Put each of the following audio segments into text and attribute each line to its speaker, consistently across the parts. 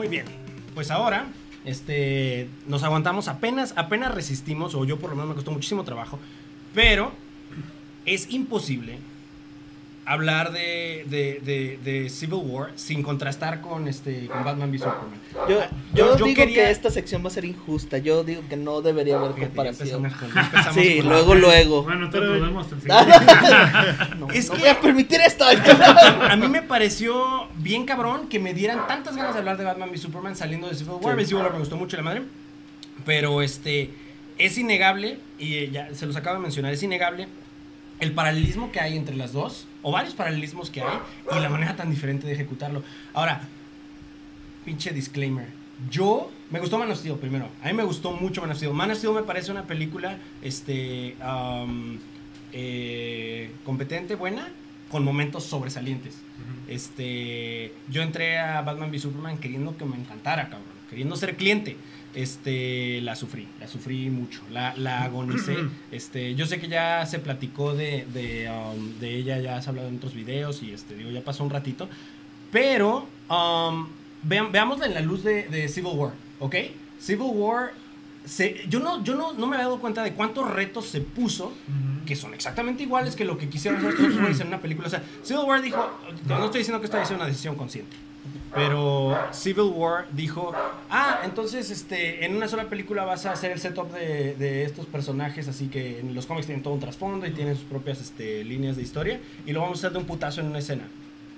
Speaker 1: Muy bien. Pues ahora, este, nos aguantamos apenas, apenas resistimos, o yo por lo menos me costó muchísimo trabajo, pero es imposible hablar de, de, de, de Civil War sin contrastar con este con Batman v Superman.
Speaker 2: Yo,
Speaker 1: Ah,
Speaker 2: yo,
Speaker 1: yo
Speaker 2: digo
Speaker 1: quería-
Speaker 2: que esta sección va a ser injusta. Yo digo que no debería haber
Speaker 1: Fíjate,
Speaker 2: comparación.
Speaker 1: empezamos con- empezamos
Speaker 2: Sí,
Speaker 1: con la-
Speaker 2: luego, luego.
Speaker 3: Bueno,
Speaker 4: Pero-
Speaker 3: podemos seguir.
Speaker 2: No,
Speaker 1: Es
Speaker 2: no
Speaker 1: que-
Speaker 2: voy a permitir esto.
Speaker 1: A mí me pareció bien cabrón que me dieran tantas ganas de hablar de Batman v Superman saliendo de Civil War.
Speaker 2: Sí.
Speaker 1: Civil War me gustó mucho la madre. Pero este es innegable, y eh, ya se los acabo de mencionar, es innegable el paralelismo que hay entre las dos, o varios paralelismos que hay, y la manera tan diferente de ejecutarlo. Ahora, pinche disclaimer. Yo, me gustó Man of Steel primero. A mí me gustó mucho Man of Steel. Man of Steel me parece una película, este, um, eh, competente, buena, con momentos sobresalientes. Este, yo entré a Batman v Superman queriendo que me encantara, cabrón, queriendo ser cliente. Este, la sufrí, la sufrí mucho, la, la agonicé. Este, yo sé que ya se platicó de, de, um, de ella, ya se ha hablado en otros videos y este, digo, ya pasó un ratito. Pero, um, vean, veámosla en la luz de, de Civil War, ¿ok? Civil War, se, yo, no, yo no, no me había dado cuenta de cuántos retos se puso que son exactamente iguales que lo que quisieron hacer estos güeyes en una película. O sea, Civil War dijo, no estoy diciendo que esta sea una decisión consciente, pero Civil War dijo, ah, entonces este, en una sola película vas a hacer el setup de, de estos personajes, así que en los cómics tienen todo un trasfondo y tienen sus propias este, líneas de historia, y lo vamos a hacer de un putazo en una escena.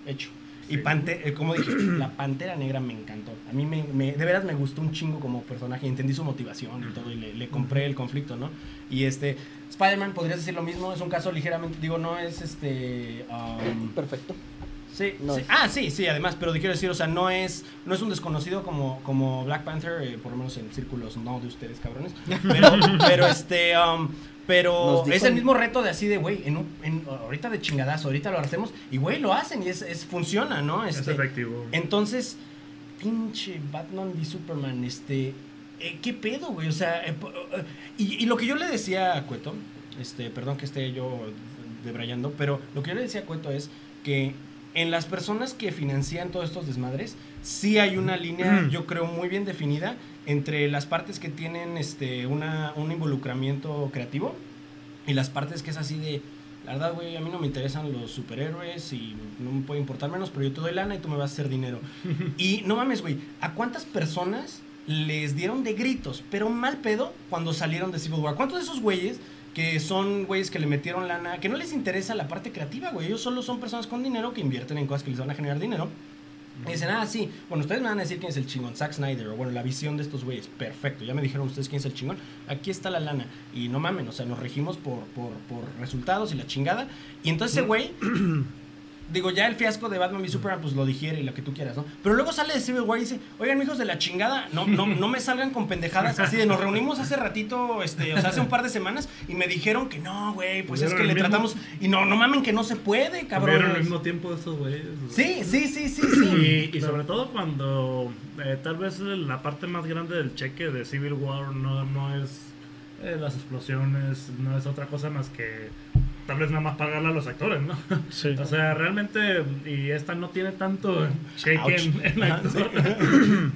Speaker 1: Hecho. Y Pante eh, como dije, la Pantera Negra me encantó. A mí me, me- de veras me gustó un chingo como personaje. Entendí su motivación y todo y le, le compré el conflicto, ¿no? Y este, Spider-Man podrías decir lo mismo. Es un caso ligeramente, digo, no es este... um,
Speaker 2: Perfecto.
Speaker 1: Sí,
Speaker 2: No
Speaker 1: sí.
Speaker 2: es-
Speaker 1: Ah, sí, sí, además, pero te quiero decir, o sea, no es, no es un desconocido como, como Black Panther, eh, por lo menos en círculos no de ustedes, cabrones. Pero, pero este, um, pero es el mismo reto de así de, güey, en, un- en- ahorita de chingadazo, ahorita lo hacemos, y güey, lo hacen y es, es funciona, ¿no?
Speaker 3: Es
Speaker 1: Este,
Speaker 3: efectivo.
Speaker 1: entonces, pinche Batman v Superman, este, eh, ¿qué pedo, güey? O sea, eh, eh, y, y lo que yo le decía a Cueto, este, perdón que esté yo debrayando, pero lo que yo le decía a Cueto es que en las personas que financian todos estos desmadres, sí hay una línea, yo creo, muy bien definida entre las partes que tienen este, una, un involucramiento creativo y las partes que es así de, la verdad, güey, a mí no me interesan los superhéroes y no me puede importar menos, pero yo te doy lana y tú me vas a hacer dinero. y no mames, güey, ¿a cuántas personas les dieron de gritos, pero mal pedo, cuando salieron de Civil War? ¿Cuántos de esos güeyes que son güeyes que le metieron lana, que no les interesa la parte creativa, güey? Ellos solo son personas con dinero que invierten en cosas que les van a generar dinero. Dicen, ah, sí, bueno, ustedes me van a decir quién es el chingón, Zack Snyder, o bueno, la visión de estos güeyes, perfecto, ya me dijeron ustedes quién es el chingón, aquí está la lana, y no mamen, o sea, nos regimos por, por, por resultados y la chingada, y entonces ese güey, digo, ya el fiasco de Batman y Superman, pues lo digiere y lo que tú quieras, ¿no? Pero luego sale de Civil War y dice, oigan, hijos de la chingada, no, no, no me salgan con pendejadas así de, nos reunimos hace ratito, este, o sea, hace un par de semanas, y me dijeron que no, güey, pues es que le
Speaker 3: mismo-
Speaker 1: tratamos, y no, no mamen que no se puede,
Speaker 3: Cabrón.
Speaker 1: cabrón.
Speaker 3: al mismo tiempo esos güeyes.
Speaker 1: Sí, sí, sí, sí, sí.
Speaker 3: Y, y sobre todo cuando eh, tal vez la parte más grande del cheque de Civil War no, no es eh, las explosiones, no es otra cosa más que tal vez nada más pagarle a los actores, ¿no?
Speaker 4: Sí.
Speaker 3: O sea, realmente, y esta no tiene tanto cheque en, en actor,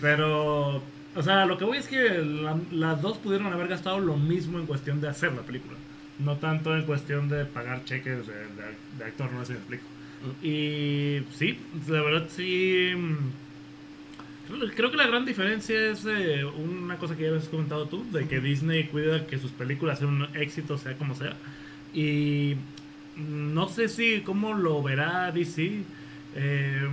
Speaker 3: pero, o sea, lo que voy es que la- las dos pudieron haber gastado lo mismo en cuestión de hacer la película, no tanto en cuestión de pagar cheques de, de- de actor, no sé si me explico. Y sí, la verdad sí. creo- Creo que la gran diferencia es eh, una cosa que ya habías comentado tú, de que Disney cuida que sus películas sean un éxito, sea como sea. Y no sé si cómo lo verá DC. Eh,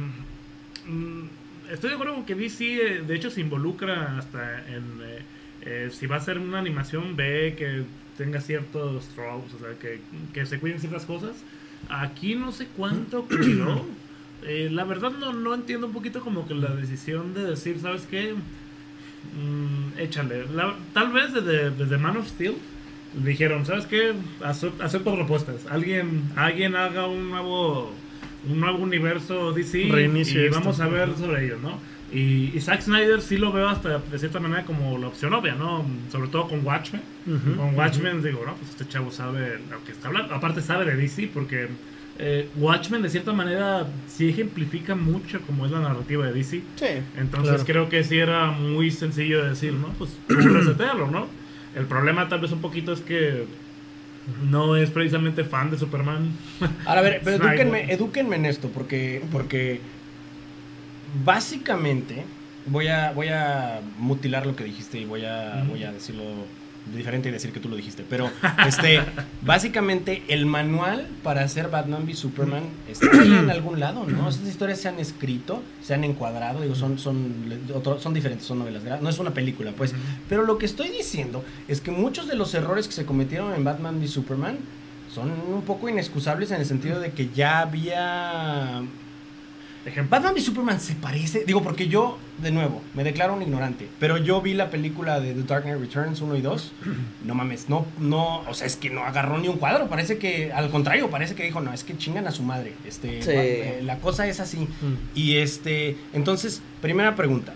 Speaker 3: mm, estoy de acuerdo con que DC, eh, de hecho, se involucra hasta en. eh, eh, si va a ser una animación, ve que tenga ciertos tropes, o sea, que, que se cuiden ciertas cosas. Aquí no sé cuánto cuidó. Eh, la verdad no, no entiendo un poquito como que la decisión de decir, ¿sabes qué? Mm, échale. La- tal vez desde, desde Man of Steel dijeron, ¿sabes qué? Acep- Acepto propuestas. Alguien, alguien haga un nuevo un nuevo universo DC
Speaker 4: Reinicie
Speaker 3: y
Speaker 4: esto.
Speaker 3: vamos a ver sobre ello, ¿no? Y, y Zack Snyder sí lo veo hasta de cierta manera como la opción obvia, ¿no? Sobre todo con Watchmen. Con Watchmen digo, no, pues este chavo sabe lo que está hablando. Aparte sabe de DC porque eh, Watchmen de cierta manera sí ejemplifica mucho como es la narrativa de DC.
Speaker 2: Sí.
Speaker 3: Entonces
Speaker 4: Claro.
Speaker 3: creo que sí era muy sencillo de decir, ¿no? Pues tú resetealo, ¿no? El problema tal vez un poquito es que no es precisamente fan de Superman.
Speaker 1: Ahora, a ver, pero edúquenme, edúquenme en esto, porque, porque básicamente voy a, voy a mutilar lo que dijiste y voy a, voy a decirlo diferente y decir que tú lo dijiste. Pero, este, básicamente el manual para hacer Batman v Superman está ahí en algún lado, ¿no? Estas historias se han escrito, se han encuadrado, digo, son, son, otro- son diferentes, son novelas, no es una película, pues. Pero lo que estoy diciendo es que muchos de los errores que se cometieron en Batman v Superman son un poco inexcusables en el sentido de que ya había...
Speaker 3: Ejemplo.
Speaker 1: Batman v Superman se parece, digo porque yo, de nuevo, me declaro un ignorante, pero yo vi la película de The Dark Knight Returns 1 y 2, no mames, no, no, o sea, es que no agarró ni un cuadro, parece que, al contrario, parece que dijo, no, es que chingan a su madre, este,
Speaker 2: Sí.
Speaker 1: eh, la cosa es así,
Speaker 4: Mm.
Speaker 1: y este, entonces, primera pregunta.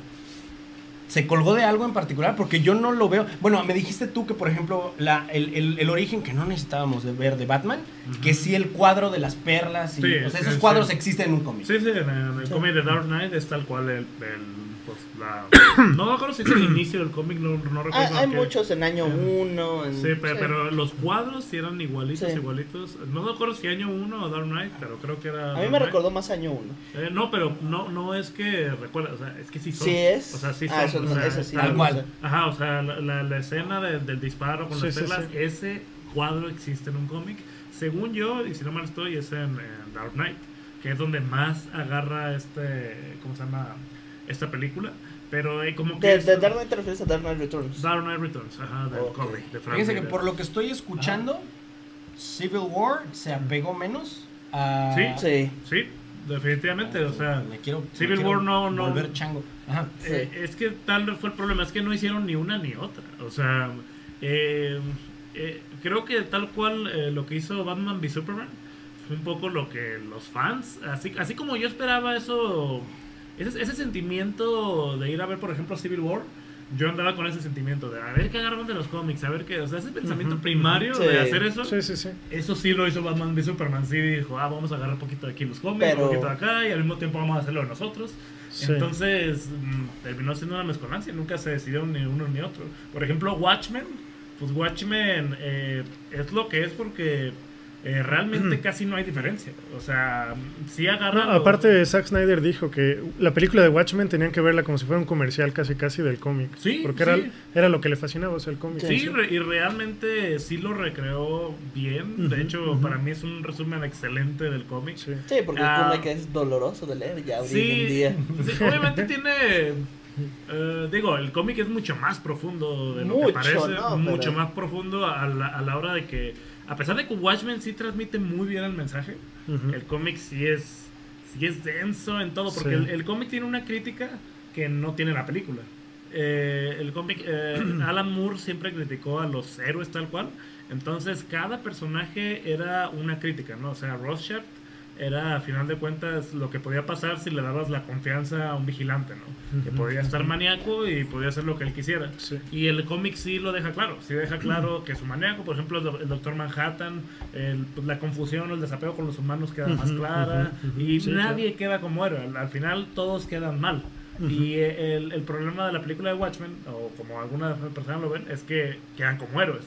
Speaker 1: ¿Se colgó de algo en particular? Porque yo no lo veo. Bueno, me dijiste tú que, por ejemplo, la, el, el- el origen que no necesitábamos de ver de Batman, que sí el cuadro de las perlas, y,
Speaker 3: Sí,
Speaker 1: o sea,
Speaker 3: sí,
Speaker 1: esos
Speaker 3: sí.
Speaker 1: cuadros existen en un cómic.
Speaker 3: Sí, sí, en el, en el cómic de Dark Knight es tal cual el, el pues la... No me acuerdo si es el inicio del cómic, no, no recuerdo.
Speaker 2: Ah, hay
Speaker 3: qué-
Speaker 2: muchos en año
Speaker 3: Eh,
Speaker 2: 1.
Speaker 3: Sí, pero, pero los cuadros sí eran igualitos,
Speaker 2: Sí.
Speaker 3: igualitos. No me acuerdo si año 1 o Dark Knight, pero creo que era...
Speaker 2: A mí
Speaker 3: Dark
Speaker 2: me recordó más año 1.
Speaker 3: Eh, no, pero no, no es que recuerda, o sea, es que sí son.
Speaker 2: Sí es.
Speaker 3: O sea, sí son.
Speaker 2: Ah, eso
Speaker 3: o sea,
Speaker 2: eso sí,
Speaker 3: tal
Speaker 1: cual.
Speaker 3: Ajá, o sea, la, la- la escena de- del disparo con
Speaker 4: Sí,
Speaker 3: las
Speaker 4: sí,
Speaker 3: telas,
Speaker 4: sí.
Speaker 3: ese cuadro existe en un cómic. Según yo, y si no mal estoy, es en, en Dark Knight, que es donde más agarra este, ¿cómo se llama? Esta película. Pero eh, como que...
Speaker 2: De, de Dark Knight te refieres a Dark Knight Returns.
Speaker 3: Dark Knight Returns, ajá, del
Speaker 2: Ok.
Speaker 3: cómic. De Frank
Speaker 1: Fíjense que por lo que estoy escuchando, Civil War se apegó menos a.
Speaker 3: Sí.
Speaker 2: Sí.
Speaker 3: Sí, definitivamente, o sea...
Speaker 1: me quiero. me
Speaker 3: Civil
Speaker 1: quiero
Speaker 3: War no- no-
Speaker 1: Volver chango. Ajá.
Speaker 2: Sí.
Speaker 3: Eh, es que tal fue el problema, es que no hicieron ni una ni otra. O sea, eh, eh, creo que tal cual eh, lo que hizo Batman v Superman fue un poco lo que los fans, así, así como yo esperaba eso, ese, ese sentimiento de ir a ver, por ejemplo, Civil War. Yo andaba con ese sentimiento de a ver qué agarran de los cómics, a ver qué, o sea, ese pensamiento primario de hacer eso,
Speaker 4: Sí, sí, sí.
Speaker 3: eso sí lo hizo Batman v Superman. Sí dijo, ah, vamos a agarrar un poquito de aquí los cómics,
Speaker 2: Pero-
Speaker 3: un poquito de acá, y al mismo tiempo vamos a hacerlo de nosotros.
Speaker 4: Sí.
Speaker 3: Entonces mm, terminó siendo una mezconancia, nunca se decidió ni uno ni otro. Por ejemplo, Watchmen, pues Watchmen eh, es lo que es porque eh, realmente casi no hay diferencia. O sea, sí agarra.
Speaker 4: No,
Speaker 3: los-
Speaker 4: aparte, Zack Snyder dijo que la película de Watchmen tenían que verla como si fuera un comercial casi casi del cómic.
Speaker 3: Sí,
Speaker 4: Porque
Speaker 3: sí.
Speaker 4: Era, era lo que le fascinaba, o sea, el cómic.
Speaker 3: Sí, re- y realmente sí lo recreó bien. De hecho, para mí es un resumen excelente del cómic.
Speaker 4: Sí.
Speaker 2: Sí, porque
Speaker 3: Ah.
Speaker 2: el cómic es doloroso de leer ya hoy
Speaker 3: Sí,
Speaker 2: en día.
Speaker 3: sí, obviamente tiene. eh, digo, el cómic es mucho más profundo de lo que
Speaker 2: Mucho,
Speaker 3: parece,
Speaker 2: ¿no?
Speaker 3: mucho
Speaker 2: Pero-
Speaker 3: más profundo a la, a la hora de que, a pesar de que Watchmen sí transmite muy bien el mensaje, el cómic sí es, sí es denso en todo, porque
Speaker 4: Sí.
Speaker 3: el, el cómic tiene una crítica que no tiene la película. Eh, el cómic, eh, Alan Moore siempre criticó a los héroes tal cual, entonces cada personaje era una crítica, ¿no? O sea, Rorschach era a final de cuentas lo que podía pasar si le dabas la confianza a un vigilante, ¿no? Que podía estar maníaco y podía hacer lo que él quisiera.
Speaker 4: Sí.
Speaker 3: Y el cómic sí lo deja claro, sí deja claro que su maníaco, por ejemplo, el, do- el Doctor Manhattan, el- pues, la confusión, el desapego con los humanos queda más clara y
Speaker 4: Sí,
Speaker 3: nadie queda como héroe, al, al final todos quedan mal. Y eh, el, el problema de la película de Watchmen, o como algunas personas lo ven, es que quedan como héroes.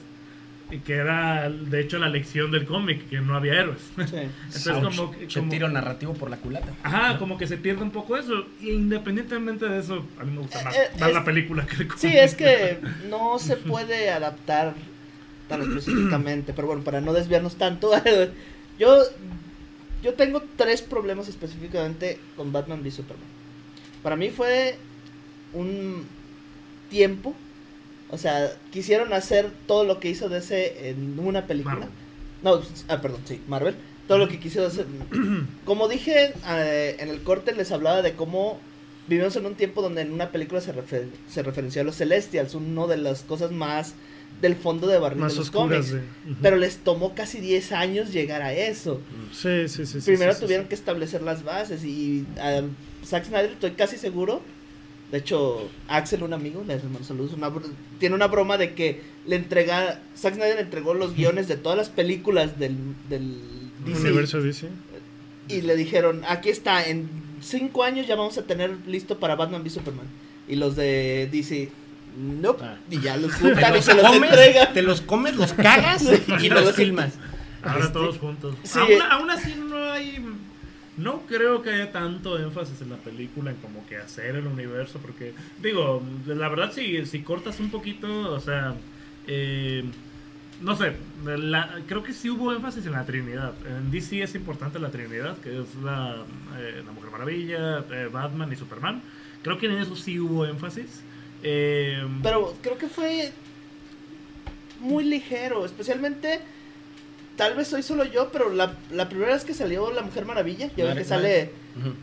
Speaker 3: Y que era, de hecho, la lección del cómic, que no había héroes.
Speaker 2: Sí.
Speaker 3: Entonces,
Speaker 1: Ouch.
Speaker 3: como, que- como-
Speaker 1: tiro narrativo por la culata.
Speaker 3: Ajá, como que se pierde un poco eso. Y independientemente de eso, a mí me gusta más,
Speaker 2: Eh,
Speaker 3: más
Speaker 2: es-
Speaker 3: la película que el cómic.
Speaker 2: Sí, es que no se puede adaptar tan específicamente, pero bueno, para no desviarnos tanto, yo, yo tengo tres problemas específicamente con Batman v Superman. Para mí fue un tiempo, o sea, quisieron hacer todo lo que hizo DC en una película.
Speaker 3: Marvel.
Speaker 2: No, ah, perdón, sí, Marvel. Todo lo que quisieron hacer. Como dije eh, en el corte, les hablaba de cómo vivimos en un tiempo donde en una película se, refer- se referenció a los Celestials, una de las cosas más del fondo de barril
Speaker 4: Más
Speaker 2: de los
Speaker 4: oscuras.
Speaker 2: cómics. Pero les tomó casi 10 años llegar a eso.
Speaker 4: Sí, sí, sí. sí,
Speaker 2: Primero
Speaker 4: sí, sí,
Speaker 2: tuvieron
Speaker 4: sí.
Speaker 2: que establecer las bases y a Zack Snyder estoy casi seguro. De hecho, Axel, un amigo, le mando saludos, una tiene una broma de que le entrega, Zack Snyder le entregó los guiones de todas las películas del, del DC.
Speaker 4: Universo DC.
Speaker 2: Y le dijeron, aquí está, en cinco años ya vamos a tener listo para Batman v Superman. Y los de DC, no,
Speaker 1: Ah.
Speaker 2: y ya los
Speaker 1: Te
Speaker 2: juntan y
Speaker 1: los
Speaker 2: se los
Speaker 1: comes, te los comes, los cagas y los filmas.
Speaker 3: Ahora
Speaker 1: Este-
Speaker 3: todos juntos.
Speaker 2: sí.
Speaker 3: Aún, aún así no hay... No creo que haya tanto énfasis en la película en como que hacer el universo, porque digo, la verdad si, si cortas un poquito, o sea, eh, no sé, creo que sí hubo énfasis en la Trinidad. En DC es importante la Trinidad, que es la, eh, la Mujer Maravilla, eh, Batman y Superman. Creo que en eso sí hubo énfasis. Eh,
Speaker 2: Pero creo que fue muy ligero, especialmente, tal vez soy solo yo, pero la, la primera vez que salió La Mujer Maravilla, ya
Speaker 1: No
Speaker 2: que sale...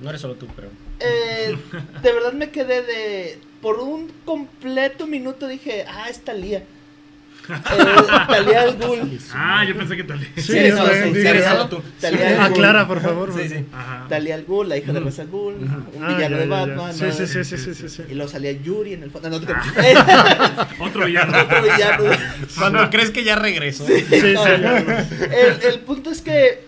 Speaker 1: No eres solo tú, pero.
Speaker 2: eh, de verdad me quedé de... Por un completo minuto dije, ah, es Talía. Talía al Ghul.
Speaker 3: ah, yo pensé que tal.
Speaker 4: Sí,
Speaker 2: Sí, no, sí, sí,
Speaker 1: solo tú.
Speaker 2: Talía al Ghul.
Speaker 4: Aclara, por favor.
Speaker 1: Sí, sí.
Speaker 3: Ajá.
Speaker 2: Talía al Ghul, la hija de Ra's al Ghul, un
Speaker 4: Ah,
Speaker 2: villano
Speaker 4: ya,
Speaker 2: de. Batman.
Speaker 4: Sí, sí, sí, sí, sí, sí, sí.
Speaker 2: Y luego salía Yuri en el fondo. No, no,
Speaker 3: Otro villano.
Speaker 2: otro villano.
Speaker 1: Cuando crees que ya regresó.
Speaker 4: Sí, sí,
Speaker 2: No,
Speaker 4: ya.
Speaker 2: el, el punto es que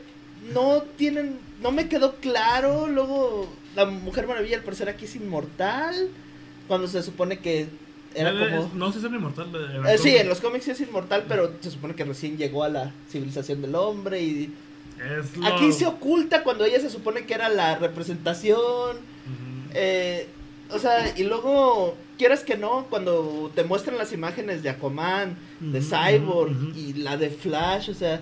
Speaker 2: no tienen, no me quedó claro. Luego la Mujer Maravilla al parecer aquí es inmortal, cuando se supone que era como.
Speaker 3: No sé si es inmortal. en el
Speaker 2: Eh, sí,
Speaker 3: cómic.
Speaker 2: en los cómics sí es inmortal, pero se supone que recién llegó a la civilización del hombre y
Speaker 3: Es lo-
Speaker 2: aquí se oculta cuando ella se supone que era la representación.
Speaker 3: Ujú.
Speaker 2: Eh, o sea, y luego, quieras que no, cuando te muestran las imágenes de Aquaman, de
Speaker 4: Ujú,
Speaker 2: Cyborg
Speaker 4: ujú, ujú.
Speaker 2: y la de Flash, o sea...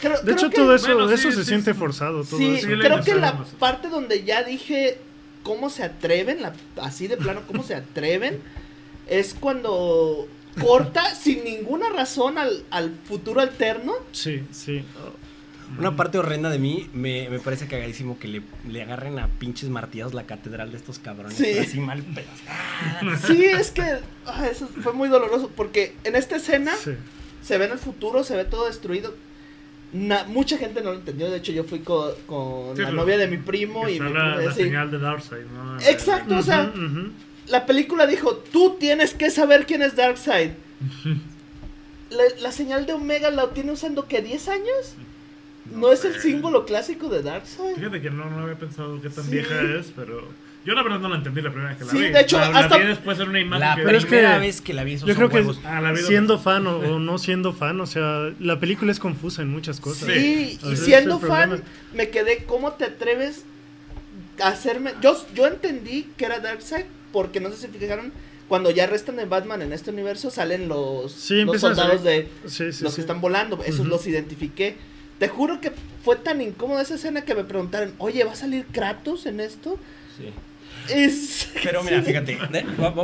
Speaker 2: creo-
Speaker 4: De
Speaker 2: creo
Speaker 4: hecho,
Speaker 2: que-
Speaker 4: todo eso,
Speaker 3: Bueno, sí,
Speaker 4: eso se
Speaker 3: sí,
Speaker 4: siente
Speaker 3: sí.
Speaker 4: forzado. Todo
Speaker 2: Sí,
Speaker 4: eso.
Speaker 3: Sí,
Speaker 2: creo que la parte donde ya dije cómo se atreven, la, así de plano, cómo se atreven, es cuando corta sin ninguna razón al, al futuro alterno.
Speaker 4: Sí, sí.
Speaker 1: Una parte horrenda de mí me, me parece cagadísimo que le, le agarren a pinches martillazos la catedral de estos cabrones.
Speaker 2: Sí.
Speaker 1: Así mal pedos.
Speaker 2: Sí, es que ah, eso fue muy doloroso porque en esta escena
Speaker 4: Sí.
Speaker 2: se ve en el futuro, se ve todo destruido. Na- mucha gente no lo entendió, de hecho yo fui co- con
Speaker 3: Sí,
Speaker 2: la
Speaker 3: lo-
Speaker 2: novia de mi primo y
Speaker 3: está
Speaker 2: mi
Speaker 3: la,
Speaker 2: primo
Speaker 3: la señal de Darkseid, ¿no?
Speaker 2: Exacto, o sea. La película dijo, tú tienes que saber quién es Darkseid. La, la señal de Omega la tiene usando que 10 años. ¿No, es el símbolo clásico de Darkseid?
Speaker 3: Fíjate que no, no había pensado qué tan
Speaker 2: Sí.
Speaker 3: vieja es, pero yo la verdad no la entendí la primera vez que la
Speaker 2: Sí,
Speaker 3: vi.
Speaker 2: de hecho,
Speaker 3: la, la
Speaker 2: hasta-
Speaker 3: vi después en una imagen
Speaker 1: La
Speaker 3: que
Speaker 4: Pero es
Speaker 1: primera
Speaker 4: que
Speaker 1: vez que la vi esos
Speaker 4: Yo creo que.
Speaker 3: Ah, la
Speaker 4: siendo fan o, o no siendo fan, o sea, la película es confusa en muchas cosas.
Speaker 2: Sí, y siendo fan,
Speaker 4: problema.
Speaker 2: me quedé, ¿cómo te atreves a hacerme...? Yo, yo entendí que era Darkseid porque no sé si fijaron, cuando ya restan de Batman en este universo salen los,
Speaker 4: Sí,
Speaker 2: los soldados de...
Speaker 4: Sí, sí,
Speaker 2: los
Speaker 4: sí.
Speaker 2: que están volando, esos los identifiqué. Te juro que fue tan incómoda esa escena que me preguntaron, oye, ¿va a salir Kratos en esto?
Speaker 1: Sí.
Speaker 2: Es...
Speaker 1: Pero mira, fíjate,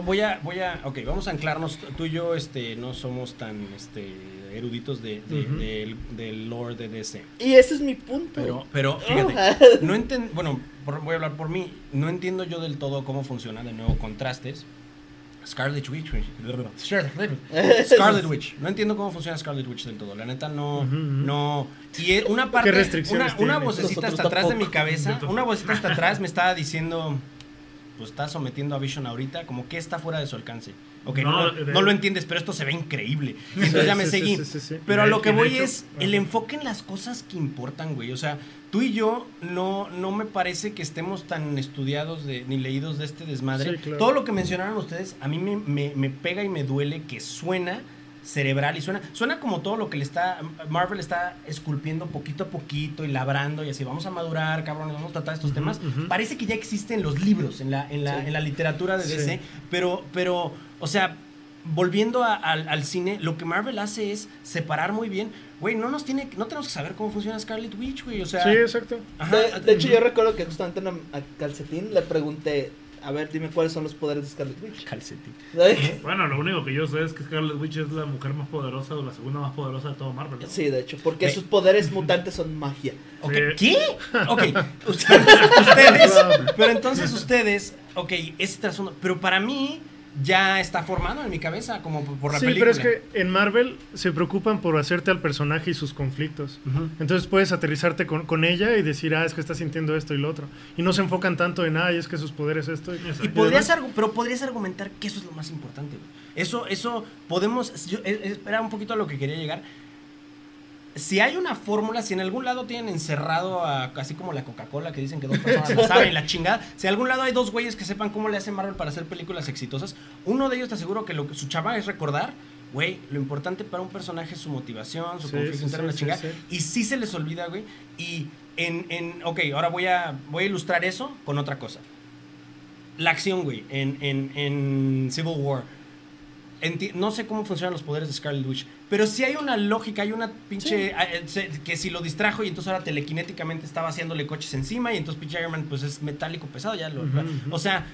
Speaker 1: voy a, voy a, ok, vamos a anclarnos. Tú y yo, este, no somos tan, este, eruditos de, del, del lore de DC.
Speaker 2: Y ese es mi punto.
Speaker 1: Pero, pero, fíjate, no entiendo, bueno, por- voy a hablar por mí. No entiendo yo del todo cómo funciona de nuevo contrastes. Scarlet Witch. Scarlet Witch. No entiendo cómo funciona Scarlet Witch del todo. La neta no, no. Y eh, una parte,
Speaker 4: restricciones
Speaker 1: una, una vocecita hasta atrás de mi cabeza, una vocecita hasta atrás me estaba diciendo, pues está sometiendo a Vision ahorita, como que está fuera de su alcance. Ok, no,
Speaker 3: No,
Speaker 1: lo-
Speaker 3: de-
Speaker 1: no lo entiendes, pero esto se ve increíble. Entonces ya me
Speaker 4: Sí,
Speaker 1: seguí.
Speaker 4: sí.
Speaker 1: Pero a lo que voy
Speaker 3: hecho-
Speaker 1: es el
Speaker 3: Ajá.
Speaker 1: enfoque en las cosas que importan, güey. O sea, tú y yo no, no me parece que estemos tan estudiados de, ni leídos de este desmadre.
Speaker 4: Claro.
Speaker 1: Todo lo que mencionaron ustedes, a mí me, me- me pega y me duele que suena cerebral y suena suena como todo lo que le está Marvel está esculpiendo poquito a poquito y labrando y así vamos a madurar cabrón vamos a tratar estos temas parece que ya existen los libros en la en la,
Speaker 2: Sí.
Speaker 1: en la literatura de
Speaker 4: Sí.
Speaker 1: DC pero pero o sea volviendo a- al, al cine, lo que Marvel hace es separar muy bien. Güey, no nos tiene, no tenemos que saber cómo funciona Scarlet Witch, güey. O sea,
Speaker 4: Sí, exacto.
Speaker 1: ajá,
Speaker 2: De, de hecho, yo recuerdo que justamente a Calcetín le pregunté, a ver, dime cuáles son los poderes de Scarlet Witch.
Speaker 1: calcetín.
Speaker 3: Bueno, lo único que yo sé es que Scarlet Witch es la mujer más poderosa o la segunda más poderosa de todo Marvel. ¿no?
Speaker 2: Sí, de hecho, porque sus poderes mutantes son magia.
Speaker 3: Sí.
Speaker 1: ¿Qué? Ok, ustedes, ustedes, pero entonces ustedes, ok, ese trasfondo, pero para mí ya está formado en mi cabeza como por la
Speaker 4: Sí,
Speaker 1: película.
Speaker 4: pero es que en Marvel se preocupan por hacerte al personaje y sus conflictos. Entonces puedes aterrizarte con, con ella y decir, ah, es que está sintiendo esto y lo otro. Y no se enfocan tanto en, ay, es que sus poderes esto. Y.
Speaker 1: Y podrías pero podrías argumentar que eso es lo más importante. güey. Eso, eso podemos. Yo, eh, eh, era un poquito a lo que quería llegar. Si hay una fórmula, si en algún lado tienen encerrado a, así como la Coca-Cola que dicen que dos personas lo saben, la chingada, si en algún lado hay dos güeyes que sepan cómo le hace Marvel para hacer películas exitosas, uno de ellos te aseguro que lo que su chava es recordar, güey, lo importante para un personaje es su motivación, su
Speaker 4: Sí,
Speaker 1: conflicto
Speaker 4: sí,
Speaker 1: interno,
Speaker 4: sí,
Speaker 1: la chingada, y sí se les olvida, güey, y en, en, ok, ahora voy a, voy a ilustrar eso con otra cosa. La acción, güey, en, en, en Civil War. No sé cómo funcionan los poderes de Scarlet Witch, pero sí hay una lógica, hay una pinche... eh, que si lo distrajo y entonces ahora telequinéticamente estaba haciéndole coches encima y entonces pinche Iron Man pues es metálico pesado, ya lo... O sea,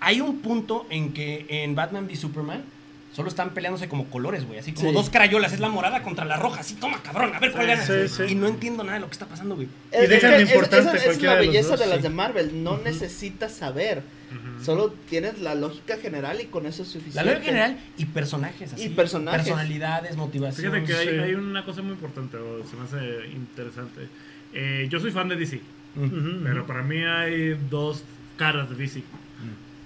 Speaker 1: hay un punto en que en Batman v Superman solo están peleándose como colores, güey, así como
Speaker 2: Sí.
Speaker 1: dos crayolas, es la morada contra la roja, así toma cabrón, a ver cuál gana.
Speaker 4: Sí, sí.
Speaker 1: Y no entiendo nada de lo que está pasando, güey.
Speaker 2: Es,
Speaker 4: dejan
Speaker 2: es esa es
Speaker 4: cualquiera
Speaker 2: la
Speaker 4: de los
Speaker 2: belleza
Speaker 4: dos,
Speaker 2: de las
Speaker 4: sí.
Speaker 2: de Marvel. No necesitas saber. Solo tienes la lógica general y con eso es
Speaker 1: La
Speaker 2: suficiente.
Speaker 1: lógica general y personajes, así.
Speaker 2: Y personajes.
Speaker 1: Personalidades, motivación.
Speaker 3: Fíjate que hay,
Speaker 4: Sí.
Speaker 3: hay una cosa muy importante, o se me hace interesante. Eh, yo soy fan de DC, pero para mí hay dos caras de DC.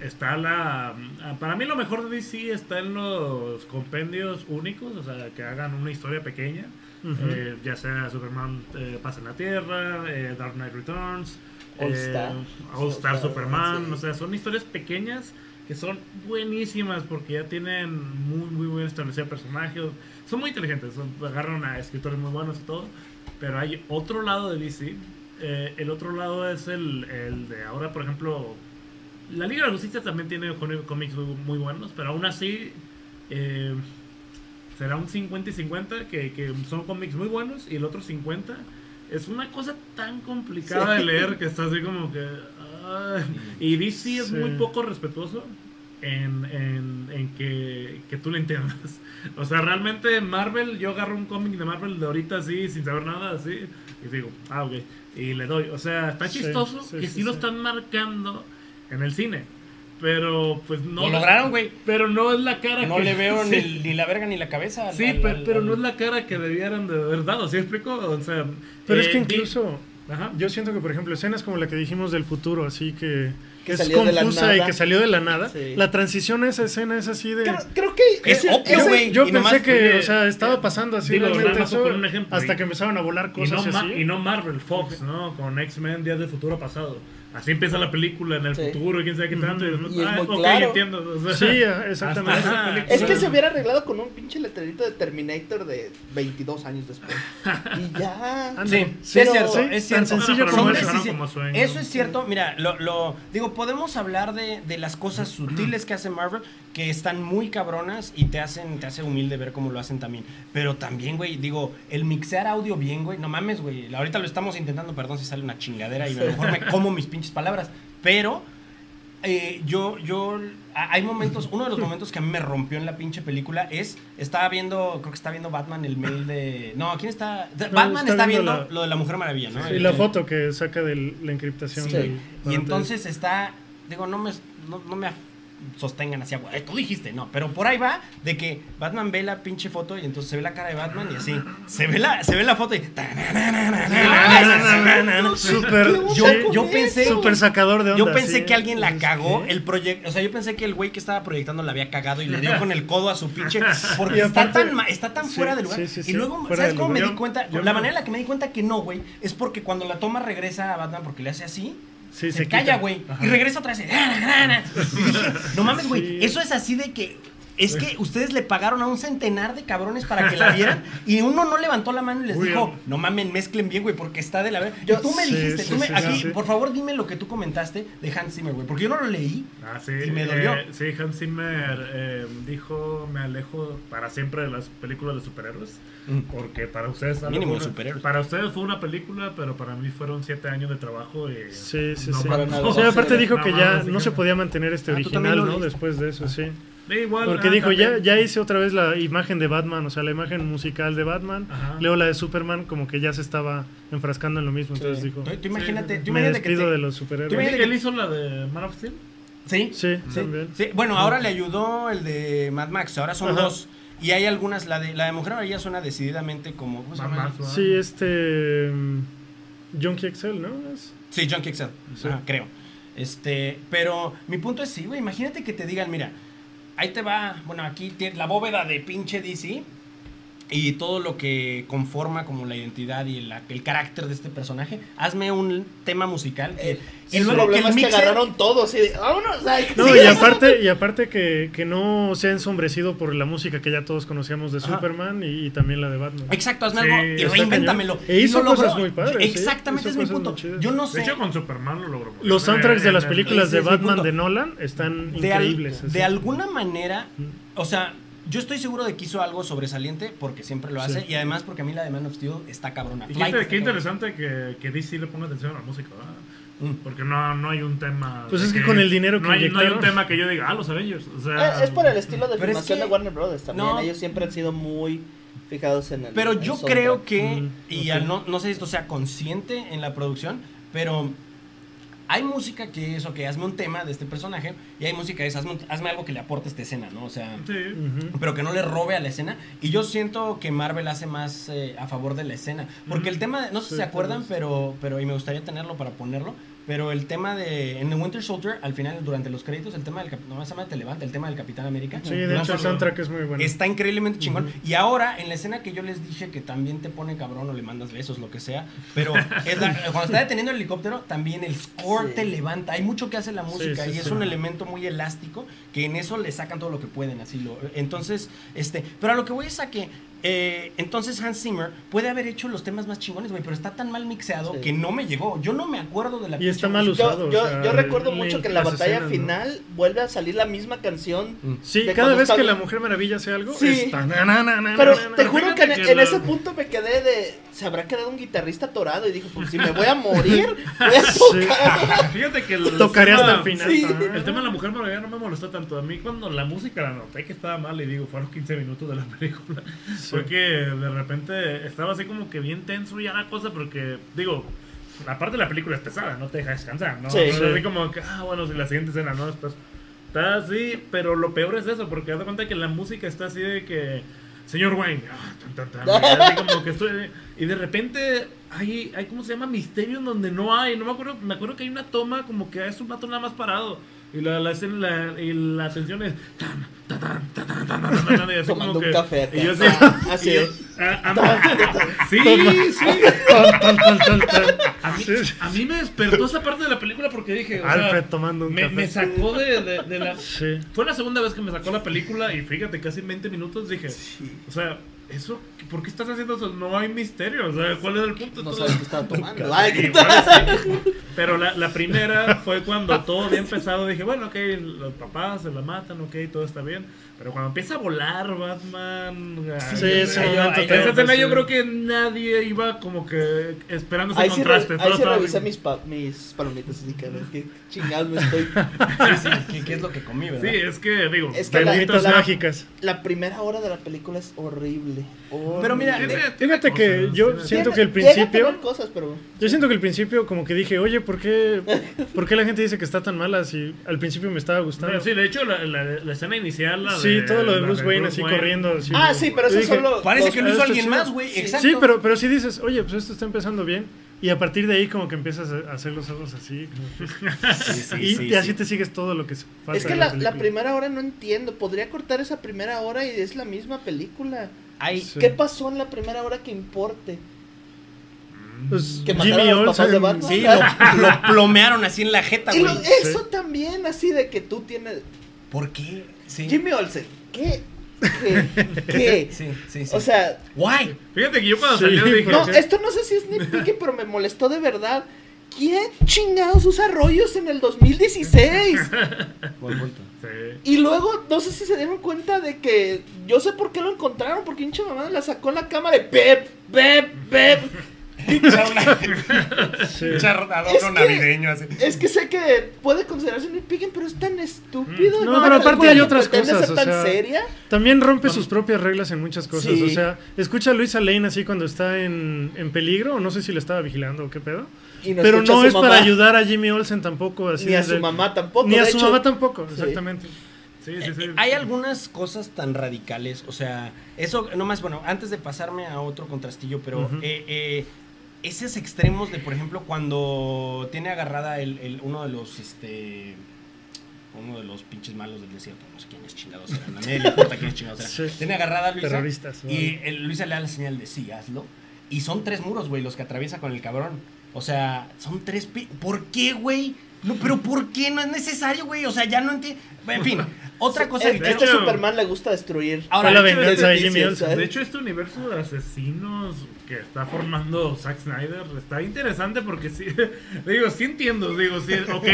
Speaker 3: Está la. Para mí, lo mejor de DC está en los compendios únicos, o sea, que hagan una historia pequeña. Eh, ya sea Superman eh, pasa en la Tierra, eh, Dark Knight Returns,
Speaker 2: All
Speaker 3: eh,
Speaker 2: Star.
Speaker 3: All Star
Speaker 2: All Star,
Speaker 3: Superman.
Speaker 2: sí.
Speaker 3: O sea, son historias pequeñas que son buenísimas porque ya tienen muy, muy bien establecido personajes. Son muy inteligentes, son- agarran a escritores muy buenos y todo. Pero hay otro lado de DC. el otro lado es el, el de ahora, por ejemplo, la Liga de la Justicia también tiene cómics muy, muy buenos, pero aún así eh, será un 50 y 50 que, que son cómics muy buenos y el otro 50 es una cosa tan complicada
Speaker 2: Sí.
Speaker 3: de leer que está así como que... y DC es
Speaker 4: Sí.
Speaker 3: muy poco respetuoso en, en, en que, que tú le entiendas. O sea, realmente Marvel, yo agarro un cómic de Marvel de ahorita así, sin saber nada, así, y digo, ah, ok, y le doy. O sea, está
Speaker 4: Sí,
Speaker 3: chistoso que
Speaker 4: sí,
Speaker 3: lo están marcando en el cine. Pero pues no.
Speaker 1: Lo lograron, güey.
Speaker 3: Pero no es la cara
Speaker 1: No
Speaker 3: que.
Speaker 1: le veo
Speaker 3: Sí.
Speaker 1: ni, ni la verga ni la cabeza.
Speaker 3: Sí,
Speaker 1: al-
Speaker 3: pe-
Speaker 1: al-
Speaker 3: pero
Speaker 1: al-
Speaker 3: no es la cara que debieran de haber dado, ¿sí explico? O sea,
Speaker 4: Pero es
Speaker 3: eh,
Speaker 4: que incluso
Speaker 3: Ajá.
Speaker 4: yo siento que, por ejemplo, escenas como la que dijimos del futuro, así que,
Speaker 2: Que
Speaker 4: es confusa y que salió de la nada,
Speaker 2: Sí.
Speaker 4: la transición a esa escena es así de...
Speaker 2: Creo, creo que
Speaker 1: Es
Speaker 2: ese-
Speaker 1: obvio,
Speaker 2: ese-
Speaker 1: güey.
Speaker 4: Yo
Speaker 1: y
Speaker 4: pensé
Speaker 1: nomás-
Speaker 4: que, o sea, estaba pasando así
Speaker 3: digo,
Speaker 4: realmente eso,
Speaker 3: por un ejemplo,
Speaker 4: hasta
Speaker 3: y-
Speaker 4: que empezaron a volar
Speaker 3: Y
Speaker 4: cosas
Speaker 3: no, ma-
Speaker 4: así.
Speaker 3: y no Marvel, Fox, ¿no? Con X-Men Días del Futuro Pasado. Así empieza la película en el
Speaker 2: Sí.
Speaker 3: futuro quién sabe qué tanto. Y, después,
Speaker 2: Y es
Speaker 3: ah,
Speaker 2: muy
Speaker 3: ok,
Speaker 2: claro.
Speaker 3: entiendo. o sea,
Speaker 4: Sí, exactamente.
Speaker 1: Ajá.
Speaker 2: Es que se hubiera arreglado con un pinche letrerito de Terminator de 22 años después. Y ya.
Speaker 4: Anda.
Speaker 1: Sí, sí
Speaker 2: Pero-
Speaker 1: es cierto,
Speaker 4: Sí,
Speaker 1: es
Speaker 4: tan
Speaker 1: cierto.
Speaker 4: sencillo como
Speaker 3: como sueño.
Speaker 1: Eso es cierto, mira, lo, lo digo, podemos hablar de, de las cosas sutiles que hace Marvel, que están muy cabronas y te hacen, te hace humilde ver cómo lo hacen también. Pero también, güey, digo, el mixear audio bien, güey, no mames, güey. Ahorita lo estamos intentando, perdón si sale una chingadera y a lo mejor me como mis pinches palabras. Pero eh, yo, yo, hay momentos, uno de los momentos que a mí me rompió en la pinche película es, estaba viendo, creo que está viendo Batman el mail de, no, ¿quién está?
Speaker 4: No,
Speaker 1: Batman
Speaker 4: está
Speaker 1: está,
Speaker 4: viendo
Speaker 1: viendo,
Speaker 4: la-
Speaker 1: lo de la Mujer Maravilla, ¿no?
Speaker 4: Y la foto que saca de la encriptación.
Speaker 1: Sí.
Speaker 4: del-
Speaker 1: Y entonces está, digo, no me, no, no me sostengan así, güey, tú dijiste, no, pero por ahí va de que Batman ve la pinche foto y entonces se ve la cara de Batman y así, se ve la, se ve la foto y...
Speaker 4: Súper,
Speaker 1: Yo, yo pensé...
Speaker 4: súper sacador de onda.
Speaker 1: Yo pensé
Speaker 4: sí.
Speaker 1: que alguien la cagó,
Speaker 4: ¿Qué?
Speaker 1: el proyecto, o sea, yo pensé que el güey que estaba proyectando la había cagado y le dio con el codo a su pinche, porque está tan, está tan
Speaker 4: sí,
Speaker 1: fuera de lugar.
Speaker 4: sí, sí,
Speaker 1: y luego, ¿sabes cómo me di cuenta?
Speaker 3: Yo
Speaker 1: la manera en la que me di cuenta que no, güey, es porque cuando la toma regresa a Batman porque le hace así,
Speaker 4: Sí,
Speaker 1: se,
Speaker 4: se
Speaker 1: calla, güey, y regresa otra vez. y dije, no mames, güey, eso es así de que es que ustedes le pagaron a un centenar de cabrones para que la vieran y uno no levantó la mano y les dijo, no mamen, mezclen bien, güey, porque está de la verga.
Speaker 2: Yo-
Speaker 1: Y tú me
Speaker 4: Sí,
Speaker 1: dijiste,
Speaker 4: sí,
Speaker 1: tú me-
Speaker 4: sí,
Speaker 1: aquí, por favor, dime lo que tú comentaste de Hans Zimmer, güey, porque yo no lo leí.
Speaker 3: Ah, sí.
Speaker 1: Y me dolió.
Speaker 3: eh, sí, Hans Zimmer eh, dijo: Me alejo para siempre de las películas de superhéroes. Porque para ustedes.
Speaker 1: Mínimo
Speaker 3: una-
Speaker 1: superhéroes.
Speaker 3: Para ustedes fue una película, pero para mí fueron siete años de trabajo. Y
Speaker 4: Sí, sí,
Speaker 3: no
Speaker 4: sí.
Speaker 2: para nada.
Speaker 4: Sí, aparte dijo
Speaker 3: no
Speaker 4: que ya no se podía mantener este
Speaker 1: Ah, ¿tú
Speaker 4: original, ¿no? Después de eso, sí.
Speaker 3: Igual.
Speaker 4: Porque
Speaker 3: ah,
Speaker 4: dijo, ya,
Speaker 3: también.
Speaker 4: ya hice otra vez la imagen de Batman, o sea, la imagen musical de Batman.
Speaker 3: Ajá.
Speaker 4: Luego la de Superman, como que ya se estaba enfrascando en lo mismo. Entonces dijo,
Speaker 1: Tú, tú imagínate, tú
Speaker 4: me
Speaker 1: imagínate que te-
Speaker 4: de los
Speaker 1: tú
Speaker 4: superhéroes.
Speaker 1: imagínate
Speaker 3: ¿Él hizo la de Man of Steel?
Speaker 1: Sí,
Speaker 4: Sí,
Speaker 1: sí. Bueno, ahora le ayudó el de Mad Max, ahora son
Speaker 4: Ajá.
Speaker 1: dos. Y hay algunas, la de la de Mujer Maravilla suena decididamente como...
Speaker 4: Sí, este. mm, Junkie XL, ¿no? Es-
Speaker 1: Sí, XL,
Speaker 4: Sí.
Speaker 1: Ajá, creo. Este, pero mi punto es sí, güey, imagínate que te digan, mira, ahí te va, bueno, aquí tiene la bóveda de pinche DC y todo lo que conforma como la identidad y el, el carácter de este personaje, hazme un tema musical que...
Speaker 2: El,
Speaker 1: y
Speaker 2: el
Speaker 1: luego
Speaker 2: problema
Speaker 1: el
Speaker 2: es que
Speaker 1: mixer-
Speaker 2: agarraron todos y de, vámonos, ay,
Speaker 4: No,
Speaker 2: sí,
Speaker 4: y aparte, y aparte que, que no se ha ensombrecido por la música que ya todos conocíamos de
Speaker 1: Ajá.
Speaker 4: Superman y, y también la de Batman.
Speaker 1: Exacto, hazme
Speaker 3: Sí,
Speaker 1: algo y reinvéntamelo.
Speaker 4: E
Speaker 1: Y
Speaker 4: hizo
Speaker 1: logró.
Speaker 4: cosas muy padres, ¿eh?
Speaker 1: Exactamente, es mi punto. Yo no
Speaker 3: De
Speaker 1: sé...
Speaker 3: hecho, con Superman lo logró.
Speaker 4: Los soundtracks de las
Speaker 3: el-
Speaker 4: películas de Batman de Nolan están
Speaker 1: de, al-
Speaker 4: increíbles.
Speaker 1: de alguna manera, o sea, yo estoy seguro de que hizo algo sobresaliente porque siempre lo hace
Speaker 4: Sí.
Speaker 1: y además porque a mí la de Man of Steel está cabrona.
Speaker 3: Y qué,
Speaker 1: Flight
Speaker 3: inter-
Speaker 1: está
Speaker 3: qué
Speaker 1: cabrona.
Speaker 3: interesante que, que DC le ponga atención a la música, ¿verdad?
Speaker 1: Mm.
Speaker 3: Porque no, no hay un tema.
Speaker 4: Pues es que con el dinero
Speaker 3: no
Speaker 4: que
Speaker 3: hay, no hay un tema que yo diga, ah, los Avengers. O
Speaker 2: Eh,
Speaker 3: sea,
Speaker 2: es por el estilo de
Speaker 1: es
Speaker 2: filmación
Speaker 1: que-
Speaker 2: de Warner Brothers también.
Speaker 1: No.
Speaker 2: Ellos siempre han sido muy fijados en el.
Speaker 1: Pero yo creo que,
Speaker 4: Mm,
Speaker 1: y
Speaker 4: ok.
Speaker 1: al no, no sé si esto sea consciente en la producción, pero hay música que es, ok, hazme un tema de este personaje, y hay música que es, hazme, hazme algo que le aporte a esta escena, ¿no? O sea,
Speaker 3: Sí.
Speaker 1: Pero que no le robe a la escena. Y yo siento que Marvel hace más eh, a favor de la escena. Porque el tema, de- no sé si
Speaker 4: Sí,
Speaker 1: se acuerdan, pero, pero, y me gustaría tenerlo para ponerlo, pero el tema de, en The Winter Soldier, al final, durante los créditos, el tema del, no, se llama Te Levanta, el tema del Capitán América.
Speaker 4: Sí, de
Speaker 1: No
Speaker 4: hecho el soundtrack es muy bueno.
Speaker 1: Está increíblemente chingón. Y ahora, en la escena que yo les dije que también te pone cabrón o le mandas besos, lo que sea, pero es la- cuando está deteniendo el helicóptero, también el score
Speaker 2: Sí.
Speaker 1: te levanta. Hay mucho que hace la música
Speaker 4: sí,
Speaker 1: y es
Speaker 4: sí.
Speaker 1: un elemento muy elástico que en eso le sacan todo lo que pueden, así lo. Entonces, este, pero a lo que voy es a que eh, entonces Hans Zimmer puede haber hecho los temas más chingones, güey, pero está tan mal mixeado
Speaker 2: Sí.
Speaker 1: que no me llegó. Yo no me acuerdo de la
Speaker 4: Y está mal usado.
Speaker 2: Yo, yo,
Speaker 4: o sea,
Speaker 2: yo recuerdo mucho que en la batalla
Speaker 4: escenas, ¿no?
Speaker 2: final vuelve a salir la misma canción.
Speaker 1: Mm.
Speaker 4: Sí,
Speaker 2: de
Speaker 4: cada vez
Speaker 2: está
Speaker 4: que la Mujer Maravilla hace algo,
Speaker 2: Sí.
Speaker 4: es tan- na, na, na, na,
Speaker 2: Pero
Speaker 4: na, na,
Speaker 2: te juro que en,
Speaker 3: que
Speaker 2: ese punto me quedé de. Se habrá quedado un guitarrista atorado y dije, pues si me voy a morir, voy a tocar.
Speaker 3: Fíjate que el
Speaker 4: Tocaré hasta el
Speaker 3: tema-
Speaker 4: final.
Speaker 2: Sí.
Speaker 3: El tema de la mujer maravilla no me molestó tanto. A mí cuando la música la noté que estaba mal y digo, fueron 15 minutos de la película. Fue que de repente estaba así como que bien tenso ya la cosa porque, digo, la parte de la película es pesada, no te deja descansar, ¿no?
Speaker 2: Sí.
Speaker 3: No
Speaker 4: Sí.
Speaker 3: así como que, ah, bueno, si la siguiente escena no estás... Está así, pero lo peor es eso, porque de cuenta que la música está así de que... Señor Wayne, ah, tan, tan, tan, y así como que estoy... Y de repente hay, hay, ¿cómo se llama? Misterio en donde no hay, no me acuerdo, me acuerdo que hay una toma como que es un vato nada más parado. Y la, la escena, la, y la atención es... Tan, tan, tan, tan, tan, tan, tan, tan, y así
Speaker 2: Tomando
Speaker 3: como
Speaker 2: un
Speaker 3: que-
Speaker 2: café acá.
Speaker 3: Y yo así...
Speaker 2: Es.
Speaker 3: sí, sí. A mí,
Speaker 4: Sí.
Speaker 3: a mí me despertó esa parte de la película porque dije, o sea,
Speaker 4: Alfred tomando un
Speaker 3: me,
Speaker 4: café.
Speaker 3: me sacó de, de- de la...
Speaker 4: Sí.
Speaker 3: Fue la segunda vez que me sacó la película y fíjate, casi en 20 minutos dije, o sea, eso, ¿por qué estás haciendo eso? No hay misterio, o sea, ¿cuál es el punto?
Speaker 2: No
Speaker 3: Todo-
Speaker 2: sabes qué estaba tomando. Ay, ¿qué
Speaker 3: Igual
Speaker 2: tal?
Speaker 3: sí. Pero la, la primera fue cuando todo había empezado. Dije, bueno, ok, los papás se la matan, ok, todo está bien. Pero cuando empieza a volar Batman. ay,
Speaker 4: Sí, ese
Speaker 3: ay,
Speaker 4: momento
Speaker 3: ay,
Speaker 4: te-
Speaker 3: esa escena
Speaker 4: sí.
Speaker 3: yo creo que nadie iba como que esperando ese
Speaker 2: Ahí sí,
Speaker 3: contraste.
Speaker 2: ahí sí
Speaker 3: estaba
Speaker 2: revisé mis, pa- mis palomitas así que a ver qué chingados me estoy.
Speaker 1: Sí, sí, ¿qué, qué es lo que comí, verdad?
Speaker 3: Sí, es que digo,
Speaker 2: Es que la-
Speaker 4: Benditas
Speaker 2: la-
Speaker 4: mágicas.
Speaker 2: La primera hora de la película es horrible.
Speaker 1: Pero mira,
Speaker 4: Fíjate que
Speaker 3: cosas,
Speaker 4: yo siento que el principio-
Speaker 2: cosas, pero.
Speaker 4: Yo siento que al principio como que dije, oye, ¿por qué, ¿por qué la gente dice que está tan mala si al principio me estaba gustando?
Speaker 3: Pero sí, de hecho, la, la, la escena inicial. La
Speaker 4: Sí,
Speaker 3: de,
Speaker 4: todo lo de Bruce Wayne así corriendo. Así,
Speaker 2: Ah, sí, pero eso
Speaker 4: dije,
Speaker 2: solo.
Speaker 1: Parece que lo hizo alguien más, güey.
Speaker 2: Sí.
Speaker 1: Exacto.
Speaker 4: Sí, pero, pero sí dices, oye, pues esto está empezando bien. Y a partir de ahí como que empiezas a hacer los ojos así. como que-
Speaker 1: Sí, sí,
Speaker 4: y,
Speaker 1: sí,
Speaker 4: y así
Speaker 1: sí.
Speaker 4: te sigues todo lo que se falta
Speaker 2: Es que la, la primera hora no entiendo. Podría cortar esa primera hora y es la misma película.
Speaker 1: Hay,
Speaker 4: Sí.
Speaker 2: ¿Qué pasó en la primera hora que importe?
Speaker 4: Pues,
Speaker 2: Que
Speaker 4: Jimmy
Speaker 2: mataron a los papás de. Batman.
Speaker 1: Sí, lo, lo plomearon así en la jeta, güey.
Speaker 2: eso también, así de que tú tienes.
Speaker 1: ¿Por qué? Sí.
Speaker 2: Jimmy Olsen, ¿qué? ¿Qué? ¿Qué?
Speaker 1: Sí, sí, sí.
Speaker 2: O sea,
Speaker 1: Guay.
Speaker 3: Fíjate que yo cuando
Speaker 4: Sí,
Speaker 3: salió dije.
Speaker 2: no,
Speaker 4: qué?
Speaker 2: esto no sé si es nitpicky, pero me molestó de verdad. ¿Quién chingados usa rollos en el 2016?
Speaker 1: Buen punto.
Speaker 3: Sí.
Speaker 2: Y luego, no sé si se dieron cuenta de que. Yo sé por qué lo encontraron, porque hincha mamá la sacó la cámara de Pep, Pep, Pep. Que-
Speaker 1: navideño así.
Speaker 2: Es que sé que puede considerarse nitpicking, pero es tan estúpido.
Speaker 4: Mm. No, pero aparte hay otras cosas,
Speaker 2: ser
Speaker 4: o
Speaker 2: tan
Speaker 4: sea,
Speaker 2: seria?
Speaker 4: También rompe sus propias reglas en muchas cosas.
Speaker 2: Sí.
Speaker 4: O sea, escucha a Luisa Lane así cuando está en, en peligro, o no sé si la estaba vigilando o qué pedo.
Speaker 2: Y
Speaker 4: Pero no es para ayudar a Jimmy Olsen tampoco. Así
Speaker 2: Ni a su mamá tampoco.
Speaker 4: Ni a su
Speaker 2: hecho.
Speaker 4: mamá tampoco, exactamente.
Speaker 3: Sí, sí, sí.
Speaker 1: Eh, Hay algunas cosas tan radicales, o sea, eso nomás, bueno, antes de pasarme a otro contrastillo, pero eh, eh, esos extremos de, por ejemplo, cuando tiene agarrada el, el- uno de los, este, uno de los pinches malos del desierto, no sé quién es chingados era, a nadie le importa quién es chingados era.
Speaker 4: Sí.
Speaker 1: Tiene agarrada a Luisa
Speaker 4: Terroristas.
Speaker 1: y el- Luisa le da la señal de sí, hazlo. Y son tres muros, güey, los que atraviesa con el cabrón. O sea, son tres... pi- ¿Por qué, güey? No, pero ¿por qué? No es necesario, güey. O sea, ya no entiendo. En fin, otra cosa que
Speaker 2: este Superman le gusta destruir.
Speaker 1: Ahora,
Speaker 4: la
Speaker 3: de hecho,
Speaker 4: venganza de Jimmy.
Speaker 3: De hecho, este universo de asesinos que está formando Zack Snyder está interesante porque sí, digo, sí entiendo, digo, sí, ok.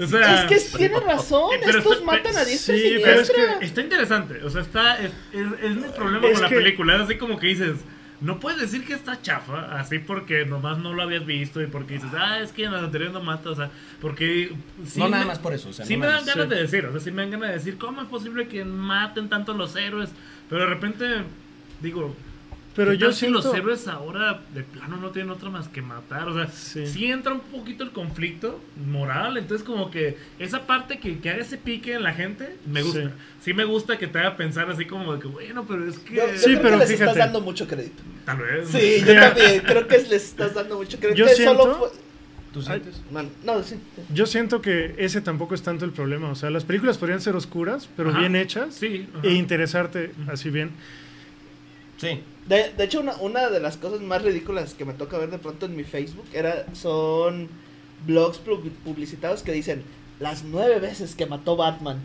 Speaker 3: o sea,
Speaker 2: Es que tiene razón,
Speaker 3: pero
Speaker 2: estos
Speaker 3: está-
Speaker 2: matan a diestra y
Speaker 4: sí, pero es
Speaker 2: siniestra.
Speaker 3: está interesante, o sea, está, es, es- es mi problema
Speaker 4: Es
Speaker 3: con la
Speaker 4: que-
Speaker 3: película, es así como que dices, no puedes decir que está chafa, así porque nomás no lo habías visto y porque dices, ah, es que en las anteriores no mata, o sea, porque... sí
Speaker 1: no nada
Speaker 3: me-
Speaker 1: más por eso. O sea,
Speaker 3: sí
Speaker 1: no
Speaker 3: me dan ganas
Speaker 4: sí.
Speaker 3: de decir, o sea, sí me dan ganas de decir, ¿cómo es posible que maten tanto a los héroes? Pero de repente, digo,
Speaker 4: Pero
Speaker 3: ¿qué
Speaker 4: yo siento...
Speaker 3: los héroes ahora de plano no tienen otra más que matar, o sea,
Speaker 4: Sí.
Speaker 3: sí, entra un poquito el conflicto moral, entonces como que esa parte que, que haga ese pique en la gente, me gusta.
Speaker 4: Sí.
Speaker 3: Sí, me gusta que te haga pensar así como de que, bueno, pero es que...
Speaker 2: Yo, yo
Speaker 4: Sí,
Speaker 2: creo
Speaker 4: pero
Speaker 2: que les
Speaker 4: fíjate.
Speaker 2: estás dando mucho crédito.
Speaker 3: Tal vez.
Speaker 2: Sí, yo también creo que les estás dando mucho crédito.
Speaker 4: Yo
Speaker 2: Que
Speaker 4: siento-
Speaker 2: solo fue-
Speaker 1: ¿Tú sientes?
Speaker 2: Man, no, sí.
Speaker 4: Yo siento que ese tampoco es tanto el problema. O sea, las películas podrían ser oscuras, pero
Speaker 3: Ajá.
Speaker 4: bien hechas.
Speaker 3: Sí.
Speaker 4: E interesarte así bien.
Speaker 1: Sí.
Speaker 2: De, de hecho, una, una de las cosas más ridículas que me toca ver de pronto en mi Facebook era, son blogs pu- publicitados que dicen las nueve veces que mató Batman.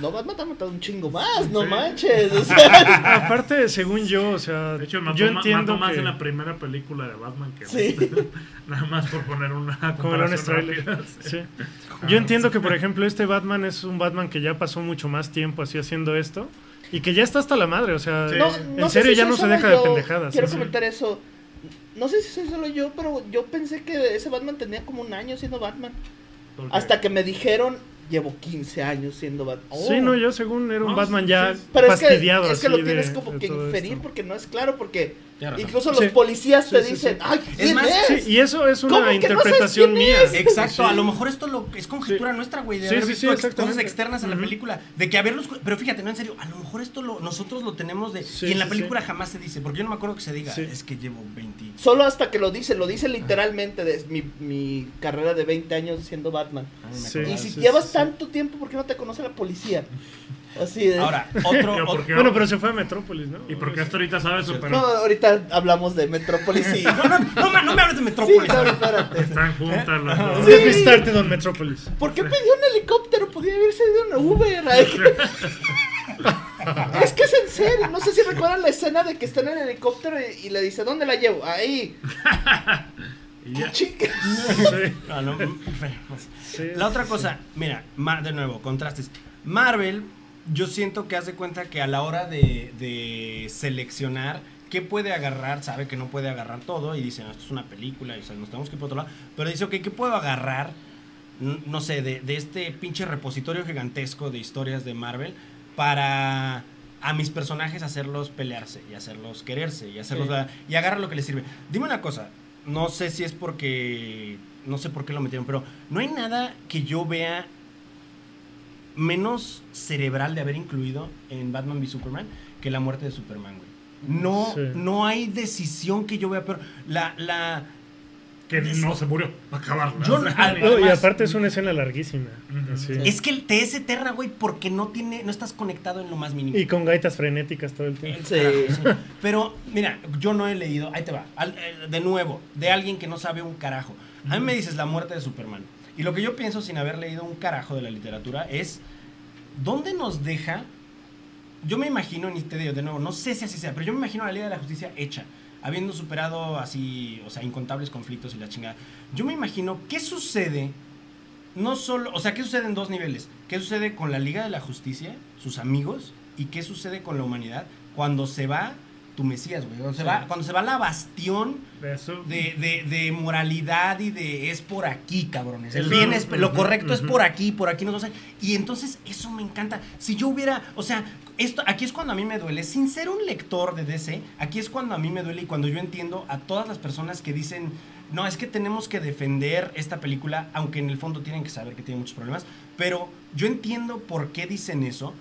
Speaker 2: No, Batman te ha matado un chingo más, no
Speaker 3: Sí.
Speaker 2: manches. O sea,
Speaker 4: Aparte, según yo, o sea,
Speaker 3: De hecho, mató,
Speaker 4: yo entiendo
Speaker 3: mató más
Speaker 4: que...
Speaker 3: en la primera película de Batman que
Speaker 2: Sí.
Speaker 3: Nada más por poner una comparación rápida, sí.
Speaker 4: Sí. Yo entiendo que, por ejemplo, este Batman es un Batman que ya pasó mucho más tiempo así haciendo esto y que ya está hasta la madre, o sea,
Speaker 3: Sí.
Speaker 2: no,
Speaker 4: en
Speaker 2: no
Speaker 4: serio
Speaker 2: si
Speaker 4: ya no se deja de pendejadas.
Speaker 2: Quiero comentar eso. No sé si soy solo yo, pero yo pensé que ese Batman tenía como un año siendo Batman. Hasta que me dijeron, llevo 15 años siendo Batman. Oh.
Speaker 4: Sí, no, yo según era un
Speaker 3: No,
Speaker 4: Batman
Speaker 3: sí,
Speaker 4: ya
Speaker 3: sí, sí.
Speaker 2: Pero es que,
Speaker 4: fastidiado.
Speaker 2: es que lo tienes
Speaker 4: de-
Speaker 2: como
Speaker 4: de
Speaker 2: que inferir
Speaker 4: esto.
Speaker 2: porque no es claro, porque Incluso
Speaker 4: Sí.
Speaker 2: los policías te
Speaker 4: Sí, sí,
Speaker 2: dicen,
Speaker 4: sí.
Speaker 2: ay,
Speaker 1: Es
Speaker 2: ¿quién
Speaker 1: más,
Speaker 2: es?
Speaker 4: Sí, y eso es
Speaker 2: ¿Cómo
Speaker 4: una
Speaker 2: no
Speaker 4: interpretación mía.
Speaker 1: Exacto,
Speaker 4: Sí.
Speaker 1: a lo mejor esto lo, es conjetura
Speaker 4: Sí.
Speaker 1: nuestra, güey, de
Speaker 4: Sí,
Speaker 1: haber
Speaker 4: sí,
Speaker 1: visto cosas externas a la película, de que haberlos, pero fíjate, no en serio, a lo mejor esto lo, nosotros lo tenemos de,
Speaker 4: Sí,
Speaker 1: y en la película
Speaker 4: sí.
Speaker 1: jamás se dice, porque yo no me acuerdo que se diga,
Speaker 4: Sí.
Speaker 1: es que llevo 20.
Speaker 2: Solo hasta que lo dice, lo dice literalmente de mi, mi carrera de 20 años siendo Batman.
Speaker 1: Ah.
Speaker 2: Y si
Speaker 4: sí,
Speaker 2: llevas
Speaker 4: sí, sí.
Speaker 2: tanto tiempo, ¿por qué no te conoce la policía? Así de...
Speaker 1: Ahora, otro,
Speaker 3: Pero
Speaker 1: otro-
Speaker 3: porque-
Speaker 4: Bueno, pero se fue a Metrópolis, ¿no?
Speaker 3: ¿Y por qué hasta ahorita sabes
Speaker 2: No,
Speaker 3: superar?
Speaker 2: ahorita hablamos de Metrópolis y...
Speaker 1: no, no, no, me- no me hables de
Speaker 2: Sí,
Speaker 1: Metrópolis.
Speaker 2: no, espérate.
Speaker 3: Están juntas las dos.
Speaker 2: Sí.
Speaker 4: Started on Metrópolis.
Speaker 2: ¿Por qué pidió un helicóptero? Podría haberse ido en Uber. Es que es en serio. No sé si recuerdan la escena de que está en el helicóptero y, y le dice, ¿dónde la llevo? Ahí.
Speaker 3: Y ya.
Speaker 2: Chica.
Speaker 4: Sí,
Speaker 1: No, no, fe-
Speaker 4: sí,
Speaker 1: La otra
Speaker 4: sí,
Speaker 1: cosa, mira, de nuevo, contrastes. Marvel, yo siento que hace cuenta que a la hora de, de seleccionar qué puede agarrar, sabe que no puede agarrar todo y dice, no, esto es una película, y, o sea, nos tenemos que ir por otro lado. Pero dice, ok, ¿qué puedo agarrar? No sé, de, de este pinche repositorio gigantesco de historias de Marvel para a mis personajes hacerlos pelearse y hacerlos quererse y hacerlos
Speaker 2: Sí.
Speaker 1: y agarrar lo que les sirve. Dime una cosa, no sé si es porque no sé por qué lo metieron, pero no hay nada que yo vea menos cerebral de haber incluido en Batman v Superman que la muerte de Superman, güey. No,
Speaker 4: Sí.
Speaker 1: no hay decisión que yo vea peor. La, la,
Speaker 3: Que no se murió. Para acabarla.
Speaker 1: Yo-
Speaker 4: No, y aparte es una escena larguísima.
Speaker 1: Es que te es eterna, güey, porque no tiene, no estás conectado en lo más mínimo.
Speaker 4: Y con gaitas frenéticas todo el tiempo.
Speaker 2: Sí.
Speaker 1: Carajo, sí. Pero, mira, yo no he leído, ahí te va, al- eh, de nuevo, de alguien que no sabe un carajo. A mí me dices la muerte de Superman. Y lo que yo pienso sin haber leído un carajo de la literatura es, ¿dónde nos deja? Yo me imagino, ni te digo de nuevo, no sé si así sea, pero yo me imagino la Liga de la Justicia hecha, habiendo superado así, o sea, incontables conflictos y la chingada. Yo me imagino qué sucede, no solo, o sea, qué sucede en dos niveles. ¿Qué sucede con la Liga de la Justicia, sus amigos, y qué sucede con la humanidad cuando se va tu Mesías, güey? Cuando, se va, cuando se va la bastión
Speaker 3: de
Speaker 1: de, moralidad y de es por aquí, cabrones. El bien es, lo correcto es por aquí, por aquí nos vamos a- Y entonces eso me encanta. Si yo hubiera, o sea, esto, aquí es cuando a mí me duele. Sin ser un lector de DC, aquí es cuando a mí me duele y cuando yo entiendo a todas las personas que dicen, no, es que tenemos que defender esta película, aunque en el fondo tienen que saber que tiene muchos problemas. Pero yo entiendo por qué dicen eso.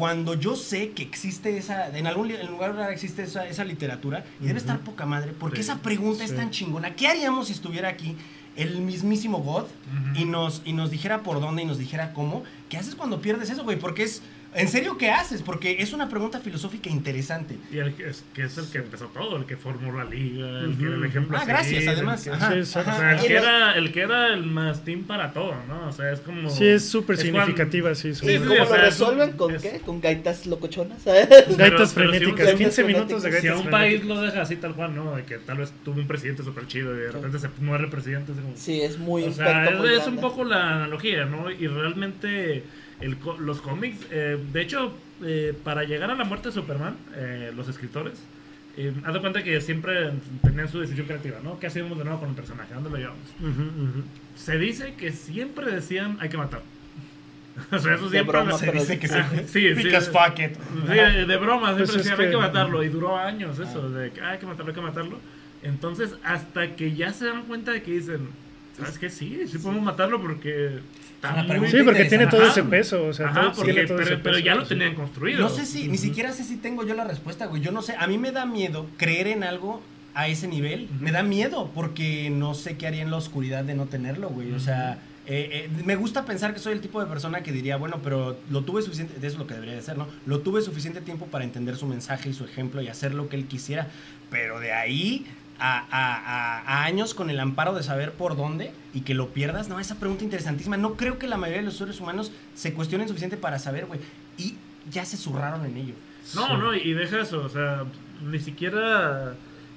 Speaker 1: Cuando yo sé que existe esa, en algún en lugar existe esa, esa literatura, y debe estar poca madre, porque
Speaker 3: Sí,
Speaker 1: esa pregunta es tan chingona. ¿Qué haríamos si estuviera aquí el mismísimo God y, nos, y nos dijera por dónde y nos dijera cómo? ¿Qué haces cuando pierdes eso, güey? Porque es, ¿en serio qué haces? Porque es una pregunta filosófica interesante.
Speaker 3: Y el que es, que es el que empezó todo, el que formó la liga, el que era el ejemplo.
Speaker 1: Ah, gracias, además.
Speaker 3: el que-
Speaker 2: lo-
Speaker 3: era, el mastín para todo, ¿no? O sea, es como...
Speaker 4: Sí, es súper significativa, sí.
Speaker 3: Sí,
Speaker 2: ¿Y
Speaker 3: sí,
Speaker 2: cómo
Speaker 3: o
Speaker 2: lo
Speaker 3: sea, es
Speaker 2: resuelven? ¿Con
Speaker 3: es-
Speaker 2: qué? ¿Con gaitas locochonas?
Speaker 4: Gaitas
Speaker 3: pero si
Speaker 4: frenéticas,
Speaker 3: un-
Speaker 4: 15 minutos de
Speaker 3: Si a
Speaker 4: gaitas
Speaker 3: un
Speaker 4: frenéticas.
Speaker 3: país lo deja así tal cual, ¿no? De que tal vez tuvo un presidente súper chido y de repente se muere el presidente. Es como,
Speaker 2: sí, es muy
Speaker 3: o sea, es,
Speaker 2: muy
Speaker 3: es un poco la analogía, ¿no? Y realmente el co- los cómics, eh, de hecho, eh, para llegar a la muerte de Superman, eh, los escritores, eh, haz de cuenta que siempre tenían su decisión creativa, ¿no? ¿Qué hacemos de nuevo con el personaje? ¿A ¿Dónde lo llevamos?
Speaker 4: Ujú, ujú.
Speaker 3: Se dice que siempre decían hay que matar. o sea, eso
Speaker 2: De
Speaker 3: siempre
Speaker 2: broma,
Speaker 1: Se dice que
Speaker 3: Ah, sí, sí.
Speaker 1: Because fuck it.
Speaker 3: Sí, de broma, siempre
Speaker 4: Pues es
Speaker 3: decían hay
Speaker 4: que-
Speaker 3: que matarlo y duró años eso, de que "Ah, hay que matarlo, hay que matarlo. Entonces, hasta que ya se dan cuenta de que dicen, ¿sabes qué? Sí, sí podemos matarlo porque
Speaker 1: Una
Speaker 3: muy-
Speaker 1: pregunta
Speaker 4: Sí, porque tiene todo
Speaker 3: Ajá.
Speaker 4: ese peso. O sea,
Speaker 3: Ajá,
Speaker 4: todo-
Speaker 3: porque-
Speaker 4: tiene todo
Speaker 3: pero,
Speaker 4: ese
Speaker 3: pero
Speaker 4: peso,
Speaker 3: ya lo tenían construido.
Speaker 1: No sé si, ni siquiera sé si tengo yo la respuesta, güey. Yo no sé, a mí me da miedo creer en algo a ese nivel. Me da miedo porque no sé qué haría en la oscuridad de no tenerlo, güey. O sea, eh, eh, me gusta pensar que soy el tipo de persona que diría, bueno, pero lo tuve suficiente, eso es lo que debería de ser, ¿no? Lo tuve suficiente tiempo para entender su mensaje y su ejemplo y hacer lo que él quisiera. Pero de ahí a- a- a años con el amparo de saber por dónde y que lo pierdas, no, esa pregunta interesantísima. No creo que la mayoría de los seres humanos se cuestionen suficiente para saber, güey. Y ya se zurraron en ello.
Speaker 3: No,
Speaker 4: Sí.
Speaker 3: no, y deja eso, o sea, ni siquiera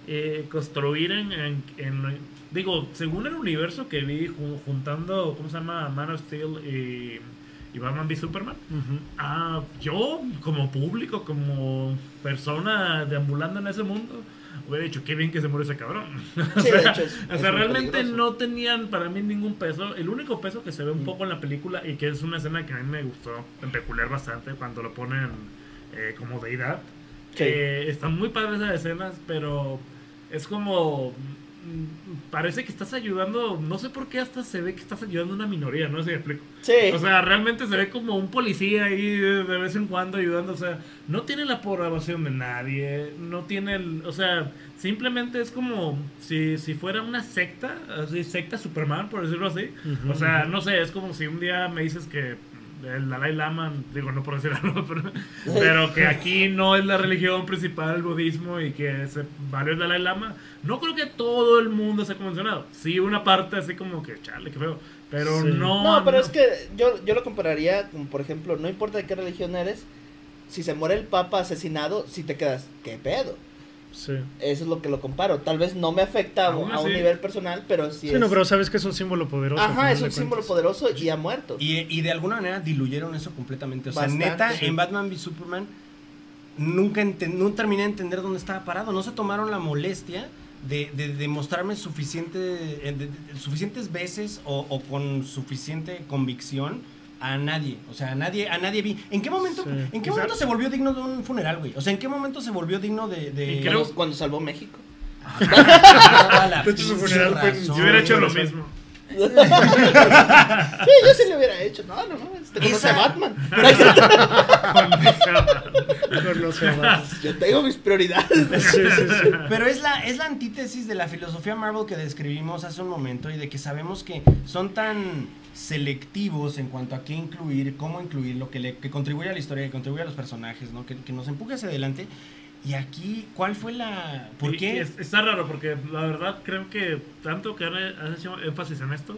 Speaker 3: eh, construir en, en- en- Digo, según el universo que vi ju- juntando, ¿cómo se llama? Man of Steel y, y Batman v Superman.
Speaker 4: Ujú.
Speaker 3: Ah, yo, como público, como persona deambulando en ese mundo, hubiera dicho, qué bien que se murió ese cabrón.
Speaker 2: Sí, hecho, es-
Speaker 3: O sea, realmente no tenían para mí ningún peso. El único peso que se ve un
Speaker 2: Mm.
Speaker 3: poco en la película y que es una escena que a mí me gustó en peculiar bastante cuando lo ponen eh, como deidad.
Speaker 2: Sí.
Speaker 3: Eh, están muy padres esas escenas, pero es como... Parece que estás ayudando, no sé por qué hasta se ve que estás ayudando a una minoría, no sé si me explico.
Speaker 2: Sí.
Speaker 3: O sea, realmente se ve como un policía ahí de vez en cuando ayudando. O sea, no tiene la aprobación de nadie. No tiene el. O sea, simplemente es como si, si fuera una secta. Así, secta Superman, por decirlo así. O sea, no sé, es como si un día me dices que el Dalai Lama, digo, no por decir algo, pero, pero que aquí no es la religión principal el budismo y que se valió el Dalai Lama. No creo que todo el mundo sea convencionado. Sí, una parte así como que, chale, qué feo. Pero
Speaker 4: Sí.
Speaker 3: no.
Speaker 2: No, pero es que yo, yo lo compararía, como por ejemplo, no importa de qué religión eres, si se muere el papa asesinado, si te quedas, ¿qué pedo?
Speaker 4: Sí.
Speaker 2: Eso es lo que lo comparo. Tal vez no me afecta a,
Speaker 3: Aún
Speaker 2: a un nivel personal, pero sí,
Speaker 4: Sí,
Speaker 2: es...
Speaker 4: no, pero sabes que es un símbolo poderoso.
Speaker 2: Ajá, es un símbolo
Speaker 4: cuentas.
Speaker 2: poderoso y ha muerto.
Speaker 1: Y, y de alguna manera diluyeron eso completamente. O sea,
Speaker 2: Bastante,
Speaker 1: neta,
Speaker 2: sí.
Speaker 1: en Batman v Superman nunca enten- no terminé de entender dónde estaba parado. No se tomaron la molestia de, de, de mostrarme suficiente, eh, de- de- suficientes veces o, o con suficiente convicción a nadie. O sea, a nadie, a nadie vi. ¿En qué momento,
Speaker 4: Sí.
Speaker 1: ¿en qué momento se volvió digno de un funeral, güey? O sea, ¿en qué momento se volvió digno de... de...
Speaker 3: Y creo-
Speaker 2: Cuando, cuando salvó México.
Speaker 1: Ah, la
Speaker 4: De hecho, su funeral fue.
Speaker 3: Yo hubiera hecho lo mismo.
Speaker 2: Sí, yo sí lo hubiera hecho. No, no, no. Este conoce
Speaker 1: Esa-
Speaker 2: a Batman.
Speaker 4: Mejor no sea más.
Speaker 2: Yo tengo mis prioridades.
Speaker 4: Sí, sí, sí.
Speaker 1: Pero es la, es la antítesis de la filosofía Marvel que describimos hace un momento y de que sabemos que son tan selectivos en cuanto a qué incluir, cómo incluir, lo que, le, que contribuye a la historia, que contribuye a los personajes, ¿no? que, que nos empuje hacia adelante. Y aquí, ¿cuál fue la...? ¿Por
Speaker 3: Y-
Speaker 1: qué?
Speaker 3: y es- está raro porque la verdad creo que tanto que han hecho énfasis en esto,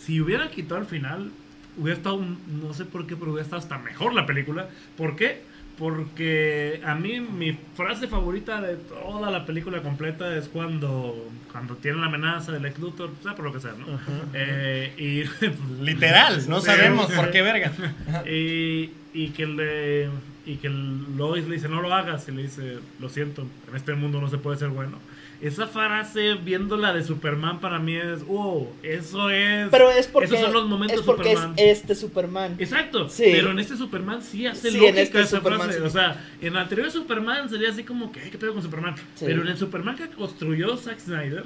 Speaker 3: si hubiera quitado el final, hubiera estado, un- no sé por qué, pero hubiera estado hasta mejor la película. ¿Por qué? Porque a mí mi frase favorita de toda la película completa es cuando, cuando tienen la amenaza del ex Luthor, sea por lo que sea, ¿no?
Speaker 4: Ajá.
Speaker 3: Eh, y
Speaker 1: Literal, no sabemos por qué verga.
Speaker 3: y, y que le y que Lois le dice no lo hagas y le dice lo siento en este mundo no se puede ser bueno esa frase viéndola de Superman para mí es wow eso es
Speaker 2: Pero es porque,
Speaker 3: esos son los momentos
Speaker 2: es, porque
Speaker 3: Superman
Speaker 2: es este Superman.
Speaker 3: Exacto,
Speaker 2: Sí.
Speaker 3: pero en este Superman sí hace
Speaker 2: Sí, en
Speaker 3: lógica
Speaker 2: este
Speaker 3: esa
Speaker 2: Superman
Speaker 3: frase.
Speaker 2: sí.
Speaker 3: O sea, en el anterior Superman sería así como que, "Ay, ¿qué pedo con Superman? Pero en el Superman que construyó Zack Snyder,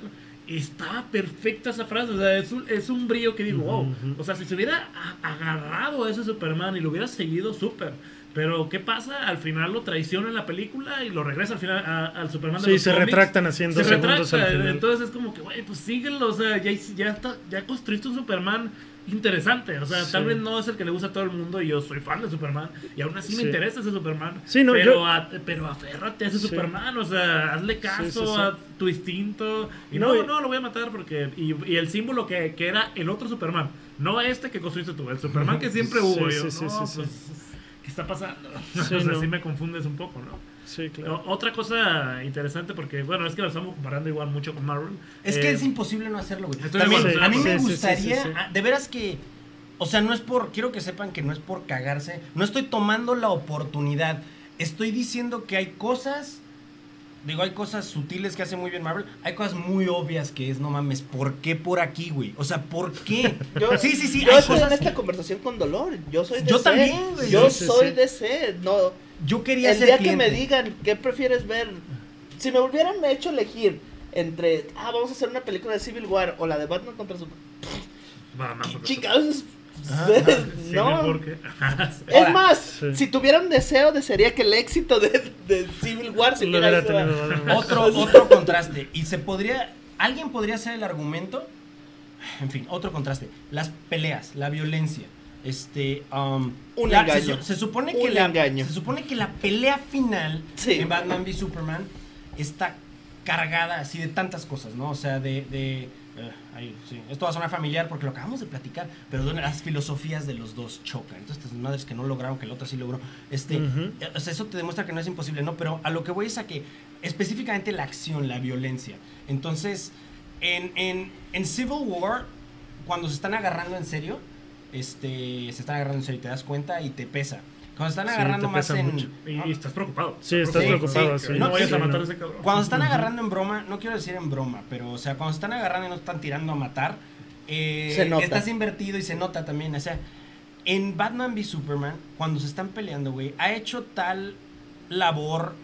Speaker 3: estaba perfecta esa frase. O sea, es un, es un brillo que digo, wow.
Speaker 4: ujú.
Speaker 3: O sea, si se hubiera agarrado a ese Superman y lo hubiera seguido, súper. Pero ¿qué pasa? Al final lo traiciona en la película y lo regresa al final a- al Superman de
Speaker 4: Sí,
Speaker 3: los
Speaker 4: se
Speaker 3: cómics.
Speaker 4: retractan haciendo
Speaker 3: Se
Speaker 4: segundos
Speaker 3: retracta,
Speaker 4: al final.
Speaker 3: Entonces es como que, güey, pues síguelo, o sea, ya, ya, está, ya construiste un Superman interesante. O sea,
Speaker 4: Sí.
Speaker 3: tal vez no es el que le gusta a todo el mundo y yo soy fan de Superman y aún así me
Speaker 4: Sí.
Speaker 3: interesa ese Superman.
Speaker 4: Sí, no,
Speaker 3: pero,
Speaker 4: yo-
Speaker 3: a- pero aférrate a ese. Superman, o sea, hazle caso a tu instinto. Y
Speaker 4: No,
Speaker 3: no,
Speaker 4: y-
Speaker 3: no, lo voy a matar porque... Y, y el símbolo que, que era el otro Superman, no este que construiste tú, el Superman que siempre hubo. yo,
Speaker 4: sí,
Speaker 3: no,
Speaker 4: sí, sí.
Speaker 3: pues, ¿Qué está pasando?
Speaker 4: Sí,
Speaker 3: o sea,
Speaker 4: no.
Speaker 3: sí me confundes un poco, ¿no?
Speaker 4: Sí, claro.
Speaker 3: O- Otra cosa interesante, porque bueno, es que lo estamos comparando igual mucho con Marvel.
Speaker 1: Es que
Speaker 3: Eh,
Speaker 1: es imposible no hacerlo, güey. También, a mí me
Speaker 4: de acuerdo. Sí, sí, sí,
Speaker 1: gustaría, ah, de veras que, o sea, no es por, quiero que sepan que no es por cagarse, no estoy tomando la oportunidad, estoy diciendo que hay cosas, digo, hay cosas sutiles que hace muy bien Marvel, hay cosas muy obvias que es, no mames, ¿por qué por aquí, güey? O sea, ¿por qué?
Speaker 2: Yo,
Speaker 1: sí, sí, sí,
Speaker 2: yo estoy
Speaker 1: cosas
Speaker 2: en esta
Speaker 1: que-
Speaker 2: conversación con dolor. Yo soy de
Speaker 1: Yo también, güey.
Speaker 2: Yo
Speaker 4: Sí,
Speaker 2: soy
Speaker 4: sí.
Speaker 2: DC. No,
Speaker 1: yo quería
Speaker 2: el
Speaker 1: ser
Speaker 2: día que
Speaker 1: cliente.
Speaker 2: me digan qué prefieres ver, si me hubieran hecho elegir entre, ah, vamos a hacer una película de Civil War o la de Batman contra Superman,
Speaker 3: va,
Speaker 1: Ajá,
Speaker 3: Sí,
Speaker 2: no. Es
Speaker 1: Ahora,
Speaker 2: más,
Speaker 4: sí.
Speaker 2: si tuviera un deseo, desearía que el éxito de, de Civil War se
Speaker 4: Lo
Speaker 2: hubiera.
Speaker 1: Otro, otro contraste. Y se podría. Alguien podría hacer el argumento. En fin, otro contraste. Las peleas, la violencia. Este. um,
Speaker 2: Un
Speaker 1: la-
Speaker 2: engaño.
Speaker 1: Se, su- se supone que
Speaker 2: Un
Speaker 1: la,
Speaker 2: engaño.
Speaker 1: Se supone que la pelea final
Speaker 2: Sí.
Speaker 1: en Batman v Superman está cargada así de tantas cosas, ¿no? O sea, de. de ahí, sí. Esto va a sonar familiar porque lo acabamos de platicar, pero las filosofías de los dos chocan. Entonces, estas madres que no lograron, que el otro sí logró. Este, o sea, eso te demuestra que no es imposible, ¿no? Pero a lo que voy es a que específicamente la acción, la violencia. Entonces, en, en, en Civil War, cuando se están agarrando en serio, este, se están agarrando en serio y te das cuenta y te pesa. Cuando están agarrando más en...
Speaker 3: Y, y estás preocupado.
Speaker 4: Sí, estás
Speaker 1: Sí,
Speaker 4: preocupado,
Speaker 1: sí.
Speaker 4: sí.
Speaker 3: No, vayas
Speaker 1: sí,
Speaker 3: a matar
Speaker 4: no.
Speaker 3: a ese cabrón.
Speaker 1: Cuando están agarrando en broma, no quiero decir en broma, pero o sea, cuando se están agarrando y no están tirando a matar, eh,
Speaker 2: Se nota.
Speaker 1: estás invertido y se nota también. O sea, en Batman v Superman, cuando se están peleando, güey, ha hecho tal labor,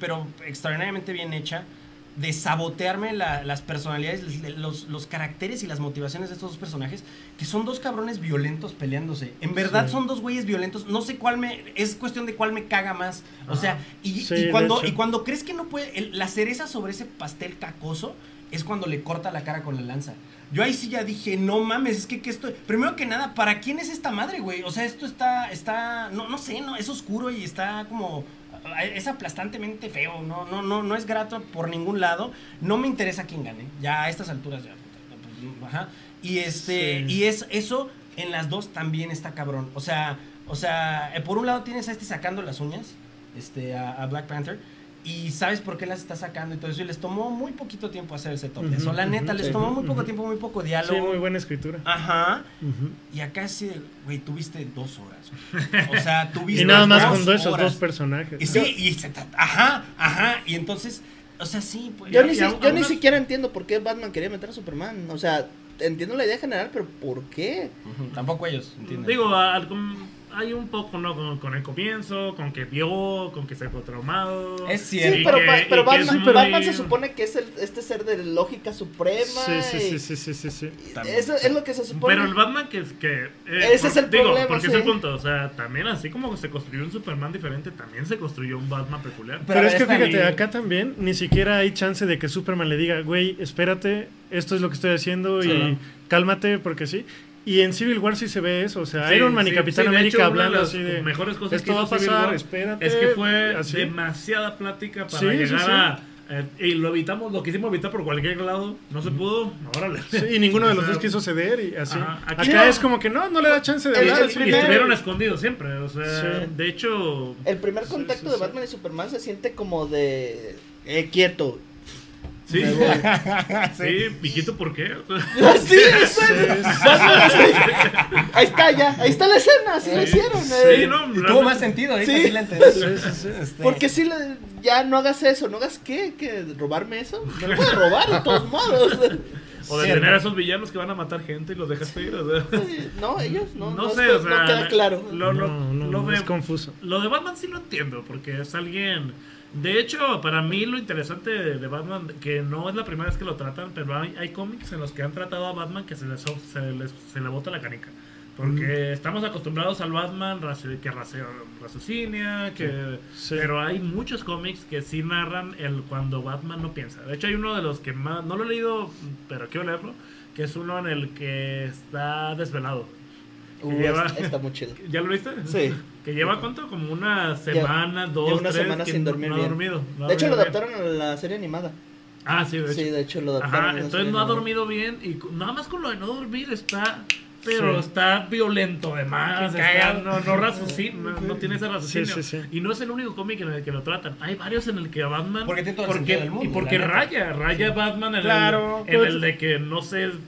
Speaker 1: pero extraordinariamente bien hecha, de sabotearme la- las personalidades, los, los caracteres y las motivaciones de estos dos personajes, que son dos cabrones violentos peleándose. En verdad
Speaker 4: Sí.
Speaker 1: son dos güeyes violentos. No sé cuál me. Es cuestión de cuál me caga más. O sea, y,
Speaker 4: Sí,
Speaker 1: y
Speaker 4: de
Speaker 1: cuando, y cuando crees que no puede. el- la cereza sobre ese pastel cacoso es cuando le corta la cara con la lanza. Yo ahí sí ya dije, no mames, es que, que esto. Primero que nada, ¿para quién es esta madre, güey? O sea, esto está. está no, no sé, no, es oscuro y está como. Es aplastantemente feo, no, no, no, no es grato por ningún lado. No me interesa quién gane. Ya a estas alturas ya. pues, Ajá. Y este.
Speaker 4: Sí.
Speaker 1: Y es eso en las dos también está cabrón. O sea, o sea, eh, por un lado tienes a este sacando las uñas, este, a, a Black Panther. Y sabes por qué las está sacando y todo eso. Y les tomó muy poquito tiempo hacer el setup. de eso, la neta, les
Speaker 2: sí.
Speaker 1: tomó muy poco tiempo, muy poco
Speaker 4: Sí,
Speaker 1: diálogo.
Speaker 4: muy buena escritura.
Speaker 1: Ajá. Y acá sí, güey, tuviste dos horas. güey. O sea, tuviste
Speaker 4: Y nada más
Speaker 1: dos
Speaker 4: con esos
Speaker 1: horas.
Speaker 4: dos personajes.
Speaker 1: Y sí, y se ajá, ajá. Y entonces, o sea, sí, pues.
Speaker 2: Yo,
Speaker 1: ya-
Speaker 2: ni,
Speaker 1: ya
Speaker 2: si- yo ni siquiera entiendo por qué Batman quería meter a Superman. O sea, entiendo la idea general, pero ¿por qué?
Speaker 1: Tampoco ellos, ¿entienden?
Speaker 3: Digo, al- hay un poco, ¿no? Con, con el comienzo, con que vio, con que se fue traumado.
Speaker 1: Es cierto.
Speaker 2: Pero,
Speaker 3: que-
Speaker 2: pero Batman,
Speaker 3: es muy-
Speaker 2: Batman se supone que es el, este ser de lógica suprema.
Speaker 4: Sí, sí, sí, sí, sí, sí.
Speaker 2: Eso es lo que se supone.
Speaker 3: Pero el Batman que... que eh,
Speaker 2: Ese es el
Speaker 3: digo,
Speaker 2: problema,
Speaker 3: Porque
Speaker 2: sí.
Speaker 3: es el punto, o sea, también así como se construyó un Superman diferente, también se construyó un Batman peculiar.
Speaker 1: Pero
Speaker 4: es que fíjate, acá también ni siquiera hay chance de que Superman le diga, güey, espérate, esto es lo que estoy haciendo
Speaker 1: Sí.
Speaker 4: y cálmate porque sí. Y en Civil War sí se ve eso, o sea,
Speaker 3: Sí,
Speaker 4: Iron Man
Speaker 3: sí,
Speaker 4: y Capitán
Speaker 3: sí, de
Speaker 4: América
Speaker 3: hecho,
Speaker 4: hablando
Speaker 3: las
Speaker 4: así de,
Speaker 3: mejores cosas
Speaker 4: esto
Speaker 3: que
Speaker 4: va a pasar,
Speaker 3: War
Speaker 4: espérate.
Speaker 3: Es que fue
Speaker 4: así.
Speaker 3: demasiada plática para llegar
Speaker 4: sí.
Speaker 3: a... eh, y lo evitamos, lo quisimos evitar por cualquier lado, no se pudo, órale.
Speaker 4: Sí, y ninguno de los dos quiso ceder y así.
Speaker 3: Ajá, aquí
Speaker 4: Acá
Speaker 3: no.
Speaker 4: es como que no, no le da chance de
Speaker 2: El-
Speaker 4: hablar.
Speaker 2: el
Speaker 4: así
Speaker 3: Y
Speaker 2: primer-
Speaker 3: estuvieron escondidos siempre, o sea,
Speaker 4: Sí.
Speaker 3: de hecho...
Speaker 2: El primer contacto
Speaker 4: sí,
Speaker 2: de
Speaker 4: sí.
Speaker 2: Batman y Superman se siente como de. Eh, quieto.
Speaker 3: Sí, sí, mijito, ¿por qué?
Speaker 2: Así es,
Speaker 4: Sí,
Speaker 2: Batman así. Ahí está ya, ahí está la escena, así lo hicieron. eh.
Speaker 3: Sí, no,
Speaker 1: Y tuvo más sentido, ahorita
Speaker 2: Sí.
Speaker 1: sí, la entendí.
Speaker 4: Sí, sí, sí.
Speaker 1: Este,
Speaker 2: Porque si le, ya no hagas eso, no hagas qué, que robarme eso, me lo a robar de todos modos.
Speaker 3: O de
Speaker 1: Sí,
Speaker 3: tener
Speaker 1: ¿no?
Speaker 3: a esos villanos que van a matar gente y los dejaste ir. O sea,
Speaker 2: No, ellos no,
Speaker 3: no,
Speaker 2: no,
Speaker 3: sé, o sea.
Speaker 2: no queda claro.
Speaker 3: Lo, lo-
Speaker 4: No, no,
Speaker 3: lo
Speaker 4: no,
Speaker 3: de,
Speaker 4: es confuso.
Speaker 3: lo de Batman sí lo entiendo, porque es alguien. De hecho, para mí lo interesante de, Batman, que no es la primera vez que lo tratan, pero hay, hay cómics en los que han tratado a Batman que se, les, se, les- se le bota la canica. Porque estamos acostumbrados al Batman que raci- raciocinia, que...
Speaker 4: Sí.
Speaker 3: Pero hay muchos cómics que sí narran el cuando Batman no piensa. De hecho, hay uno de los que más... No lo he leído, pero quiero leerlo. Que es uno en el que está desvelado.
Speaker 2: Uh,
Speaker 3: lleva-
Speaker 2: está, está muy chido.
Speaker 3: ¿Ya lo viste?
Speaker 2: Sí.
Speaker 3: Que lleva cuánto? Como una semana, dos,
Speaker 2: lleva una
Speaker 3: tres,
Speaker 2: semana sin
Speaker 3: no-
Speaker 2: dormir
Speaker 3: no ha
Speaker 2: bien.
Speaker 3: dormido. no
Speaker 2: De hecho, lo adaptaron a la serie animada.
Speaker 3: Ah, sí, de hecho.
Speaker 2: Sí, de hecho, lo adaptaron.
Speaker 3: Ajá,
Speaker 2: a la
Speaker 3: entonces
Speaker 2: serie
Speaker 3: no ha dormido bien y nada más con lo de no dormir está, pero
Speaker 4: Sí.
Speaker 3: está violento además, está- no, no, no, no tiene ese raciocinio.
Speaker 4: Sí, sí, sí.
Speaker 3: Y no es el único cómic en el que lo tratan, hay varios en el que a Batman...
Speaker 1: Porque tiene todo el
Speaker 3: porque-
Speaker 1: del mundo,
Speaker 3: Y porque raya, raya Batman en,
Speaker 1: Claro.
Speaker 3: el, en el de que no sé cuándo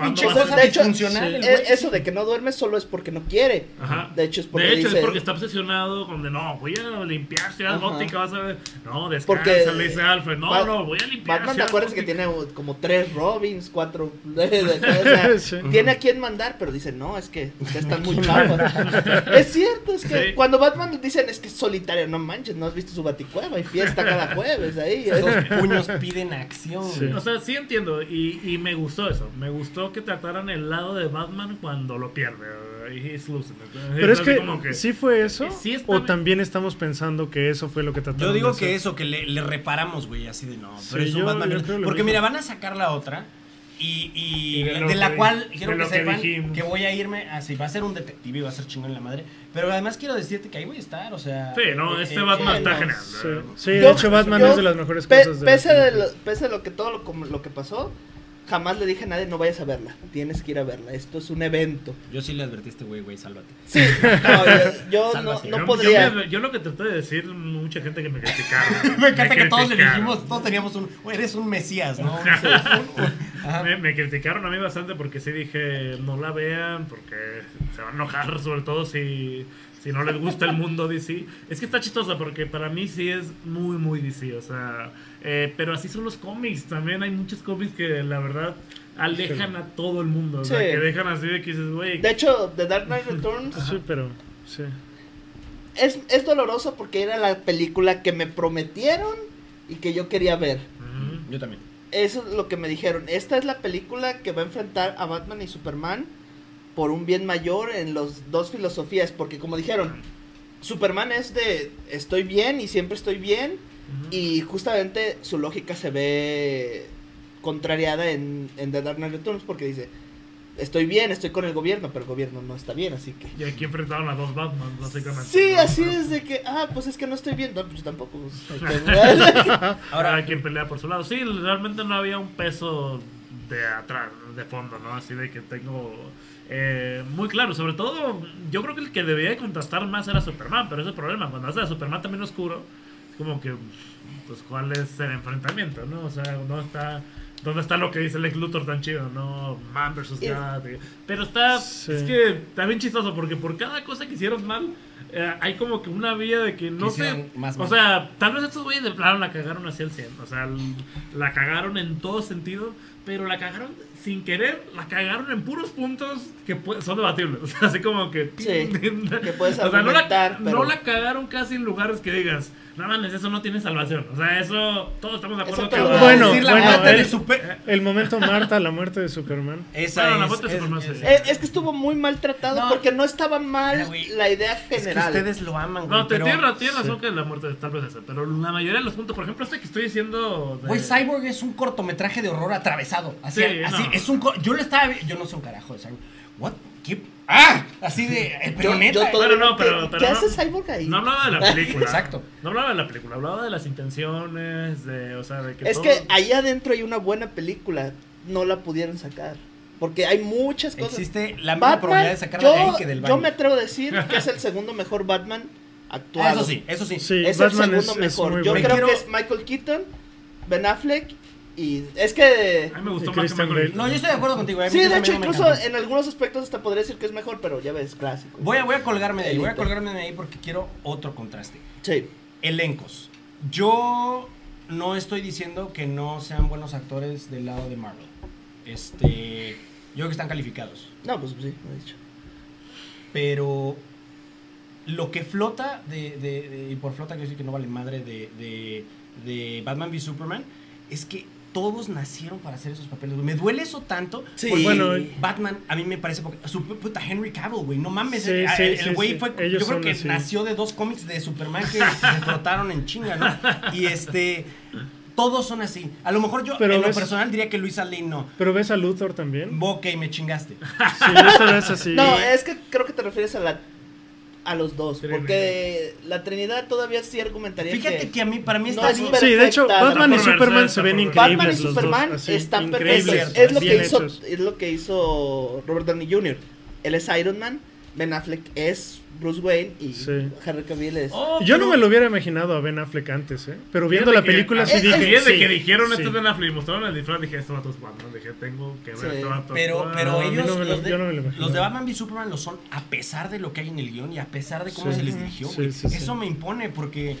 Speaker 1: Pinche cosa
Speaker 2: de hecho,
Speaker 1: el
Speaker 2: Eh,
Speaker 1: güey.
Speaker 2: Eso de que no duerme solo es porque no quiere.
Speaker 3: Ajá.
Speaker 2: De hecho, es porque
Speaker 3: de hecho,
Speaker 2: dice-
Speaker 3: es porque está obsesionado con de no, voy a limpiar Ciudad. Gótica, vas a ver. No, descansa,
Speaker 2: Porque
Speaker 3: le dice Alfred. No, no, voy a limpiar.
Speaker 2: Batman, ¿te acuerdas que
Speaker 3: Gótica".
Speaker 2: tiene como tres Robins, cuatro? de- de- o sea,
Speaker 4: Sí.
Speaker 2: Tiene a quien mandar, pero dice, no, es que ustedes están muy chavos. es cierto, es que
Speaker 3: Sí.
Speaker 2: cuando Batman dicen es que es solitario, no manches, no has visto su baticueva, hay fiesta cada jueves ahí.
Speaker 1: Dos puños piden acción.
Speaker 4: Sí.
Speaker 3: O sea, sí entiendo y, y me gustó eso. Me gustó que trataran el lado de Batman cuando lo pierde. He's losing it.
Speaker 4: Pero es que,
Speaker 3: como
Speaker 4: ¿sí fue eso?
Speaker 3: Eh, sí está
Speaker 4: ¿O también estamos pensando que eso fue lo que trataron
Speaker 1: Yo digo
Speaker 4: de
Speaker 1: que
Speaker 4: hacer?
Speaker 1: eso, que le, le reparamos, güey, así de no. Pero
Speaker 4: Sí,
Speaker 1: es un
Speaker 4: yo-
Speaker 1: Batman.
Speaker 4: yo
Speaker 1: Porque
Speaker 4: mismo.
Speaker 1: mira, van a sacar la otra. Y, y
Speaker 3: Y de
Speaker 1: de, la
Speaker 3: que-
Speaker 1: cual quiero que
Speaker 3: que
Speaker 1: sepan
Speaker 3: dijimos.
Speaker 1: que voy a irme así. Va a ser un detective y va a ser chingón en la madre. Pero además quiero decirte que ahí voy a estar, o sea.
Speaker 3: Sí, no,
Speaker 1: eh,
Speaker 3: este
Speaker 1: eh,
Speaker 3: Batman
Speaker 1: eh,
Speaker 3: está
Speaker 1: no.
Speaker 3: genial.
Speaker 4: Sí,
Speaker 3: eh.
Speaker 4: sí, de hecho Batman
Speaker 2: yo-
Speaker 4: es de las mejores
Speaker 2: Pe-
Speaker 4: cosas de la
Speaker 2: pese, de lo, pese a lo que todo lo, como- lo que pasó, jamás le dije a nadie, no vayas a verla, tienes que ir a verla, esto es un evento.
Speaker 1: Yo sí le advertí a este güey, güey, sálvate.
Speaker 2: Sí, no, yo, yo no,
Speaker 1: Sálvate.
Speaker 2: no
Speaker 3: Yo-
Speaker 2: podría.
Speaker 3: Yo, me- yo lo que traté de decir, mucha gente que me criticaron.
Speaker 1: Me encanta que todos le dijimos, todos teníamos un. güey, eres un mesías, ¿no?
Speaker 3: Me, me criticaron a mí bastante porque sí dije, no la vean, porque se van a enojar, sobre todo si, si no les gusta el mundo DC. Es que está chistosa porque para mí sí es muy, muy DC, o sea, eh, pero así son los cómics, también hay muchos cómics que la verdad alejan a todo el mundo, o sea,
Speaker 2: Sí.
Speaker 3: que dejan así de que dices, güey,
Speaker 2: De hecho, The Dark Knight Returns
Speaker 4: Sí, pero... Sí.
Speaker 2: es, es doloroso porque era la película que me prometieron y que yo quería ver.
Speaker 1: Yo también.
Speaker 2: Eso es lo que me dijeron. Esta es la película que va a enfrentar a Batman y Superman por un bien mayor en las dos filosofías. Porque como dijeron, Superman es de estoy bien y siempre estoy bien. Y justamente su lógica se ve contrariada en, en The Dark Knight Returns porque dice, estoy bien, estoy con el gobierno, pero el gobierno no está bien, así que...
Speaker 3: Y aquí enfrentaron a dos Batman, básicamente.
Speaker 2: Sí, así es de que, ah, pues es que no estoy bien, no, pues yo tampoco.
Speaker 3: Ahora
Speaker 1: Ahora,
Speaker 3: hay quien pelea por su lado. Sí, realmente no había un peso de atrás, de fondo, ¿no? Así de que tengo eh, muy claro. Sobre todo, yo creo que el que debía de contrastar más era Superman, pero ese es el problema. Cuando haces a Superman también oscuro, como que, pues, ¿cuál es el enfrentamiento, no? O sea, no está. ¿Dónde está lo que dice Lex Luthor tan chido? No, man versus God. Pero está.
Speaker 4: Sí.
Speaker 3: Es que está bien chistoso porque por cada cosa que hicieron mal, eh, hay como que una vía de que no sé.
Speaker 1: más
Speaker 3: o
Speaker 1: mal.
Speaker 3: sea, tal vez estos güeyes de plano la cagaron hacia el 100. O sea, la cagaron en todo sentido, pero la cagaron sin querer, la cagaron en puros puntos que son debatibles. O sea, así como que.
Speaker 2: Sí, que puedes
Speaker 3: o sea, no la,
Speaker 2: argumentar, pero-
Speaker 3: no la cagaron casi en lugares que digas, no mames, eso no tiene salvación. O sea, eso. Todos estamos de acuerdo
Speaker 2: Eso
Speaker 3: que.
Speaker 2: lo-
Speaker 4: Bueno,
Speaker 1: decir la
Speaker 4: bueno,
Speaker 1: muerte de
Speaker 4: él-
Speaker 1: Super-
Speaker 4: El momento Marta, la muerte de Superman.
Speaker 1: Esa
Speaker 3: Bueno, la
Speaker 1: es,
Speaker 3: muerte de
Speaker 1: es-
Speaker 3: Superman,
Speaker 1: es-
Speaker 3: sí.
Speaker 2: Es que estuvo muy maltratado
Speaker 1: No.
Speaker 2: porque no estaba mal la idea
Speaker 1: es que
Speaker 2: general.
Speaker 1: ustedes lo aman, güey.
Speaker 3: No, te tienes, tienes razón
Speaker 4: sí.
Speaker 3: que la muerte tal vez esa, pero la mayoría de los puntos, por ejemplo, este que estoy diciendo. de-
Speaker 1: Güey, Cyborg es un cortometraje de horror atravesado. Así,
Speaker 3: Sí,
Speaker 1: así
Speaker 3: no.
Speaker 1: es un. Yo lo estaba. Yo no sé un carajo de Cyborg. ¿What? ¿Qué? ¡Ah! Así de. eh, Pero
Speaker 2: Yo-
Speaker 1: neta.
Speaker 2: yo todavía
Speaker 3: Bueno, no, pero- pero
Speaker 2: ¿Qué
Speaker 3: no-
Speaker 2: hace Cyborg ahí?
Speaker 3: No hablaba de la película.
Speaker 1: Exacto.
Speaker 3: No hablaba de la película, hablaba de las intenciones, de, o sea, de que
Speaker 2: es
Speaker 3: todo-
Speaker 2: que ahí adentro hay una buena película. No la pudieron sacar. Porque hay muchas cosas.
Speaker 1: Existe la misma probabilidad de sacarla
Speaker 2: yo,
Speaker 1: de ahí que del baño.
Speaker 2: yo me atrevo a decir que es el segundo mejor Batman actual.
Speaker 1: Eso sí, eso sí.
Speaker 4: Sí,
Speaker 2: Es
Speaker 4: Batman
Speaker 2: el segundo
Speaker 4: es
Speaker 2: mejor. yo creo
Speaker 1: Quiero-
Speaker 2: que es Michael Keaton, Ben Affleck y es que
Speaker 3: A mí me gustó más que Michael
Speaker 4: Bale.
Speaker 1: No, yo estoy de acuerdo contigo. eh,
Speaker 2: Sí, de hecho, incluso en algunos aspectos hasta podría decir que es mejor, pero ya ves, clásico.
Speaker 1: Voy a, voy a colgarme de ahí, voy a colgarme de ahí porque quiero otro contraste.
Speaker 2: Sí.
Speaker 1: Elencos. Yo no estoy diciendo que no sean buenos actores del lado de Marvel. Este, yo creo que están calificados.
Speaker 2: No, pues sí, lo he dicho.
Speaker 1: Pero lo que flota de, de- de- y por flota quiero decir que no vale madre de, de, de Batman v Superman es que todos nacieron para hacer esos papeles, güey. Me duele eso tanto.
Speaker 2: Sí.
Speaker 1: porque
Speaker 4: Bueno, eh.
Speaker 1: Batman a mí me parece porque su puta Henry Cavill, güey, no mames,
Speaker 4: Sí,
Speaker 1: el-
Speaker 4: sí,
Speaker 1: el güey
Speaker 4: sí.
Speaker 1: fue
Speaker 4: Ellos
Speaker 1: yo creo que
Speaker 4: así.
Speaker 1: nació de dos cómics de Superman que se frotaron en chinga, ¿no? Y este todos son así. A lo mejor yo
Speaker 4: Pero
Speaker 1: en lo personal diría que Luisa Lane no.
Speaker 4: Pero ves a Luthor también.
Speaker 1: Ok, me chingaste.
Speaker 4: Sí, yo te ves así.
Speaker 2: No, es que creo que te refieres a la a los dos,
Speaker 3: Trinidad.
Speaker 2: porque la Trinidad todavía sí argumentaría
Speaker 1: Fíjate que a mí para mí
Speaker 2: No
Speaker 1: está
Speaker 2: es
Speaker 1: bien.
Speaker 2: per-
Speaker 4: Sí, de hecho, Batman y Superman se ven
Speaker 3: verse.
Speaker 2: Batman y
Speaker 4: increíbles los
Speaker 2: Superman
Speaker 4: dos. así,
Speaker 2: están
Speaker 4: increíbles,
Speaker 2: perfectos. Es lo que hizo es lo que hizo Robert Downey Jr. Él es Iron Man, Ben Affleck es Bruce Wayne y
Speaker 4: Sí.
Speaker 2: Henry Cavill es
Speaker 3: Oh,
Speaker 4: Yo no
Speaker 3: pero-
Speaker 4: me lo hubiera imaginado a Ben Affleck antes, ¿eh? Pero viendo la
Speaker 3: que-
Speaker 4: película
Speaker 3: ah,
Speaker 4: sí dije.
Speaker 3: Fíjate
Speaker 4: sí,
Speaker 3: que dijeron
Speaker 4: sí.
Speaker 3: este Ben Affleck y mostraron el disfraz, dije, este vato es Batman. Dije, tengo que ver
Speaker 2: Sí.
Speaker 3: este vato.
Speaker 1: Pero,
Speaker 3: actuar.
Speaker 1: pero
Speaker 4: No, a mí
Speaker 1: ellos,
Speaker 4: no
Speaker 1: los, de,
Speaker 4: yo no me lo imagino.
Speaker 1: los de Batman v Superman lo son a pesar de lo que hay en el guion y a pesar de cómo
Speaker 4: Sí.
Speaker 1: se les dirigió.
Speaker 4: Sí,
Speaker 1: güey.
Speaker 4: sí, sí.
Speaker 1: Eso me impone porque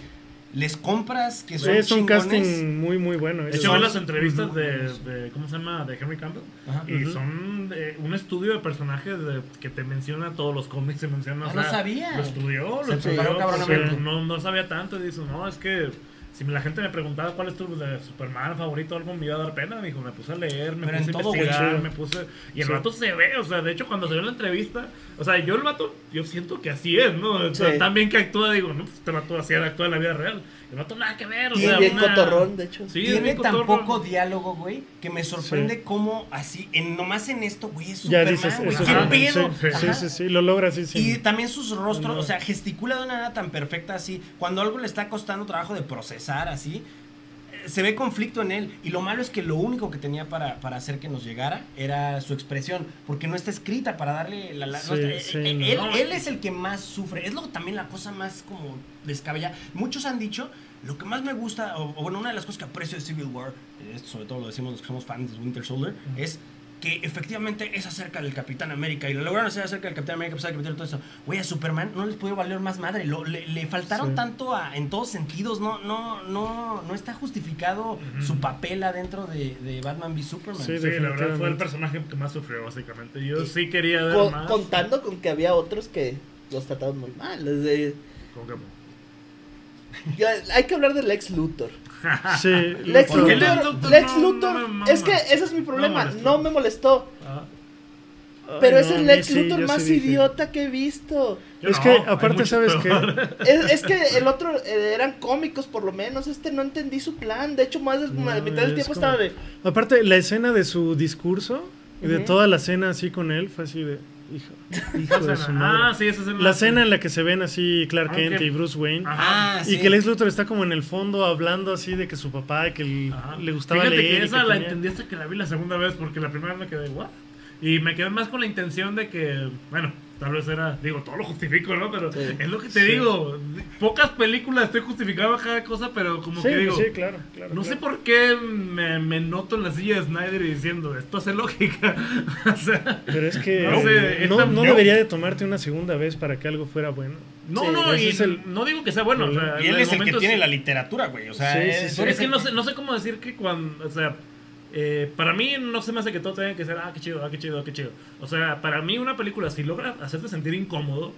Speaker 1: les compras que son
Speaker 4: Es un
Speaker 1: chingones.
Speaker 4: casting muy, muy bueno.
Speaker 3: De hecho,
Speaker 4: son-
Speaker 3: las entrevistas de, de- ¿cómo se llama? De Henry Campbell.
Speaker 1: Ajá.
Speaker 3: Y son de- un estudio de personajes de- que te menciona todos los cómics, se menciona.
Speaker 1: Ah,
Speaker 3: o
Speaker 1: no
Speaker 3: sea,
Speaker 1: sabía.
Speaker 3: Lo estudió,
Speaker 1: Se
Speaker 3: lo estudió.
Speaker 1: preparó
Speaker 4: cabronamente.
Speaker 3: no, no sabía tanto. Y dice, no, es que si la gente me preguntaba cuál es tu de Superman favorito, algo me iba a dar pena. Me dijo, me puse a leer, me
Speaker 1: Pero
Speaker 3: puse a investigar, me puse. Y el
Speaker 4: Sí.
Speaker 3: vato se ve, o sea, de hecho, cuando se ve en la entrevista, o sea, yo el vato, yo siento que así es, ¿no? O sea,
Speaker 2: Sí.
Speaker 3: Bien que actúa, digo, no, pues este vato así actúa en la vida real. El vato nada que ver, o
Speaker 2: y
Speaker 3: sea,
Speaker 2: bien
Speaker 3: una-
Speaker 2: cotorrón, de hecho.
Speaker 3: Sí,
Speaker 1: Tiene tan poco diálogo, güey, que me sorprende
Speaker 4: Sí.
Speaker 1: cómo así, en, nomás en esto, güey, es
Speaker 4: Ya
Speaker 1: Superman,
Speaker 4: dices,
Speaker 1: güey. ¿Qué
Speaker 3: ajá,
Speaker 1: pedo?
Speaker 4: Sí, sí, sí, sí, lo logra así.
Speaker 1: Y
Speaker 4: Sí.
Speaker 1: también sus rostros,
Speaker 4: No.
Speaker 1: o sea, gesticula de una manera tan perfecta así. Cuando algo le está costando trabajo de procesar así, se ve conflicto en él. Y lo malo es que lo único que tenía para, para hacer que nos llegara era su expresión, porque no está escrita para darle la... la-
Speaker 4: Sí, sí,
Speaker 1: eh,
Speaker 4: no.
Speaker 1: él, él es el que más sufre. Es lo también la cosa más como descabellada. Muchos han dicho, lo que más me gusta, o, o bueno, una de las cosas que aprecio de Civil War, eh, esto sobre todo lo decimos los que somos fans de Winter Soldier, es que efectivamente es acerca del Capitán América y lo lograron hacer acerca del Capitán América, pesar metieron todo eso. Güey, a Superman no les puede valer más madre. Lo- le, le faltaron
Speaker 4: Sí.
Speaker 1: tanto a- en todos sentidos. No, no, no, no está justificado su papel adentro de, de Batman v Superman.
Speaker 4: Sí,
Speaker 3: Sí, la verdad fue el personaje que más sufrió, básicamente. Yo
Speaker 2: Y-
Speaker 3: sí quería ver
Speaker 2: Con-
Speaker 3: más.
Speaker 2: contando con que había otros que los trataban muy mal. es de-
Speaker 3: Como que-
Speaker 2: ya, hay que hablar de Lex Luthor.
Speaker 4: Sí,
Speaker 2: Lex
Speaker 1: ¿Por qué
Speaker 2: Luthor,
Speaker 3: Lex Luthor
Speaker 2: Lex
Speaker 3: no
Speaker 2: es que ese es mi problema, no me molestó,
Speaker 3: Ah,
Speaker 4: Ay,
Speaker 2: pero es el Lex
Speaker 4: sí,
Speaker 2: Luthor más
Speaker 4: sí
Speaker 2: idiota que he visto.
Speaker 3: yo
Speaker 4: Es
Speaker 3: no,
Speaker 4: que, aparte, ¿sabes qué?
Speaker 3: peores.
Speaker 2: Es, es que el otro eh, eran cómicos por lo menos, este no entendí su plan, de hecho más de
Speaker 4: No,
Speaker 2: la mitad del tiempo
Speaker 4: como-
Speaker 2: estaba de...
Speaker 4: Aparte, la escena de su discurso y de toda la escena así con él fue así de. Hijo, hijo de su madre.
Speaker 3: Ah, sí, esa escena.
Speaker 4: La escena en la que se ven así Clark
Speaker 3: Ah,
Speaker 4: Kent y Bruce Wayne.
Speaker 3: Ajá.
Speaker 1: Ah,
Speaker 4: Y
Speaker 1: sí.
Speaker 4: que Lex Luthor está como en el fondo hablando así de que su papá, que el- le gustaba
Speaker 3: Fíjate
Speaker 4: leer.
Speaker 3: que
Speaker 4: y
Speaker 3: esa
Speaker 4: que
Speaker 3: la
Speaker 4: tenía-
Speaker 3: entendí hasta que la vi la segunda vez, porque la primera me quedé, ¿what? Y me quedé más con la intención de que, bueno, tal vez era, digo, todo lo justifico, ¿no? Pero
Speaker 2: Sí.
Speaker 3: es lo que te
Speaker 4: Sí.
Speaker 3: digo, pocas películas estoy justificando cada cosa, pero como
Speaker 4: Sí,
Speaker 3: que digo,
Speaker 4: sí, claro, claro.
Speaker 3: no sé por qué me, me noto en la silla de Snyder y diciendo, esto hace lógica. o sea,
Speaker 4: Pero es que
Speaker 3: No
Speaker 4: no,
Speaker 3: sé,
Speaker 4: no,
Speaker 3: esta- yo-
Speaker 4: debería de tomarte una segunda vez para que algo fuera bueno.
Speaker 3: no,
Speaker 2: Sí,
Speaker 3: no, y
Speaker 4: es el-
Speaker 3: no digo que sea bueno. o sea,
Speaker 1: Y él es el que tiene la literatura, güey. O sea,
Speaker 4: Sí, sí,
Speaker 1: es-
Speaker 3: es que no sé, no sé cómo decir que cuando, o sea, eh, para mí no se me hace que todo tenga que ser, ah, qué chido, ah, qué chido, ah, qué chido. O sea, para mí una película, si logra hacerte sentir incómodo,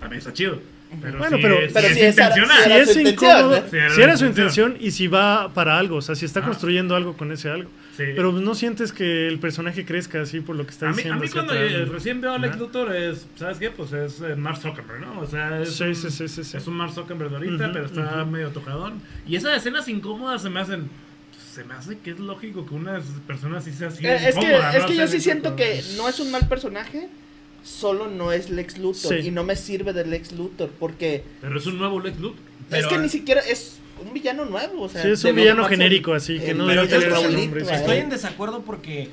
Speaker 3: también está chido. Pero
Speaker 4: Bueno,
Speaker 3: si
Speaker 4: pero-
Speaker 3: es,
Speaker 2: pero
Speaker 3: si
Speaker 2: si
Speaker 3: es intencional.
Speaker 2: si
Speaker 4: Si es incómodo,
Speaker 2: ¿no?
Speaker 3: Sí, era
Speaker 4: si era su
Speaker 3: intención.
Speaker 4: y si va para algo, o sea, si está
Speaker 3: Ajá.
Speaker 4: construyendo algo con ese algo.
Speaker 3: Sí.
Speaker 4: Pero no sientes que el personaje crezca así por lo que está
Speaker 3: a mí, a
Speaker 4: diciendo.
Speaker 3: mí
Speaker 4: hacia
Speaker 3: cuando
Speaker 4: atrás,
Speaker 3: eh, recién veo a Lex
Speaker 4: Ajá.
Speaker 3: Luthor es, ¿sabes qué? Pues es eh, Mark Zuckerberg, ¿no? O sea, es,
Speaker 4: Sí,
Speaker 3: un,
Speaker 4: sí, sí, sí, sí.
Speaker 3: es un Mark Zuckerberg ahorita,
Speaker 4: Ujú,
Speaker 3: pero está
Speaker 4: ujú.
Speaker 3: medio tocadón. Y esas escenas incómodas se me hacen, se me hace que es lógico que una persona así sea así
Speaker 2: Eh, es que, es que yo sí siento que no es un mal personaje, solo no es Lex Luthor
Speaker 4: Sí.
Speaker 2: y no me sirve de Lex Luthor porque
Speaker 3: Pero es un nuevo Lex Luthor.
Speaker 1: Pero-
Speaker 2: es que ni siquiera es un villano nuevo, o sea,
Speaker 4: Sí, es un villano genérico, así, que
Speaker 2: el-
Speaker 4: no debe tener
Speaker 1: estoy-
Speaker 4: sí.
Speaker 1: Estoy
Speaker 2: eh.
Speaker 1: en desacuerdo porque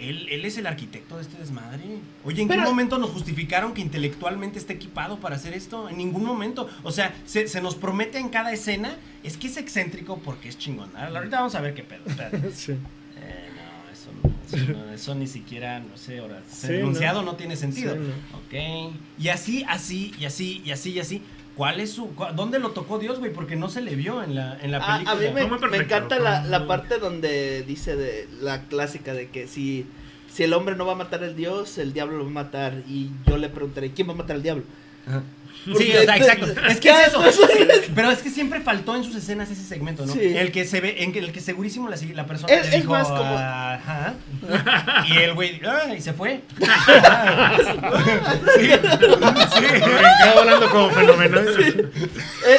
Speaker 1: él, él es el arquitecto de este desmadre. Oye, ¿en
Speaker 2: Pero-
Speaker 1: qué momento nos justificaron que intelectualmente esté equipado para hacer esto? En ningún momento. O sea, se, se nos promete en cada escena, es que es excéntrico porque es chingón. Ahora, Ahorita vamos a ver qué pedo.
Speaker 4: Sí.
Speaker 1: Eh, no, eso, no, eso, no, eso ni siquiera, no sé, ahora,
Speaker 4: Sí,
Speaker 1: enunciado no. tiene sentido.
Speaker 4: Sí,
Speaker 1: Ok. Y así, así, y así, y así, y así. ¿Cuál es su. cua- ¿Dónde lo tocó Dios, güey? Porque no se le vio en la, en la
Speaker 2: A,
Speaker 1: película.
Speaker 2: a mí me, me encanta la, la parte donde dice de la clásica de que si, si el hombre no va a matar al dios, el diablo lo va a matar. Y yo le preguntaré, ¿quién va a matar al diablo?
Speaker 1: Ajá. Sí, o sea, exacto. Es que es eso. Pero es que siempre faltó en sus escenas ese segmento, ¿no?
Speaker 2: Sí.
Speaker 1: El que se ve, en el que segurísimo la, la persona
Speaker 2: Es-
Speaker 1: le
Speaker 2: es
Speaker 1: dijo,
Speaker 2: más como-
Speaker 1: ajá. Y el güey, ah, y se fue. sí,
Speaker 4: Brincaba volando como fenómeno.
Speaker 2: Eh,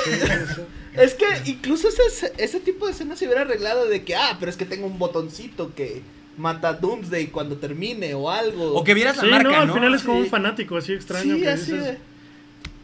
Speaker 2: es que incluso ese, ese tipo de escenas se hubiera arreglado de que, ah, pero es que tengo un botoncito que mata a Doomsday cuando termine o algo.
Speaker 1: O que vieras la
Speaker 4: Sí,
Speaker 1: marca,
Speaker 4: no,
Speaker 1: ¿no?
Speaker 4: al final es como
Speaker 2: Sí.
Speaker 4: un fanático así extraño.
Speaker 2: Sí,
Speaker 4: que
Speaker 2: así
Speaker 4: dices,
Speaker 2: de-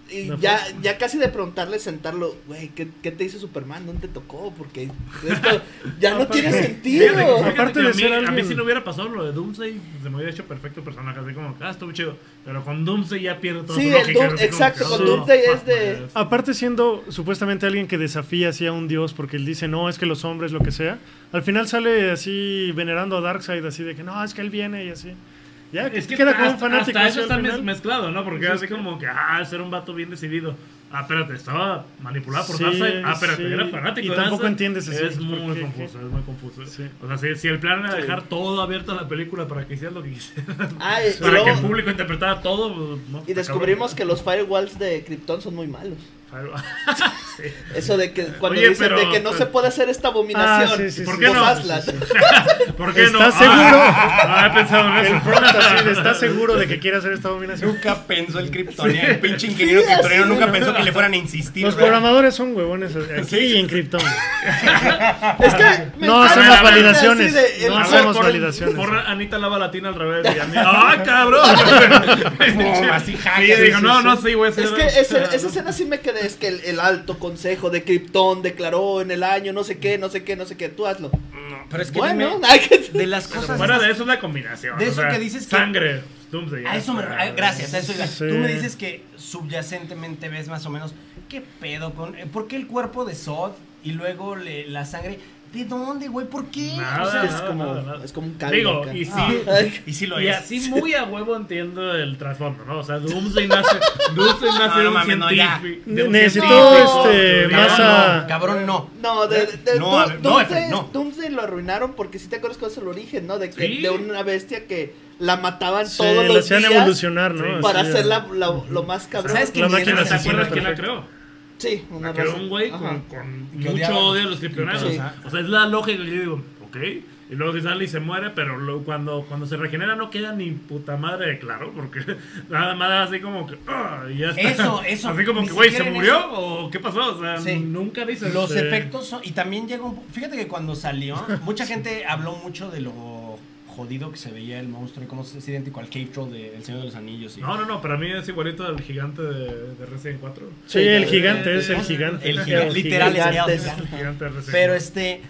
Speaker 2: Y
Speaker 4: No
Speaker 2: ya,
Speaker 4: fue-
Speaker 2: ya casi de preguntarle, sentarlo, güey, ¿qué, ¿qué te dice Superman? ¿Dónde te tocó? Porque esto ya no tiene sentido.
Speaker 3: fíjate
Speaker 4: Aparte de
Speaker 3: a mí,
Speaker 4: ser
Speaker 3: a mí
Speaker 4: alguien-
Speaker 3: si no hubiera pasado lo de Doomsday, se me hubiera hecho perfecto personaje, así como, ah, estuvo chido. Pero con Doomsday ya pierde todo
Speaker 2: Sí,
Speaker 3: su lógica,
Speaker 2: Doom-
Speaker 3: así como
Speaker 2: exacto,
Speaker 4: con
Speaker 3: oh,
Speaker 2: Doomsday es de-.
Speaker 4: Aparte siendo supuestamente alguien que desafía así a un dios porque él dice, no, es que los hombres, lo que sea, al final sale así venerando a Darkseid, así de que no, es que él viene y así. Ya,
Speaker 3: Es que
Speaker 4: queda
Speaker 3: hasta,
Speaker 4: como un fanático
Speaker 3: hasta eso está
Speaker 4: final.
Speaker 3: mezclado, ¿no? Porque
Speaker 4: Sí,
Speaker 3: así
Speaker 4: es
Speaker 3: como que, ah, ser un vato bien decidido. Ah, espérate, estaba manipulado por
Speaker 4: Sí,
Speaker 3: Darkseid. Ah, espérate,
Speaker 4: sí.
Speaker 3: era fanático
Speaker 4: Y tampoco entiendes así,
Speaker 3: Es muy confuso, es muy confuso.
Speaker 4: Sí.
Speaker 3: O sea, si, si el plan era dejar todo abierto a la película para que hicieran lo que quisieran,
Speaker 2: Ah,
Speaker 3: para que el público interpretara todo, pues, no,
Speaker 2: y descubrimos que los firewalls de Krypton son muy malos.
Speaker 3: Pero- Sí.
Speaker 2: Eso de que cuando
Speaker 3: Oye,
Speaker 2: dicen
Speaker 3: pero-
Speaker 2: de que no se puede hacer esta abominación,
Speaker 4: Ah, sí, sí,
Speaker 3: ¿Por qué no?
Speaker 2: hazla.
Speaker 3: ¿Por qué no?
Speaker 4: ¿Estás
Speaker 3: Ah,
Speaker 4: seguro?
Speaker 3: No, he pensado en eso.
Speaker 4: El de, ¿estás seguro de que quiere hacer esta dominación?
Speaker 1: Nunca pensó el kryptoniano, el pinche ingeniero
Speaker 2: Sí,
Speaker 1: kryptoniano
Speaker 2: así,
Speaker 1: nunca
Speaker 2: ¿no?
Speaker 1: pensó que le fueran a insistir.
Speaker 4: Los
Speaker 1: ¿verdad?
Speaker 4: programadores son huevones aquí y en Krypton.
Speaker 2: Es que me
Speaker 4: No hacemos validaciones,
Speaker 2: de
Speaker 4: no hacemos validaciones.
Speaker 3: Por Anita lava latina al revés. Y a mí, ¡ay, cabrón!
Speaker 1: Así,
Speaker 3: digo, no, no, sí, güey.
Speaker 2: Es
Speaker 3: no".
Speaker 2: que ese- esa escena sí me quedé, es que el, el alto consejo de Krypton declaró en el año no sé qué, no sé qué, no sé qué, tú hazlo.
Speaker 1: Pero es que
Speaker 2: Bueno,
Speaker 1: dime,
Speaker 2: hay que-
Speaker 1: de las cosas.
Speaker 3: Fuera
Speaker 1: estas-
Speaker 3: de eso es la combinación.
Speaker 1: de
Speaker 3: o
Speaker 1: eso
Speaker 3: sea,
Speaker 1: que dices que-
Speaker 3: Sangre, Doomsday.
Speaker 1: A eso me. a- gracias, a eso iba.
Speaker 4: Sí.
Speaker 1: Tú me dices que subyacentemente ves más o menos. ¿Qué pedo con.? eh, ¿Por qué el cuerpo de Sod y luego le- la sangre? ¿De dónde, güey? ¿Por qué?
Speaker 3: Nada,
Speaker 1: o sea,
Speaker 2: es
Speaker 3: nada,
Speaker 2: como,
Speaker 3: nada, nada.
Speaker 2: es como un caldo
Speaker 3: Digo,
Speaker 2: acá.
Speaker 3: y sí.
Speaker 2: Ay,
Speaker 1: y sí lo
Speaker 3: Y
Speaker 1: es.
Speaker 3: así muy a huevo entiendo el trasfondo, ¿no? O sea, Doomsday nace, Doomsday nace
Speaker 1: No,
Speaker 3: de
Speaker 1: no
Speaker 3: un
Speaker 1: mames, no,
Speaker 3: científico. de un
Speaker 4: Necesito,
Speaker 3: científico,
Speaker 4: este,
Speaker 3: de-
Speaker 4: más
Speaker 1: Cabrón,
Speaker 4: a-
Speaker 1: no, cabrón, no.
Speaker 2: No, de, de,
Speaker 1: ver, no,
Speaker 2: Doomsday,
Speaker 1: Efe, no.
Speaker 2: Doomsday lo arruinaron porque si te acuerdas cuál es el origen, ¿no? De, que,
Speaker 3: Sí.
Speaker 2: de una bestia que la mataban
Speaker 4: Sí,
Speaker 2: todos
Speaker 4: la
Speaker 2: los
Speaker 4: hacían
Speaker 2: días
Speaker 4: evolucionar, ¿no?
Speaker 2: Para hacerla la- lo más cabrón.
Speaker 1: ¿Sabes qué
Speaker 4: La
Speaker 3: quién la
Speaker 4: perfecta.
Speaker 3: creó?
Speaker 2: Sí, una raza.
Speaker 3: un güey con, con
Speaker 1: Que
Speaker 3: mucho
Speaker 1: odiaba
Speaker 3: odio a
Speaker 1: los
Speaker 3: kryptonianos.
Speaker 2: Sí.
Speaker 3: O sea, es la lógica que yo digo, ok. Y luego que sale y se muere, pero lo- cuando, cuando se regenera no queda ni puta madre de claro, porque nada más así como que, ah, y ya está.
Speaker 1: Eso, eso,
Speaker 3: Así como que, güey, ¿se murió?
Speaker 1: eso.
Speaker 3: ¿O qué pasó? O sea,
Speaker 1: Sí.
Speaker 3: nunca dices.
Speaker 1: Los
Speaker 4: Sí.
Speaker 1: efectos son. Y también llega un. Fíjate que cuando salió, mucha gente habló mucho de lo jodido que se veía el monstruo y cómo es idéntico al Cave Troll de El Señor de los Anillos. Y,
Speaker 3: No, no, no, para mí es igualito al gigante de, de Resident 4.
Speaker 4: Sí, el gigante, es el gigante.
Speaker 1: El gigante, literal, es.
Speaker 3: El gigante de Resident
Speaker 1: Pero
Speaker 3: 4.
Speaker 1: este,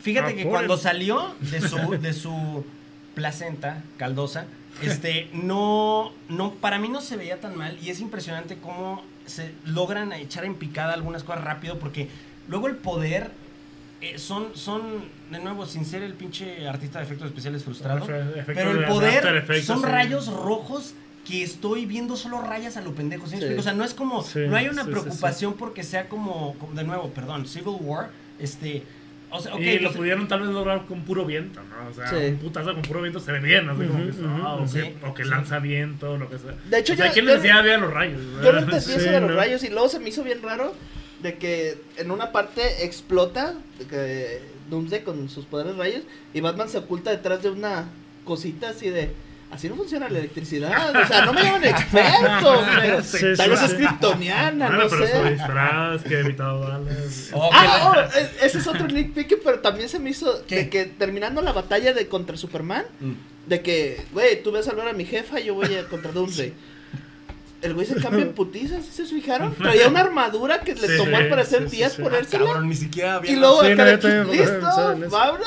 Speaker 1: fíjate
Speaker 4: Ah,
Speaker 1: que cuando
Speaker 4: el-
Speaker 1: salió de su, de su placenta caldosa, este, no, no, para mí no se veía tan mal y es impresionante cómo se logran echar en picada algunas cosas rápido porque luego el poder eh, son, son, de nuevo, sin ser el pinche artista de efectos especiales frustrado,
Speaker 3: Efe-
Speaker 1: pero el poder
Speaker 3: Effects,
Speaker 1: son
Speaker 3: sí.
Speaker 1: rayos rojos que estoy viendo solo rayas a lo pendejo. O sea, no es como,
Speaker 4: Sí,
Speaker 1: no hay una
Speaker 4: sí, sí,
Speaker 1: preocupación porque sea como, como- de nuevo, perdón, Civil War, este, o sea, ok,
Speaker 3: y lo
Speaker 1: pues,
Speaker 3: pudieron tal vez lograr con puro viento, ¿no? O sea,
Speaker 2: Sí.
Speaker 3: un putazo con puro viento se ve bien, ¿no? Como que, ah, o,
Speaker 1: sí,
Speaker 3: que, o que
Speaker 1: sí.
Speaker 3: lanza viento, lo que sea.
Speaker 2: De hecho,
Speaker 3: o sea,
Speaker 2: yo-
Speaker 3: ¿quién
Speaker 2: yo-
Speaker 3: decía había los rayos?
Speaker 2: Yo no entendí
Speaker 4: Sí,
Speaker 2: eso de los
Speaker 4: ¿no?
Speaker 2: rayos y luego se me hizo bien raro de que en una parte explota de que Doomsday con sus poderes rayos y Batman se oculta detrás de una cosita así de así no funciona la electricidad, o sea, no me llaman experto, pero
Speaker 4: Sí,
Speaker 2: tal vez
Speaker 4: sí.
Speaker 2: es kryptoniana,
Speaker 3: Bueno,
Speaker 2: no
Speaker 3: pero
Speaker 2: sé.
Speaker 3: disfraz que evitaba balas.
Speaker 1: oh,
Speaker 2: Ah, oh, e- ese es otro nitpick, pero también se me hizo
Speaker 1: ¿Qué?
Speaker 2: de que terminando la batalla de contra Superman,
Speaker 1: Mm.
Speaker 2: de que, güey, tú vas a salvar a mi jefa, yo voy a contra Doomsday. El güey se cambia en putizas, ¿sí ¿se fijaron? Traía una armadura que le
Speaker 3: Sí,
Speaker 2: tomó al parecer
Speaker 4: sí,
Speaker 2: días
Speaker 4: sí.
Speaker 2: ponérsela.
Speaker 1: Cabrón, ni siquiera había
Speaker 2: y luego
Speaker 4: Sí,
Speaker 2: acá
Speaker 4: no,
Speaker 2: de
Speaker 4: pensaba
Speaker 2: listo, vámonos.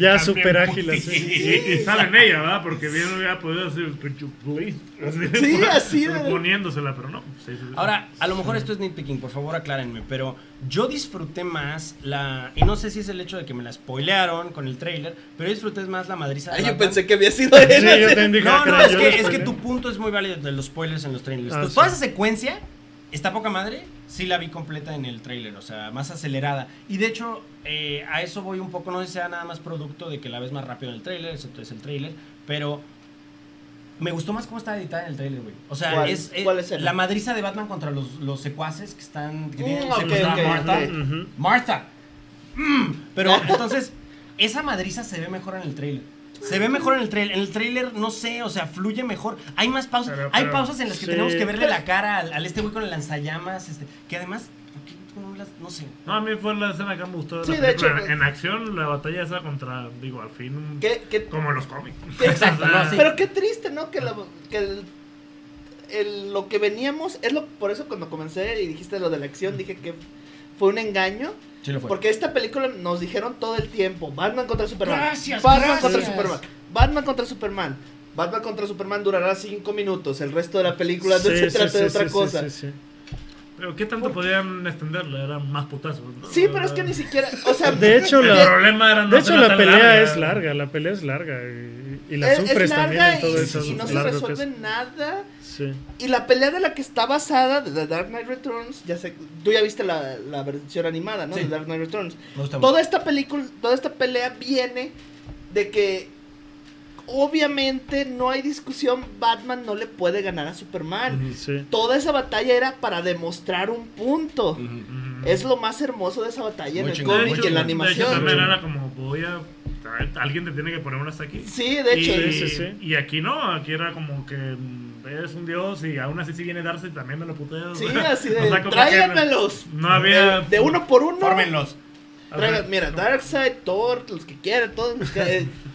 Speaker 4: Ya super
Speaker 1: en
Speaker 4: ágil,
Speaker 1: putiza.
Speaker 4: así.
Speaker 3: Y, y sale en ella, ¿verdad? Porque bien hubiera podido hacer.
Speaker 2: Sí, así de-
Speaker 3: Poniéndosela, pero no. Sí, sí, sí.
Speaker 1: Ahora, a lo mejor esto es nitpicking, por favor aclárenme, pero yo disfruté más la... Y no sé si es el hecho de que me la spoilearon con el trailer, pero yo disfruté más la madriza de
Speaker 2: Ay, yo
Speaker 1: Batman.
Speaker 2: pensé que había sido él.
Speaker 4: Sí, yo
Speaker 1: No,
Speaker 4: ah,
Speaker 1: no, es
Speaker 4: yo
Speaker 1: que, es tu punto es muy válido de los spoilers en los trailers.
Speaker 4: Ah, sí.
Speaker 1: Toda esa secuencia está poca madre, sí la vi completa en el trailer, o sea, más acelerada. Y de hecho, eh, a eso voy un poco, no sé si sea nada más producto de que la ves más rápido en el trailer, excepto es el trailer, pero Me gustó más cómo está editada en el trailer, güey. O sea,
Speaker 2: ¿Cuál?
Speaker 1: es, eh,
Speaker 2: ¿Cuál escena?
Speaker 1: la madriza de Batman contra los, los secuaces que están. Que
Speaker 2: Mm,
Speaker 1: tienen
Speaker 2: ok,
Speaker 1: secuestrada
Speaker 2: ok,
Speaker 1: a Martha.
Speaker 2: ok.
Speaker 4: Ujú.
Speaker 1: Martha. Mm, Pero entonces, esa madriza se ve mejor en el trailer. Se ve mejor en el trailer. En el trailer, no sé, o sea, fluye mejor. Hay más pausas.
Speaker 3: Pero-
Speaker 1: Hay pausas en las que
Speaker 4: Sí.
Speaker 1: tenemos que verle la cara al, al este güey con el lanzallamas. Este, que además, ¿por qué tú no sé.
Speaker 3: No, a mí fue la escena que me gustó.
Speaker 2: Sí,
Speaker 3: la
Speaker 2: de hecho,
Speaker 3: En acción, la batalla esa contra, digo, al fin.
Speaker 2: ¿Qué, qué,
Speaker 3: Como en los cómics.
Speaker 2: qué-
Speaker 1: Exacto, no, sí.
Speaker 2: Pero qué triste, ¿no? Que, la- que el, el- lo que veníamos, es lo por eso cuando comencé y dijiste lo de la acción, dije que fue un engaño.
Speaker 1: Sí lo fue.
Speaker 2: Porque esta película nos dijeron todo el tiempo, Batman contra Superman.
Speaker 1: Gracias,
Speaker 2: Batman contra. Superman. Batman contra Superman. Batman contra Superman durará cinco minutos. El resto de la película no
Speaker 4: Sí,
Speaker 2: se
Speaker 4: sí,
Speaker 2: trata
Speaker 4: sí,
Speaker 2: de otra
Speaker 4: sí,
Speaker 2: cosa.
Speaker 4: Sí,
Speaker 2: Sí,
Speaker 4: sí, sí.
Speaker 3: Pero ¿qué tanto podían extenderla? Eran más putazos. ¿no?
Speaker 2: pero es que ni siquiera, o sea,
Speaker 4: De hecho,
Speaker 3: El
Speaker 4: la-
Speaker 3: problema era no
Speaker 4: De hecho, la pelea es larga, la pelea es larga. Y, y la
Speaker 2: es,
Speaker 4: sufres
Speaker 2: es
Speaker 4: también en todo
Speaker 2: y,
Speaker 4: eso.
Speaker 2: y no se resuelve
Speaker 4: es.
Speaker 2: nada.
Speaker 4: Sí.
Speaker 2: Y la pelea de la que está basada, de The Dark Knight Returns, ya sé, tú ya viste la, la versión animada, ¿no?
Speaker 1: Sí.
Speaker 2: De Dark Knight Returns. Toda esta película, toda esta pelea viene de que obviamente no hay discusión, Batman no le puede ganar a Superman.
Speaker 4: Sí.
Speaker 2: Toda esa batalla era para demostrar un punto. Es lo más hermoso de esa batalla en el cómic y en la
Speaker 1: chingón.
Speaker 3: De hecho,
Speaker 2: animación.
Speaker 3: también era como, voy a... Alguien te tiene que poner una hasta aquí.
Speaker 2: Sí, de hecho.
Speaker 3: y,
Speaker 4: Sí, sí, sí.
Speaker 3: y aquí no, aquí era como que eres un dios y aún así si viene Darcy también me lo puteo.
Speaker 2: Sí, así de,
Speaker 3: O sea,
Speaker 2: tráiganmelos.
Speaker 3: No había...
Speaker 2: De, de uno por uno.
Speaker 1: Fórmenlos.
Speaker 2: Traigan- mira, Darkseid, Thor, los que quieran, todos los que... eh,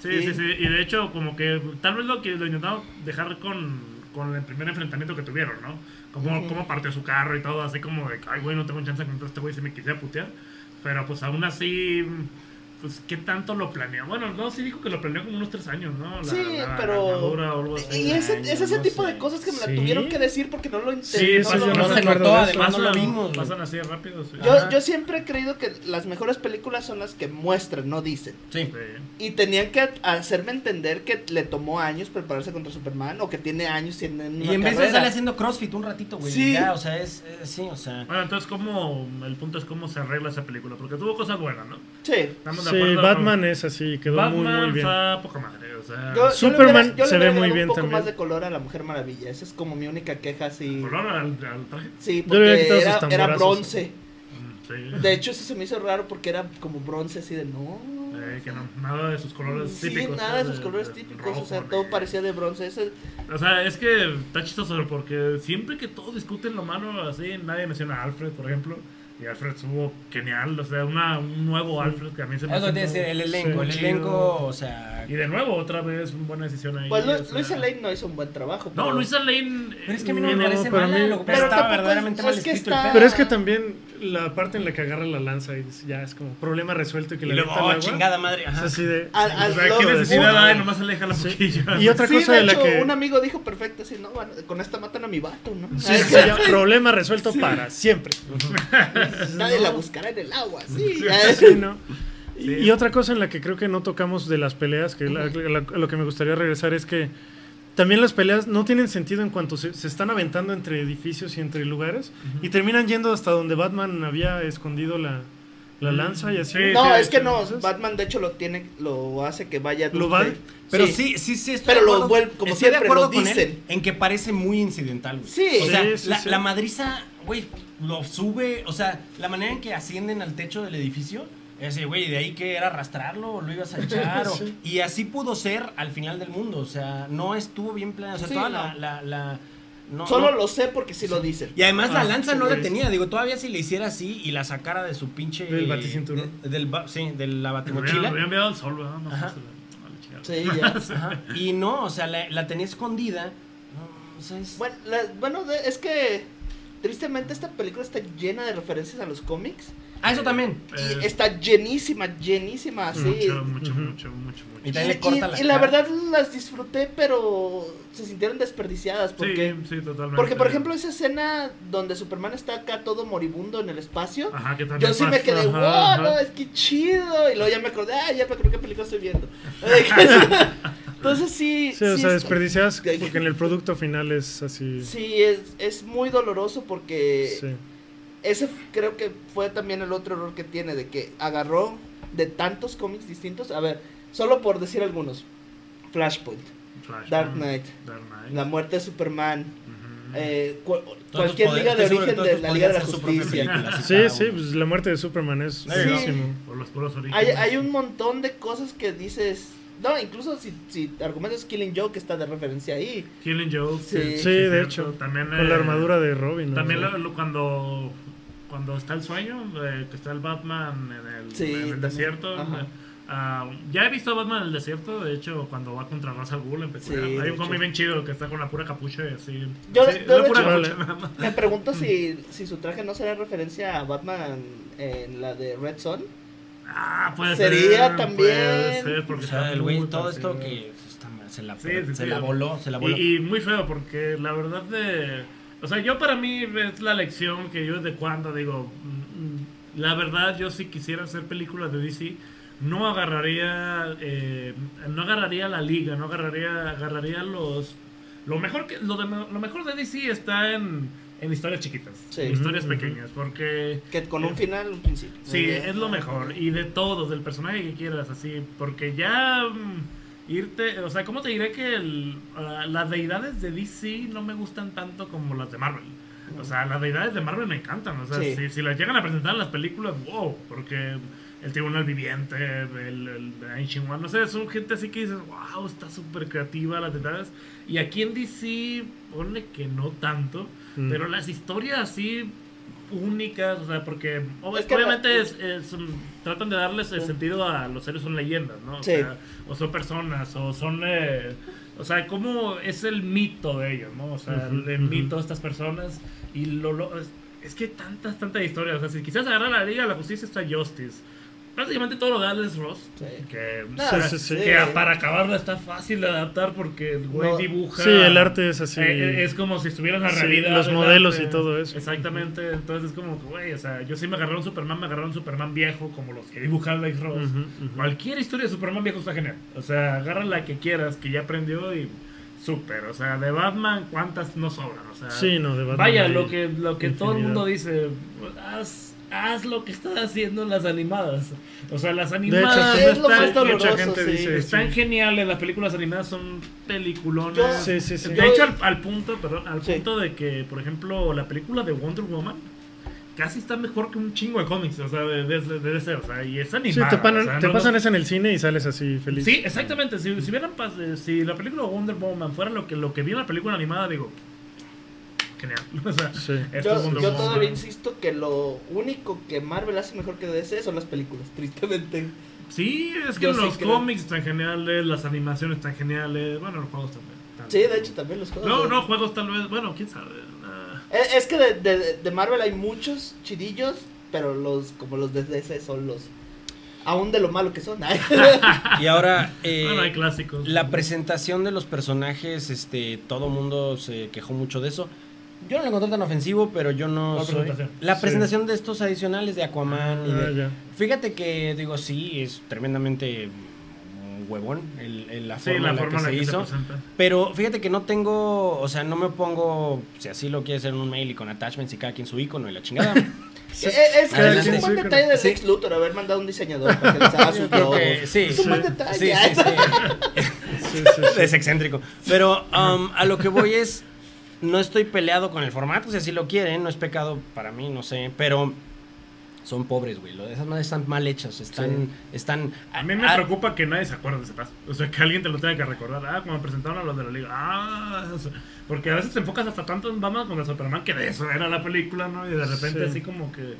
Speaker 3: Sí,
Speaker 2: Sí.
Speaker 3: sí, sí, y de hecho como que tal vez lo que lo intentaron dejar con, con el primer enfrentamiento que tuvieron, ¿no? Como,
Speaker 2: Ujú.
Speaker 3: como partió su carro y todo, así como de, ay, güey, no tengo chance de encontrar a este güey si me quisiera putear. Pero pues aún así, pues, ¿qué tanto lo planeó? Bueno, no, sí dijo que lo planeó como unos tres años, ¿no? La-
Speaker 2: Sí,
Speaker 3: la
Speaker 2: pero-
Speaker 3: armadura o algo así.
Speaker 2: Y ese,
Speaker 1: años,
Speaker 2: es ese
Speaker 1: no
Speaker 2: tipo
Speaker 1: sé.
Speaker 2: de cosas que me la
Speaker 4: Sí.
Speaker 2: tuvieron que decir porque no lo
Speaker 3: Sí,
Speaker 2: entendí.
Speaker 4: eso
Speaker 2: no
Speaker 4: yo
Speaker 2: lo-
Speaker 1: No se
Speaker 4: recuerdo
Speaker 1: notó,
Speaker 4: de eso.
Speaker 1: además no lo vimos.
Speaker 3: pasan así rápido, sí.
Speaker 2: Yo, yo siempre he creído que las mejores películas son las que muestran, no dicen.
Speaker 1: Sí.
Speaker 3: Sí.
Speaker 2: Y tenían que hacerme entender que le tomó años prepararse contra Superman o que tiene años siendo en
Speaker 1: Y
Speaker 2: una
Speaker 1: en vez de
Speaker 2: carrera.
Speaker 1: estar haciendo CrossFit un ratito, güey.
Speaker 2: Sí.
Speaker 1: Ya, o sea, es, sí, o sea.
Speaker 3: Bueno, entonces, ¿cómo, el punto es cómo se arregla esa película? Porque tuvo cosas buenas, ¿no?
Speaker 2: Sí.
Speaker 3: Estamos de
Speaker 4: Sí,
Speaker 3: acuerdo
Speaker 4: Batman es así, quedó
Speaker 3: Batman
Speaker 4: muy, muy bien.
Speaker 3: está poca madre, o sea...
Speaker 2: Yo, yo le
Speaker 4: Superman
Speaker 2: hubiera- yo le
Speaker 4: se ve muy bien
Speaker 2: un poco
Speaker 4: también.
Speaker 2: más de color a la Mujer Maravilla. Esa es como mi única queja, así.
Speaker 3: color al, al traje.
Speaker 2: Sí, porque era, bronce.
Speaker 3: Mm, Sí.
Speaker 2: De hecho, eso se me hizo raro porque era como bronce, así de no.
Speaker 3: Eh, que no, nada de sus colores
Speaker 2: Sí,
Speaker 3: típicos.
Speaker 2: nada de sus colores típicos,
Speaker 3: rojo,
Speaker 2: o sea, todo parecía de bronce. Ese,
Speaker 3: O sea, es que está chistoso porque siempre que todos discuten lo malo así, nadie menciona a Alfred, por ejemplo. Y Alfred estuvo genial, o sea, una, un nuevo Alfred que a mí se me
Speaker 1: que ser el elenco. El elenco, o sea.
Speaker 3: Y de nuevo, otra vez, una buena decisión ahí.
Speaker 2: pues
Speaker 3: o
Speaker 2: Lu-
Speaker 3: sea.
Speaker 2: Luisa Lane no hizo un buen trabajo.
Speaker 3: No, Luisa Lane.
Speaker 1: Pero es que a mí no
Speaker 3: eh,
Speaker 1: me parece mala,
Speaker 4: mí-
Speaker 1: lo que
Speaker 2: pero tampoco es-
Speaker 1: verdaderamente mal
Speaker 2: es que
Speaker 1: escrito.
Speaker 4: Pero es que también la parte en la que agarra la lanza y ya es como problema resuelto y que
Speaker 1: Y
Speaker 4: le
Speaker 1: luego, oh,
Speaker 4: agua.
Speaker 1: chingada madre.
Speaker 4: Es así de...
Speaker 2: Al- al-
Speaker 3: O sea,
Speaker 2: lo-
Speaker 3: ¿qué necesidad
Speaker 2: un-
Speaker 3: hay? Nomás aleja la boquilla.
Speaker 4: Y otra
Speaker 2: Sí,
Speaker 4: cosa
Speaker 2: de
Speaker 4: de la que...
Speaker 2: un amigo dijo perfecto, así, no, bueno, con esta matan a mi vato, ¿no?
Speaker 4: Sí, sí, ya, problema resuelto para siempre.
Speaker 2: Nadie la buscará en el agua, sí. ya.
Speaker 4: Sí, ¿no? Y,
Speaker 3: Sí.
Speaker 4: y otra cosa en la que creo que no tocamos de las peleas, que la- la- lo que me gustaría regresar es que también las peleas no tienen sentido en cuanto se, se están aventando entre edificios y entre lugares y terminan yendo hasta donde Batman había escondido la, la lanza y así.
Speaker 3: Sí,
Speaker 2: No,
Speaker 3: sí,
Speaker 2: es que no, Batman de hecho lo tiene, lo hace que vaya
Speaker 4: ¿Lo
Speaker 2: dulce.
Speaker 4: va?
Speaker 1: Pero
Speaker 2: Sí.
Speaker 1: sí, sí, sí, estoy
Speaker 2: Pero
Speaker 1: de
Speaker 2: lo
Speaker 1: acuerdo.
Speaker 2: vuelve- como
Speaker 1: estoy de
Speaker 2: siempre,
Speaker 1: acuerdo
Speaker 2: lo
Speaker 1: con él en que parece muy incidental, güey.
Speaker 2: Sí.
Speaker 1: O sea,
Speaker 4: Sí, sí,
Speaker 1: la,
Speaker 4: sí.
Speaker 1: la madriza, güey, lo sube, o sea, la manera en que ascienden al techo del edificio, ese, güey, de ahí que era arrastrarlo, o lo ibas a echar, o-
Speaker 4: Sí.
Speaker 1: y así pudo ser al final del mundo, o sea, no estuvo bien planeado, o sea,
Speaker 2: Sí,
Speaker 1: toda
Speaker 2: no.
Speaker 1: la, la, la- no-
Speaker 2: Solo
Speaker 1: no-
Speaker 2: lo sé porque sí lo dicen.
Speaker 1: Y además la
Speaker 4: Ah,
Speaker 1: lanza
Speaker 4: sí,
Speaker 1: no la tenía, digo, todavía si le hiciera así y la sacara de su pinche...
Speaker 4: Del baticinturón.
Speaker 1: de- del, sí, de la
Speaker 3: Me había enviado al sol, ¿verdad? No,
Speaker 1: Ajá.
Speaker 3: pues.
Speaker 2: Sí, ya.
Speaker 1: Ajá. Y no, o sea, la, la tenía escondida. No, o sea, es-
Speaker 2: Bueno, la- bueno, de- es que tristemente esta película está llena de referencias a los cómics.
Speaker 1: Ah, eso también.
Speaker 2: Y
Speaker 3: Eh,
Speaker 2: está llenísima, llenísima, así.
Speaker 3: Mucho, mucho, mucho, mucho,
Speaker 1: Y la
Speaker 2: y la
Speaker 1: cara.
Speaker 2: verdad las disfruté, pero se sintieron desperdiciadas. Porque,
Speaker 3: Sí, sí, totalmente.
Speaker 2: porque por ejemplo, esa escena donde Superman está acá todo moribundo en el espacio.
Speaker 3: Ajá, que también
Speaker 2: Yo sí me quedé,
Speaker 4: Ajá,
Speaker 2: wow,
Speaker 4: ajá.
Speaker 2: no, es que chido. Y luego ya me acordé, ah, ya me acordé qué película estoy viendo. Entonces sí.
Speaker 4: Sí, o
Speaker 2: sí
Speaker 4: sea,
Speaker 2: es-
Speaker 4: desperdiciadas porque en el producto final es así.
Speaker 2: Sí, es, es muy doloroso porque
Speaker 4: Sí.
Speaker 2: Ese creo que fue también el otro error que tiene, de que agarró de tantos cómics distintos. A ver, solo por decir algunos. Flashpoint.
Speaker 3: Flashpoint,
Speaker 2: Dark Knight.
Speaker 3: Dark Knight.
Speaker 2: La muerte de Superman. Eh, cu-
Speaker 1: Todos
Speaker 2: cualquier liga de origen de la Liga de la Justicia.
Speaker 4: Sí, sí, pues la muerte de Superman es
Speaker 1: Sí.
Speaker 4: buenísimo.
Speaker 3: Por los puros orígenes.
Speaker 2: Hay, hay un montón de cosas que dices. No, incluso si, si argumentas Killing Joke está de referencia ahí.
Speaker 3: Killing Joke.
Speaker 2: Sí. Sí,
Speaker 4: de hecho,
Speaker 3: También,
Speaker 4: Con la
Speaker 3: eh,
Speaker 4: armadura de Robin. ¿no?
Speaker 3: También lo- lo- cuando cuando está el sueño, eh, que está el Batman en el,
Speaker 2: Sí,
Speaker 3: en el
Speaker 2: también.
Speaker 3: desierto. Eh, ah, ya he visto a Batman en el desierto, de hecho, cuando va contra Ra's al Ghul en.
Speaker 2: Sí,
Speaker 3: Hay un cómic bien chido que está con la pura capucha y así.
Speaker 2: Yo-
Speaker 3: sí,
Speaker 2: yo
Speaker 3: la
Speaker 2: de
Speaker 3: pura
Speaker 2: hecho-
Speaker 3: capucha
Speaker 4: Vale.
Speaker 3: nada más.
Speaker 2: Me pregunto si, si su traje no será referencia a Batman en la de Red Son.
Speaker 3: Ah, puede
Speaker 2: Sería
Speaker 3: ser.
Speaker 2: también-
Speaker 3: Puede ser, porque
Speaker 1: O sea, el güey, todo esto que se la,
Speaker 3: Sí,
Speaker 1: se
Speaker 3: sí.
Speaker 1: la voló, se la voló.
Speaker 3: Y, y muy feo porque la verdad de... O sea, yo para mí es la lección que yo desde cuando digo, mm, mm, la verdad yo si quisiera hacer películas de DC, no agarraría, eh, no agarraría la liga, no agarraría, agarraría los... Lo mejor, que, lo, de- lo mejor de DC está en, en historias chiquitas,
Speaker 2: Sí.
Speaker 3: en historias pequeñas, porque...
Speaker 2: Que con un final, un principio.
Speaker 3: Sí, es lo mejor. Y de todos, del personaje que quieras, así. Porque ya mm, irte. O sea, ¿cómo te diré que el- ah, las deidades de DC no me gustan tanto como las de Marvel? O sea, las deidades de Marvel me encantan. O sea,
Speaker 2: Sí.
Speaker 3: si, si las llegan a presentar en las películas, wow. Porque el Tribunal Viviente, el, el Ancient One, no sé, son gente así que dices, wow, está súper creativa las deidades. Y aquí en DC, ponle que no tanto.
Speaker 4: Mm.
Speaker 3: Pero las historias así únicas, o sea, porque ob-
Speaker 2: Es que
Speaker 3: obviamente
Speaker 2: la-
Speaker 3: es- es, tratan de darles el sentido a los seres son leyendas, ¿no? O,
Speaker 2: Sí.
Speaker 3: sea, o son personas, o son... eh, o sea, cómo es el mito de ellos, ¿no? O sea, el mito de estas personas y lo... lo- es, es que tantas, tantas historias. O sea, si quisieras agarrar la Liga de la Justicia está Justice. Prácticamente todo lo de Alex Ross.
Speaker 2: Sí.
Speaker 3: Que,
Speaker 2: No,
Speaker 3: o sea,
Speaker 4: sí, sí, sí.
Speaker 3: que para acabarla está fácil de adaptar porque el güey
Speaker 2: No.
Speaker 3: dibuja...
Speaker 4: Sí, el arte es así.
Speaker 3: Eh, eh, es como si estuviera en la
Speaker 4: Sí,
Speaker 3: realidad.
Speaker 4: los
Speaker 3: del
Speaker 4: modelos
Speaker 3: arte.
Speaker 4: y todo eso.
Speaker 3: Exactamente. Entonces es como, que, güey, o sea, yo sí me agarré un Superman, me agarré un Superman viejo, como los que dibuja Alex Ross. Cualquier historia de Superman viejo está genial. O sea, agarra la que quieras, que ya aprendió y súper. O sea, de Batman, ¿cuántas no sobran? O sea,
Speaker 4: Sí, no, de Batman
Speaker 3: vaya, lo que, lo que todo el mundo dice, haz, haz lo que estás haciendo en las animadas. O sea, las
Speaker 4: De hecho,
Speaker 3: animadas
Speaker 2: es
Speaker 3: están,
Speaker 2: doloroso,
Speaker 4: mucha gente
Speaker 2: sí.
Speaker 4: dice
Speaker 3: están
Speaker 4: sí.
Speaker 3: geniales, las películas animadas son peliculones.
Speaker 2: Yo-
Speaker 4: Sí, sí, sí.
Speaker 3: De hecho, al, al punto, perdón, al
Speaker 2: Sí.
Speaker 3: punto de que, por ejemplo, la película de Wonder Woman casi está mejor que un chingo de cómics, o sea, de, de, de DC, o sea, y es
Speaker 4: Sí,
Speaker 3: animada.
Speaker 4: te, pan-
Speaker 3: o sea,
Speaker 4: te
Speaker 3: no-
Speaker 4: pasan
Speaker 3: no-
Speaker 4: eso en el cine y sales así feliz.
Speaker 3: Sí, exactamente. Si, si, pas- eh, si la película Wonder Woman fuera lo que, lo que vi en la película animada, digo, genial. O sea,
Speaker 4: Sí.
Speaker 3: esto es
Speaker 2: Yo, todavía insisto que lo único que Marvel hace mejor que DC son las películas, tristemente.
Speaker 3: Sí, es que
Speaker 2: Yo sí
Speaker 3: los
Speaker 2: creo.
Speaker 3: cómics están geniales, las animaciones están geniales, bueno, los juegos también.
Speaker 2: Sí, de hecho también los juegos.
Speaker 3: No, no, juegos tal vez, bueno, quién sabe. ah.
Speaker 2: Eh, Es que de, de- de Marvel hay muchos chidillos, pero los como los de DC son los aún de lo malo que son.
Speaker 1: Y ahora, eh,
Speaker 3: bueno, hay clásicos.
Speaker 1: la presentación de los personajes, este, todo mundo se quejó mucho de eso. Yo no lo encontré tan ofensivo, pero yo no
Speaker 3: ¿Cuál
Speaker 1: soy...
Speaker 3: presentación?
Speaker 1: La
Speaker 4: Sí.
Speaker 1: presentación de estos adicionales de Aquaman y
Speaker 4: Ah,
Speaker 1: de...
Speaker 4: ya.
Speaker 1: Fíjate que, digo, sí, es tremendamente huevón el, el- la
Speaker 3: sí,
Speaker 1: forma
Speaker 3: la
Speaker 1: en la
Speaker 3: forma
Speaker 1: que
Speaker 3: en la
Speaker 1: se
Speaker 3: que se
Speaker 1: hizo.
Speaker 3: presenta.
Speaker 1: Pero fíjate que no tengo, o sea, no me pongo, si así lo quiere hacer en un mail y con attachments y cada quien su icono y la chingada.
Speaker 2: Eh, es,
Speaker 1: Cada
Speaker 2: es
Speaker 1: quien
Speaker 2: un buen detalle de
Speaker 1: Sí.
Speaker 2: Lex Luthor haber mandado un diseñador para que les haga sus
Speaker 1: que
Speaker 2: logos.
Speaker 1: sí.
Speaker 2: Es un
Speaker 4: sí.
Speaker 2: buen detalle.
Speaker 1: Sí, sí, sí.
Speaker 4: Sí, sí, sí.
Speaker 1: es excéntrico. Pero um, a lo que voy es, no estoy peleado con el formato, si así lo quieren, no es pecado para mí, no sé, pero son pobres, güey. lo de Esas madres están mal hechas, están, están.
Speaker 3: A mí me
Speaker 1: ah,
Speaker 3: preocupa que nadie se acuerde de ese paso. O sea, que alguien te lo tenga que recordar. Ah, como presentaron a los de la liga. Ah, o sea, porque a veces te enfocas hasta tanto en Batman contra Superman que de eso era la película, ¿no? Y de repente
Speaker 4: Sí.
Speaker 3: así como que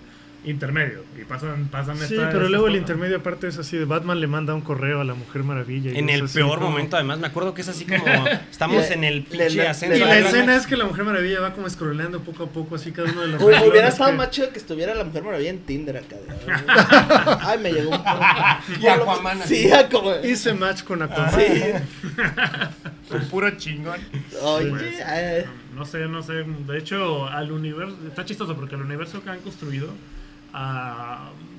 Speaker 3: intermedio. Y pasan, pasan
Speaker 4: Sí,
Speaker 3: esta-
Speaker 4: pero luego el intermedio aparte es así de Batman le manda un correo a la Mujer Maravilla. y
Speaker 1: En el
Speaker 4: así
Speaker 1: peor
Speaker 4: como-
Speaker 1: momento, además, me acuerdo que es así como. Estamos
Speaker 2: Le-
Speaker 1: en el pinche
Speaker 2: le-
Speaker 1: ascenso.
Speaker 4: Y la escena es que la Mujer Maravilla va como scrolleando poco a poco así cada uno de los
Speaker 2: Hu- Hubiera estado
Speaker 4: que-
Speaker 2: más chido que estuviera la Mujer Maravilla en Tinder acá. de- Ay, me llegó un
Speaker 1: Y Aquaman.
Speaker 2: Sí, como.
Speaker 4: Hice match con Aquaman.
Speaker 2: Sí.
Speaker 1: Un puro chingón.
Speaker 2: Oye,
Speaker 3: Pues,
Speaker 2: ay,
Speaker 3: No sé, no sé. De hecho, al universo. Está chistoso porque el universo que han construido.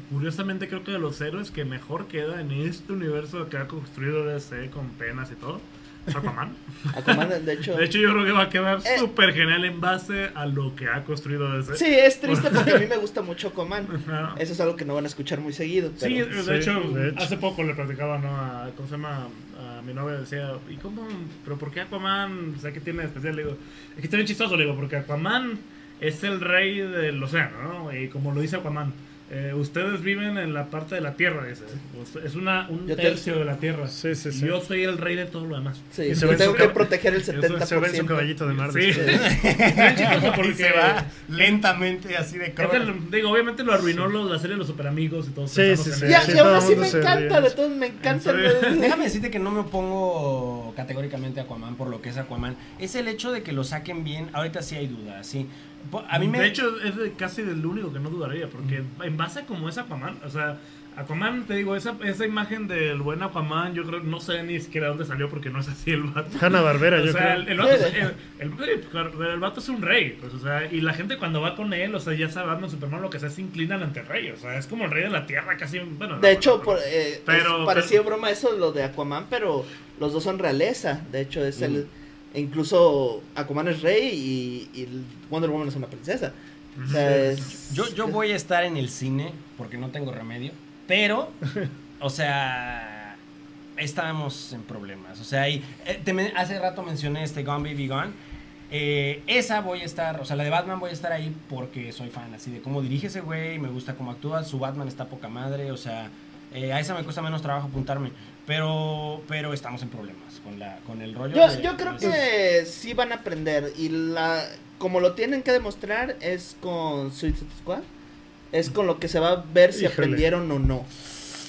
Speaker 3: Curiosamente, creo que de los héroes que mejor queda en este universo que ha construido DC con penas y todo. Aquaman.
Speaker 2: Aquaman, de hecho.
Speaker 3: De hecho, yo creo que va a quedar
Speaker 2: Eh.
Speaker 3: súper genial en base a lo que ha construido DC.
Speaker 2: Sí, es triste porque a mí me gusta mucho Aquaman.
Speaker 3: Ajá.
Speaker 2: Eso es algo que no van a escuchar muy seguido.
Speaker 3: Sí,
Speaker 2: pero-
Speaker 3: de,
Speaker 4: Sí,
Speaker 3: hecho,
Speaker 4: de hecho.
Speaker 3: hace poco le platicaba, ¿no? A, ¿Cómo se llama? A mi novia decía, ¿y cómo? ¿Pero por qué Aquaman? O sea, ¿qué tiene de especial? Le digo, es que está bien chistoso, le digo, porque Aquaman es el rey del océano, ¿no? Y como lo dice Aquaman, eh, ustedes viven en la parte de la tierra, dice. Es una, un
Speaker 2: Yo te-
Speaker 3: tercio de la tierra.
Speaker 4: Sí, sí, sí.
Speaker 3: yo soy el rey de todo lo demás.
Speaker 2: Sí,
Speaker 4: Y se
Speaker 2: yo tengo
Speaker 4: su
Speaker 2: que proteger el
Speaker 3: Eso
Speaker 2: 70%.
Speaker 4: Se ve su caballito de mar.
Speaker 3: Sí. porque
Speaker 1: se va lentamente así de
Speaker 3: Es que,
Speaker 1: crono.
Speaker 3: digo, obviamente lo arruinó la serie de los super amigos y todo.
Speaker 4: Sí, sí, sí.
Speaker 2: Y, aún
Speaker 4: el
Speaker 2: así me encanta, de todos me encanta.
Speaker 1: Déjame decirte que no me opongo categóricamente a Aquaman por lo que es Aquaman. Es el hecho de que lo saquen bien. Ahorita sí hay dudas, sí. Po- A mí me...
Speaker 3: De hecho, es de- casi del único que no dudaría, porque en base a como es Aquaman, o sea, Aquaman, te digo, esa, esa imagen del buen Aquaman, yo creo, no sé ni siquiera dónde salió porque no es así el vato.
Speaker 4: Hanna Barbera,
Speaker 3: O
Speaker 4: yo
Speaker 3: sea,
Speaker 4: creo.
Speaker 3: el, el vato, es-
Speaker 2: hecho.
Speaker 3: el, vato es un rey, pues, o sea, y la gente cuando va con él, o sea, ya Batman, Superman, lo que sea, se inclinan ante el rey, o sea, es como el rey de la tierra, casi, bueno. no,
Speaker 2: De hecho,
Speaker 3: no,
Speaker 2: por, eh,
Speaker 3: Pero-
Speaker 2: es parecido broma eso lo de Aquaman, pero los dos son realeza. De hecho, es el. E incluso Aquaman es rey y, Wonder Woman es una princesa. O sea, es-
Speaker 1: Yo, yo voy a estar en el cine porque no tengo remedio, pero, o sea, estábamos en problemas. O sea, y, eh, te hace rato mencioné este Gone Baby Gone. Eh, esa voy a estar, o sea, la de Batman voy a estar ahí porque soy fan, así de cómo dirige ese güey, me gusta cómo actúa, su Batman está poca madre, o sea, eh, a esa me cuesta menos trabajo apuntarme, pero, pero estamos en problemas con, la, con el rollo.
Speaker 2: Yo,
Speaker 1: de-
Speaker 2: yo creo que sí van a aprender y la como lo tienen que demostrar es con Suicide Squad. Es con lo que se va a ver si
Speaker 4: Híjole.
Speaker 2: aprendieron o no.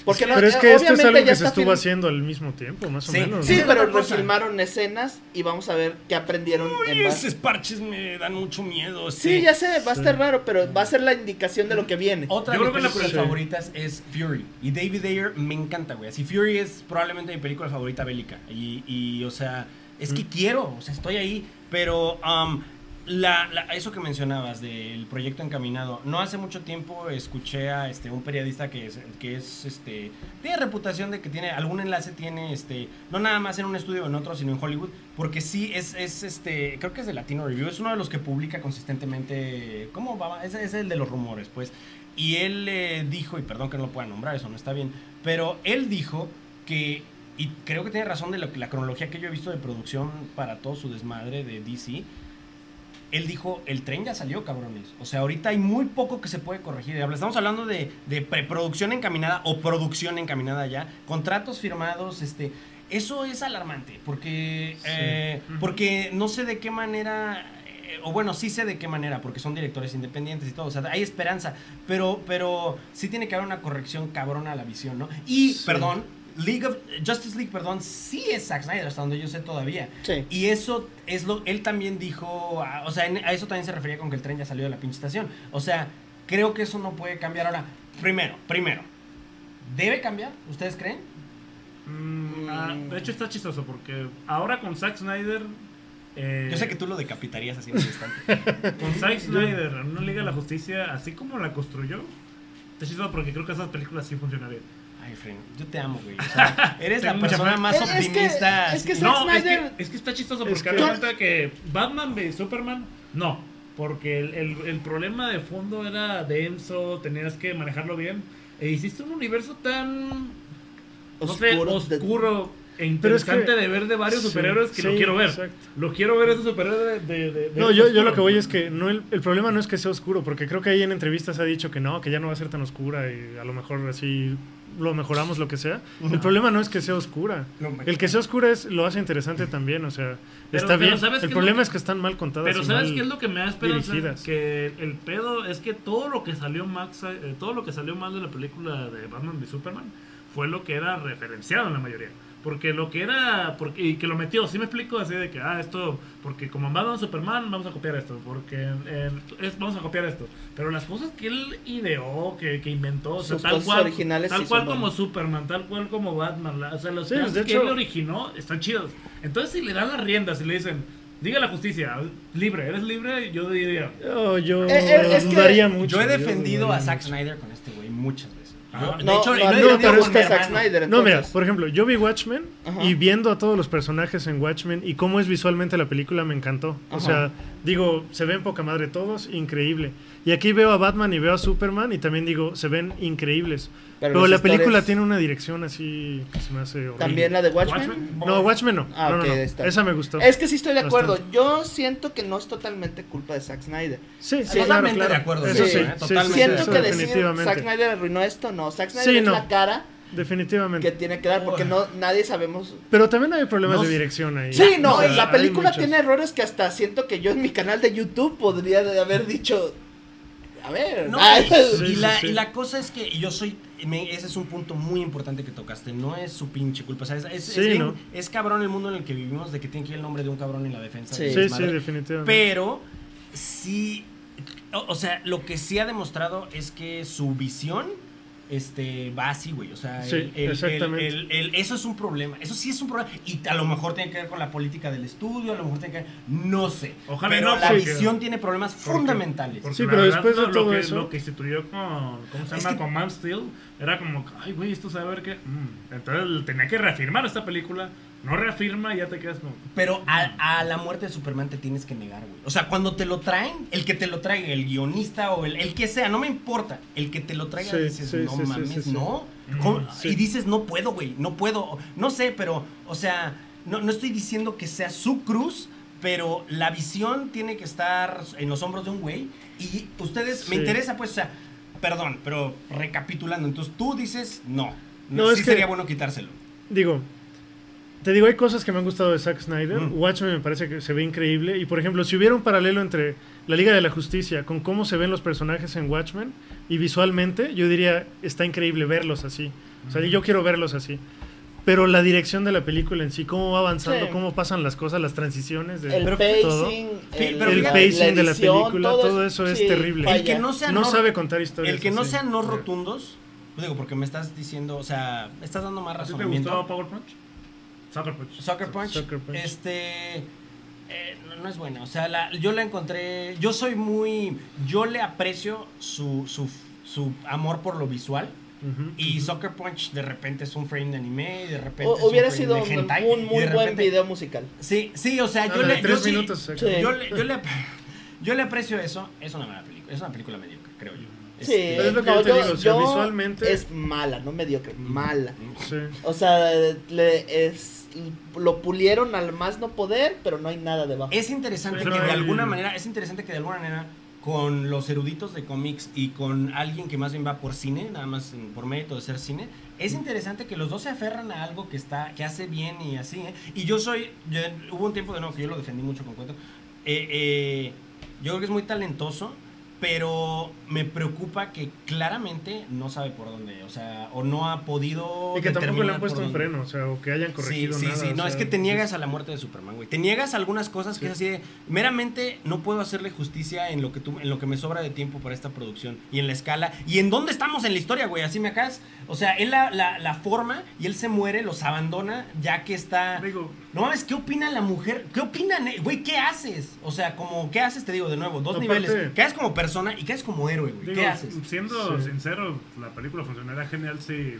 Speaker 2: Porque no,
Speaker 4: Pero es
Speaker 2: eh,
Speaker 4: que esto es
Speaker 2: obviamente
Speaker 4: algo
Speaker 2: ya
Speaker 4: que se estuvo
Speaker 2: film-
Speaker 4: haciendo al mismo tiempo, más o
Speaker 1: Sí,
Speaker 4: menos.
Speaker 2: Sí,
Speaker 4: ¿no?
Speaker 2: pero
Speaker 1: otra cosa.
Speaker 2: refilmaron escenas y vamos a ver qué aprendieron en
Speaker 1: Uy,
Speaker 2: base.
Speaker 1: esos parches me dan mucho miedo.
Speaker 2: Sí, ya sé, va a
Speaker 4: Sí.
Speaker 2: estar raro, pero va a ser la indicación de lo que viene.
Speaker 1: Otra
Speaker 3: Yo
Speaker 1: de
Speaker 3: creo
Speaker 1: mis películas favoritas es Fury. Y David Ayer me encanta, güey. Así Fury es probablemente mi película favorita bélica. Y, y, o sea, es que quiero, o sea, estoy ahí. Pero um, la, eso que mencionabas del proyecto encaminado, no hace mucho tiempo escuché a este un periodista que es, que es este tiene reputación de que tiene algún enlace tiene este no nada más en un estudio o en otro sino en Hollywood porque sí es, es este creo que es de Latino Review es uno de los que publica consistentemente cómo va es, es el de los rumores pues. Y él eh, dijo y perdón que no lo pueda nombrar eso no está bien pero él dijo que y creo que tiene razón de lo la cronología que yo he visto de producción para todo su desmadre de DC él dijo, el tren ya salió, cabrones. O sea, ahorita hay muy poco que se puede corregir. Estamos hablando de, de preproducción encaminada o producción encaminada ya, contratos firmados, este... Eso es alarmante, porque, eh, porque no sé de qué manera, eh, o bueno, sí sé de qué manera, porque son directores independientes y todo, o sea, hay esperanza, pero, pero sí tiene que haber una corrección cabrona a la visión, ¿no? Y,
Speaker 4: Sí.
Speaker 1: perdón, League of, Justice League, perdón, sí es Zack Snyder, hasta donde yo sé todavía.
Speaker 2: Sí.
Speaker 1: Y eso es lo. Él también dijo. ah, O sea, en- a eso también se refería con que el tren ya salió de la pinche estación. O sea, creo que eso no puede cambiar ahora. Primero, primero. ¿Debe cambiar? ¿Ustedes creen?
Speaker 3: Mm, ah, de hecho, está chistoso porque ahora con Zack Snyder. eh,
Speaker 1: Yo sé que tú lo decapitarías así en un instante.
Speaker 3: Con Zack Snyder en una Liga de la Justicia, así como la construyó, está chistoso porque creo que esas películas sí funcionarían.
Speaker 1: Ay, Fren, yo te amo, güey. O sea, eres la persona más
Speaker 2: Es- es que-
Speaker 1: optimista.
Speaker 2: es que
Speaker 3: No, es que,
Speaker 2: Snyder-
Speaker 3: es que está chistoso
Speaker 4: Es
Speaker 3: porque de cuenta que Batman y Superman, no. Porque el, el- el problema de fondo era denso, tenías que manejarlo bien. E hiciste un universo tan no sé,
Speaker 2: Oscuro, de-
Speaker 3: oscuro e
Speaker 4: Pero es
Speaker 3: interesante
Speaker 4: que-
Speaker 3: de ver de varios
Speaker 4: sí,
Speaker 3: superhéroes que lo
Speaker 4: sí,
Speaker 3: quiero ver.
Speaker 4: exacto.
Speaker 3: Lo quiero ver esos superhéroes de, de- de- de
Speaker 4: No, yo, yo lo que voy es que no el, el problema no es que sea oscuro, porque creo que ahí en entrevistas ha dicho que no, que ya no va a ser tan oscura y a lo mejor así lo mejoramos lo que sea. El problema no es que sea oscura. El que sea oscura es lo hace interesante también, o sea,
Speaker 3: Pero-
Speaker 4: está
Speaker 3: pero
Speaker 4: bien.
Speaker 3: ¿sabes qué
Speaker 4: El problema es que están mal contadas.
Speaker 3: Pero
Speaker 4: y
Speaker 3: ¿sabes
Speaker 4: mal
Speaker 3: qué es lo que me da esperanza?
Speaker 4: dirigidas.
Speaker 3: Que el pedo es que todo lo que salió Max, eh, todo lo que salió mal de la película de Batman y Superman fue lo que era referenciado en la mayoría. Porque lo que era, porque, y que lo metió, sí me explico así de que, ah, esto, porque como en Batman Superman vamos a copiar esto, porque en- en- es- vamos a copiar esto. Pero las cosas que él ideó, que, que inventó, o sea,
Speaker 2: Sus
Speaker 3: tal
Speaker 2: cosas
Speaker 3: cual,
Speaker 2: originales
Speaker 3: tal
Speaker 2: sí
Speaker 3: cual como. Superman, tal cual como Batman, la- o sea, los
Speaker 4: Sí,
Speaker 3: que
Speaker 4: hecho-
Speaker 3: él originó están chidos. Entonces, si le dan las riendas y le dicen, diga la justicia, libre, eres libre, yo diría,
Speaker 4: Yo, yo
Speaker 2: Eh, eh, es que
Speaker 4: mucho.
Speaker 1: Yo he
Speaker 4: yo
Speaker 1: defendido
Speaker 4: dudaría
Speaker 1: a Zack
Speaker 4: mucho.
Speaker 1: Snyder con este güey muchas veces. De
Speaker 2: No,
Speaker 1: hecho,
Speaker 2: no, no, Zack
Speaker 1: hermano.
Speaker 2: Snyder,
Speaker 4: No, mira, por ejemplo, yo vi Watchmen
Speaker 2: Ajá.
Speaker 4: y viendo a todos los personajes en Watchmen y cómo es visualmente la película me encantó. O sea, digo, se ven poca madre todos, increíble. Y aquí veo a Batman y veo a Superman y también digo, se ven increíbles.
Speaker 2: Pero
Speaker 4: la película tiene una dirección así que se me hace horrible.
Speaker 2: También la de Watchmen.
Speaker 3: Watchmen.
Speaker 4: No, Watchmen no.
Speaker 2: Ah,
Speaker 4: no, no,
Speaker 2: ok,
Speaker 4: no.
Speaker 2: está.
Speaker 4: Esa me gustó.
Speaker 2: Es que sí estoy de acuerdo.
Speaker 4: Bastante.
Speaker 2: Yo siento que no es totalmente culpa de Zack Snyder.
Speaker 4: Sí, sí, claro,
Speaker 1: totalmente
Speaker 4: claro.
Speaker 1: de acuerdo,
Speaker 4: Eso
Speaker 2: sí,
Speaker 4: sí,
Speaker 2: ¿eh?
Speaker 4: sí,
Speaker 1: Totalmente.
Speaker 2: Siento que decir. Zack Snyder arruinó esto, no. Zack Snyder
Speaker 4: Sí,
Speaker 2: es
Speaker 4: no.
Speaker 2: la cara
Speaker 4: Definitivamente.
Speaker 2: que tiene que dar porque no nadie sabemos.
Speaker 4: Pero también hay problemas
Speaker 1: No
Speaker 4: de dirección ahí.
Speaker 2: Sí, no,
Speaker 4: O sea,
Speaker 2: la película tiene errores que hasta siento que yo en mi canal de YouTube podría haber dicho. A ver.
Speaker 1: No,
Speaker 2: ah,
Speaker 1: y,
Speaker 4: Sí,
Speaker 1: y
Speaker 4: sí,
Speaker 1: la,
Speaker 4: sí.
Speaker 1: y la cosa es que yo soy. me- ese es un punto muy importante que tocaste. No es su pinche culpa. o sea, es, es-
Speaker 4: Sí,
Speaker 1: es bien-
Speaker 4: ¿no?
Speaker 1: es cabrón el mundo en el que vivimos de que tiene que ir el nombre de un cabrón en la defensa.
Speaker 2: Sí.
Speaker 1: de
Speaker 4: Sí, definitivamente.
Speaker 1: Pero sí. O, o sea, lo que sí ha demostrado es que su visión este, va así, güey. O sea,
Speaker 4: Sí,
Speaker 1: el- el-
Speaker 4: exactamente.
Speaker 1: el- el- eso es un problema. Eso sí es un problema. Y a lo mejor tiene que ver con la política del estudio, a lo mejor tiene que ver. No sé.
Speaker 3: Ojalá
Speaker 1: pero
Speaker 3: no,
Speaker 1: la visión tiene problemas
Speaker 3: Porque-
Speaker 1: fundamentales.
Speaker 3: porque
Speaker 4: Sí, pero
Speaker 3: verdad,
Speaker 4: después de
Speaker 3: lo- que,
Speaker 4: eso-
Speaker 3: Lo que instituyó con. ¿Cómo se
Speaker 1: Es
Speaker 3: llama?
Speaker 1: que-
Speaker 3: Con Man Steel. Era como, ay, güey, esto sabe ver que. mm. Entonces tenía que reafirmar esta película. No reafirma y ya te quedas como.
Speaker 1: Pero a, a la muerte de Superman te tienes que negar, güey. O sea, cuando te lo traen, el que te lo traiga, el guionista o el, el que sea, no me importa. El que te lo traiga,
Speaker 4: Sí,
Speaker 1: dices,
Speaker 4: sí,
Speaker 1: no
Speaker 4: sí,
Speaker 1: mames,
Speaker 4: sí, sí.
Speaker 1: no.
Speaker 3: Mm,
Speaker 1: ¿Cómo?
Speaker 4: sí.
Speaker 1: Y dices, no puedo, güey, no puedo. No sé, pero, o sea, no, no estoy diciendo que sea su cruz, pero la visión tiene que estar en los hombros de un güey. Y ustedes, me interesa, pues, o sea, perdón, pero recapitulando, entonces tú dices, no.
Speaker 4: No,
Speaker 1: No,
Speaker 4: es
Speaker 1: sí
Speaker 4: que-
Speaker 1: sería bueno quitárselo.
Speaker 4: Digo, te digo, hay cosas que me han gustado de Zack Snyder.
Speaker 1: Mm.
Speaker 4: Watchmen me parece que se ve increíble. Y por ejemplo, si hubiera un paralelo entre la Liga de la Justicia con cómo se ven los personajes en Watchmen y visualmente, yo diría, está increíble verlos así. O sea, yo quiero verlos así. Pero la dirección de la película en sí, cómo va avanzando,
Speaker 2: Sí.
Speaker 4: cómo pasan las cosas, las transiciones de
Speaker 2: El
Speaker 4: todo.
Speaker 2: pacing,
Speaker 1: Sí,
Speaker 2: el,
Speaker 1: pero
Speaker 4: el pacing de la
Speaker 2: edición,
Speaker 4: película, todo eso es
Speaker 2: sí,
Speaker 4: terrible.
Speaker 1: El que no sea
Speaker 4: no
Speaker 1: no-
Speaker 4: sabe contar historias.
Speaker 1: El que no
Speaker 4: así.
Speaker 1: sean no rotundos, digo, porque me estás diciendo, o sea, me estás dando más
Speaker 3: ¿A ti te
Speaker 1: razonamiento.
Speaker 3: gustó Power Punch? Sucker Punch.
Speaker 1: Soccer Punch,
Speaker 4: Sucker Punch.
Speaker 1: este eh, no, no es buena, o sea, la- yo la encontré, yo soy muy, yo le aprecio su, su, su amor por lo visual. Y Soccer Punch de repente es un frame de anime y de repente
Speaker 2: O-
Speaker 1: es un
Speaker 2: hubiera
Speaker 1: frame
Speaker 2: sido
Speaker 1: de
Speaker 2: un,
Speaker 1: hentai,
Speaker 2: un muy buen video musical.
Speaker 1: Sí, sí, o sea, yo
Speaker 4: de
Speaker 1: le yo
Speaker 4: tres
Speaker 1: sí-
Speaker 4: minutos se
Speaker 2: Sí.
Speaker 4: acabó.
Speaker 1: yo le, yo le yo le aprecio eso, es una mala película, es una película mediocre, creo yo.
Speaker 2: Sí,
Speaker 1: Este,
Speaker 4: es lo que yo te digo, o sea, visualmente-
Speaker 2: es mala, no mediocre, mala.
Speaker 4: Sí.
Speaker 2: O sea, le, es, lo pulieron al más no poder, pero no hay nada debajo.
Speaker 1: Es interesante
Speaker 4: Pero
Speaker 1: que de alguna manera, es interesante que de alguna manera con los eruditos de cómics y con alguien que más bien va por cine, nada más por mérito de ser cine, es interesante que los dos se aferran a algo que está que hace bien y así, ¿eh? Y yo soy, yo- hubo un tiempo de nuevo que yo lo defendí mucho con cuento. eh, eh, yo creo que es muy talentoso, pero me preocupa que claramente no sabe por dónde, o sea, o no ha podido
Speaker 4: Y que tampoco le han puesto un freno, o sea, o que hayan corregido
Speaker 1: Sí, sí,
Speaker 4: nada.
Speaker 1: sí.
Speaker 4: o
Speaker 1: No,
Speaker 4: sea,
Speaker 1: es que te niegas a la muerte de Superman, güey. Te niegas a algunas cosas que es así de. Meramente no puedo hacerle justicia en lo que tú, en lo que me sobra de tiempo para esta producción. Y en la escala. Y en dónde estamos en la historia, güey. Así me acabas. O sea, él la, la, la forma y él se muere, los abandona, ya que está.
Speaker 3: Digo,
Speaker 1: No mames, ¿qué opina la mujer? ¿Qué opinan? eh? Güey, ¿qué haces? O sea, como, ¿qué haces? Te digo de nuevo, dos
Speaker 4: Aparte-
Speaker 1: niveles. ¿Qué haces como persona y qué haces como héroe, güey?
Speaker 3: digo,
Speaker 1: ¿Qué haces?
Speaker 3: siendo
Speaker 4: Sí.
Speaker 3: sincero, la película funcionaría genial si,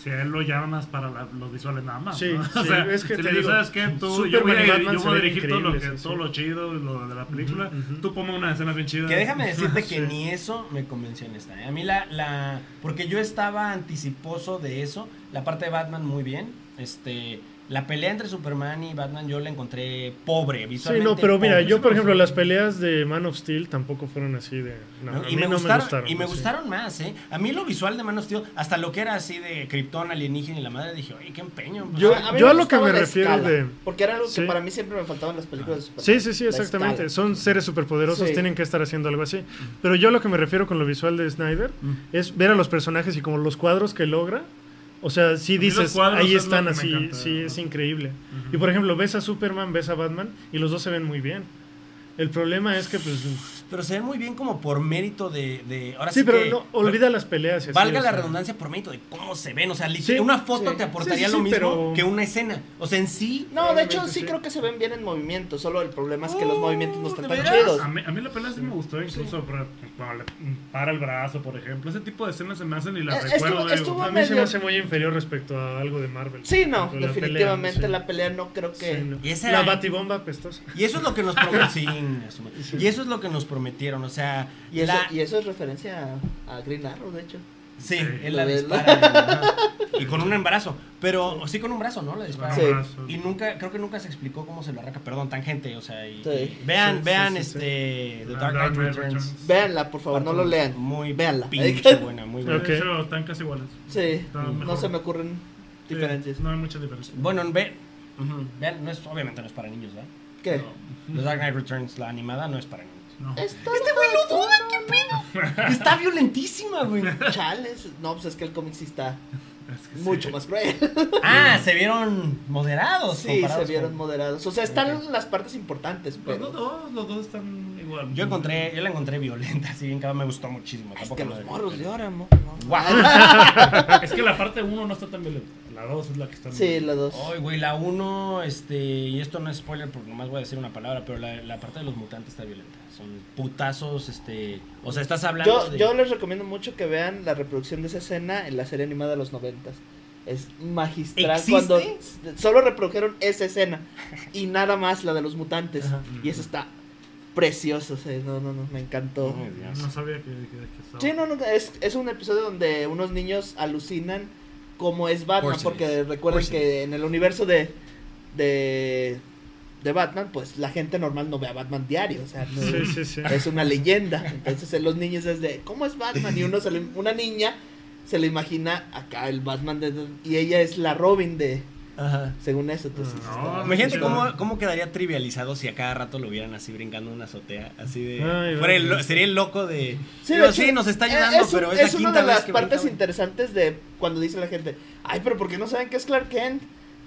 Speaker 3: si a él lo llamas para la- los visuales nada más.
Speaker 4: Sí,
Speaker 3: ¿no?
Speaker 4: sí,
Speaker 3: o sea,
Speaker 4: es que
Speaker 3: si
Speaker 4: te
Speaker 3: le dices, ¿sabes qué? Tú, yo voy a, yo voy dirigir todo lo, que, todo
Speaker 4: sí.
Speaker 3: lo chido lo de la película. Tú ponme unas escenas bien chidas.
Speaker 1: Que déjame decirte que
Speaker 4: Sí.
Speaker 1: ni eso me convenció en esta. ¿eh? A mí la, la... Porque yo estaba anticiposo de eso. La parte de Batman muy bien. Este... La pelea entre Superman y Batman yo la encontré pobre,
Speaker 4: Sí,
Speaker 1: visualmente.
Speaker 4: no, pero mira,
Speaker 1: pobre.
Speaker 4: yo por ejemplo las peleas de Man of Steel tampoco fueron así de... No,
Speaker 1: No,
Speaker 4: a
Speaker 1: y me
Speaker 4: no
Speaker 1: gustaron, y me
Speaker 4: así.
Speaker 1: gustaron más, ¿eh? A mí lo visual de Man of Steel, hasta lo que era así de Krypton, alienígena y la madre, dije, oye, qué empeño. pues,
Speaker 4: Yo-
Speaker 1: ah,
Speaker 2: mí
Speaker 4: yo
Speaker 2: me
Speaker 4: a lo que me refiero
Speaker 2: escala,
Speaker 4: de-
Speaker 2: Porque era algo que
Speaker 4: Sí.
Speaker 2: para mí siempre me faltaba en las películas de Superman.
Speaker 4: Sí, sí, sí, exactamente. Son seres superpoderosos,
Speaker 2: Sí.
Speaker 4: tienen que estar haciendo algo así. Pero yo a lo que me refiero con lo visual de Snyder
Speaker 1: Mm.
Speaker 4: es ver a los personajes y como los cuadros que logra. O sea, sí dices, ahí
Speaker 3: es
Speaker 4: están así,
Speaker 3: encanta.
Speaker 4: sí, es increíble. Y por ejemplo, ves a Superman, ves a Batman y los dos se ven muy bien. El problema es que pues
Speaker 1: pero se ven muy bien como por mérito de. de ahora
Speaker 4: Sí,
Speaker 1: sí,
Speaker 4: pero
Speaker 1: que-
Speaker 4: no, olvida las peleas.
Speaker 1: Valga
Speaker 4: o
Speaker 1: la
Speaker 4: sea.
Speaker 1: redundancia por mérito de cómo se ven. O sea,
Speaker 4: Sí.
Speaker 1: una foto
Speaker 2: Sí.
Speaker 1: te aportaría
Speaker 4: Sí, sí,
Speaker 1: lo
Speaker 4: sí,
Speaker 1: mismo
Speaker 4: pero-
Speaker 1: que una escena. O sea, en sí.
Speaker 2: No, de hecho sí
Speaker 4: sí.
Speaker 2: creo que se ven bien en movimiento, solo el problema es que los
Speaker 1: Uh,
Speaker 2: movimientos no están
Speaker 1: ¿de
Speaker 2: tan chidos.
Speaker 3: A mí, a mí la pelea sí me gustó, incluso para el brazo, por ejemplo. Ese tipo de escenas se me hacen y las
Speaker 2: Eh,
Speaker 3: recuerdo.
Speaker 2: estuvo-
Speaker 4: A mí se me hace muy inferior respecto a algo de Marvel.
Speaker 2: Sí, no, definitivamente
Speaker 4: pelea, sí.
Speaker 2: la pelea no creo que...
Speaker 4: Sí, no.
Speaker 1: Y esa
Speaker 4: La batibomba apestosa.
Speaker 1: Y eso es lo que nos y eso es lo que nos prometieron. O sea,
Speaker 2: Y eso,
Speaker 1: la-
Speaker 2: y eso es referencia a, Green Arrow, de hecho.
Speaker 1: Sí, él la dispara. y con un embarazo. Pero sí con un brazo, ¿no? La dispara.
Speaker 2: Sí.
Speaker 1: Y nunca, creo que nunca se explicó cómo se lo arranca. Perdón, tangente, o sea, y,
Speaker 2: Sí.
Speaker 1: y vean,
Speaker 4: Sí,
Speaker 1: vean
Speaker 4: sí, sí,
Speaker 1: este The Dark Knight Returns.
Speaker 2: Véanla, por favor, no lo lean.
Speaker 1: Muy
Speaker 2: Véanla.
Speaker 1: pinche buena, muy buena.
Speaker 4: Ok.
Speaker 3: De hecho, están casi iguales.
Speaker 2: Sí,
Speaker 3: No,
Speaker 2: se me ocurren
Speaker 3: Sí,
Speaker 2: diferencias.
Speaker 3: no hay mucha diferencia.
Speaker 1: Bueno, ve, ujú, vean, no es, obviamente no es para niños, ¿verdad?
Speaker 2: ¿Qué?
Speaker 3: No,
Speaker 1: The Dark Knight Returns, la animada, no es para niños.
Speaker 3: No.
Speaker 2: Está este güey lo duda, qué
Speaker 1: Está violentísima, güey.
Speaker 2: Chales. No, pues es que el cómic sí está
Speaker 3: Es que sí.
Speaker 2: mucho más cruel.
Speaker 1: Ah, se vieron moderados.
Speaker 2: Sí, se vieron
Speaker 1: con-
Speaker 2: moderados. O sea, están las partes importantes,
Speaker 3: Los
Speaker 2: pero...
Speaker 3: dos, dos, los dos están igual.
Speaker 1: Yo encontré, yo la encontré violenta, así bien me gustó muchísimo.
Speaker 2: Es
Speaker 1: tampoco
Speaker 2: que los morros lloran, mo- no.
Speaker 3: Es que la parte 1 no está tan violenta. La 2 es la que está
Speaker 2: Sí, los dos.
Speaker 1: Ay, güey, la 1, este, y esto no es spoiler porque nomás voy a decir una palabra, pero la, la parte de los mutantes está violenta. Son putazos, este, o sea, estás hablando
Speaker 2: Yo,
Speaker 1: de...
Speaker 2: yo les recomiendo mucho que vean la reproducción de esa escena en la serie animada de los noventas. Es magistral
Speaker 1: ¿Existe?
Speaker 2: cuando solo reprodujeron esa escena y nada más la de los mutantes.
Speaker 1: Ajá.
Speaker 2: Y eso está precioso, o sea, no, no, no, me encantó.
Speaker 3: No sabía que, que, que estaba.
Speaker 2: Sí, no, no, es, es un episodio donde unos niños alucinan cómo es Batman, porque
Speaker 1: is.
Speaker 2: recuerden que en el universo de, de, de Batman, pues la gente normal no ve a Batman diario, o sea, no-
Speaker 4: Sí, sí, sí.
Speaker 2: es una leyenda. Entonces en los niños es de, ¿cómo es Batman? Y uno se le- una niña se le imagina acá el Batman de, y ella es la Robin de,
Speaker 1: Ajá.
Speaker 2: según eso. Entonces,
Speaker 3: No,
Speaker 2: está-
Speaker 1: Imagínate
Speaker 3: Sí.
Speaker 1: cómo, cómo quedaría trivializado si a cada rato lo vieran así brincando en una azotea, así de...
Speaker 4: Ay,
Speaker 1: fuera el
Speaker 4: vale.
Speaker 1: lo- sería el loco de...
Speaker 2: Sí,
Speaker 1: Digo,
Speaker 2: de hecho,
Speaker 1: sí, nos está
Speaker 2: eh,
Speaker 1: ayudando,
Speaker 2: es,
Speaker 1: pero es,
Speaker 2: es
Speaker 1: la
Speaker 2: una de las partes interesantes de cuando dice la gente, ay, pero ¿por qué no saben qué es Clark Kent?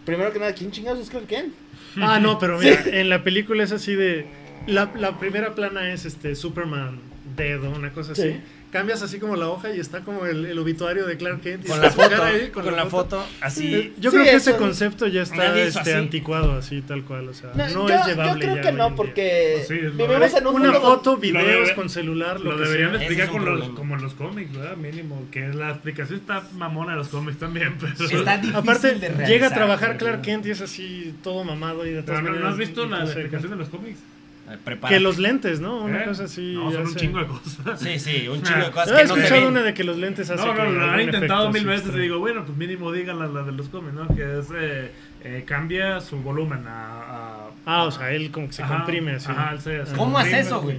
Speaker 2: Primero que nada, ¿quién chingados es Clark Kent?
Speaker 4: Ah, no, pero mira, en la película es así de. La, la primera plana es este Superman dedo, una cosa así. Cambias así como la hoja y está como el, el obituario de Clark Kent. y
Speaker 1: Con la foto,
Speaker 4: cara ahí,
Speaker 1: con, la foto, así...
Speaker 4: Yo
Speaker 2: Sí,
Speaker 4: creo que ese concepto ya está este,
Speaker 1: así.
Speaker 4: anticuado, así tal cual. O sea, no,
Speaker 2: yo,
Speaker 4: es
Speaker 2: yo
Speaker 4: llevable.
Speaker 2: creo
Speaker 4: ya
Speaker 2: que no, porque
Speaker 3: Sí, lo
Speaker 2: vivimos en un
Speaker 4: Una
Speaker 2: mundo
Speaker 4: foto, videos
Speaker 3: debe-
Speaker 4: con celular, lo,
Speaker 3: Lo
Speaker 4: que
Speaker 3: deberían
Speaker 4: sea.
Speaker 3: explicar con los, como en los cómics, ¿verdad? Mínimo. Que la explicación está mamona de los cómics también, pero...
Speaker 1: Está difícil
Speaker 4: Aparte,
Speaker 1: de
Speaker 4: llega a trabajar. Clark Kent y es así todo mamado y de
Speaker 3: Pero
Speaker 4: todas
Speaker 3: no, ¿no has
Speaker 4: maneras,
Speaker 3: visto la, explicación de los cómics?
Speaker 1: Eh.
Speaker 4: Que los lentes, ¿no? Una
Speaker 3: ¿Eh?
Speaker 4: cosa así.
Speaker 3: No, son un chingo de cosas.
Speaker 1: Sí, sí, un chingo de cosas
Speaker 4: He
Speaker 1: que no se
Speaker 4: escuchado una de que los lentes hacen.
Speaker 3: No, no, lo han intentado mil veces y
Speaker 4: digo
Speaker 3: bueno, pues mínimo digan la, la de los cómics, ¿no? Que es, eh, eh, cambia su volumen a... a-
Speaker 4: Ah, o sea, él como que se
Speaker 3: Ajá,
Speaker 4: comprime así.
Speaker 3: Ajá, se
Speaker 1: ¿Cómo hace
Speaker 3: comprime,
Speaker 1: eso, güey?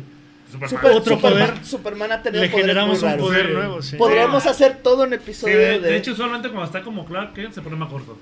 Speaker 3: Superman.
Speaker 2: Super-
Speaker 4: Otro
Speaker 2: Superman,
Speaker 4: poder.
Speaker 2: Superman ha tenido
Speaker 4: Le generamos un poder
Speaker 3: Sí.
Speaker 4: nuevo, sí.
Speaker 2: Podríamos hacer todo un
Speaker 3: Sí,
Speaker 2: episodio
Speaker 3: de,
Speaker 2: de...
Speaker 3: de hecho, solamente cuando está como Clark Kent se pone más corto.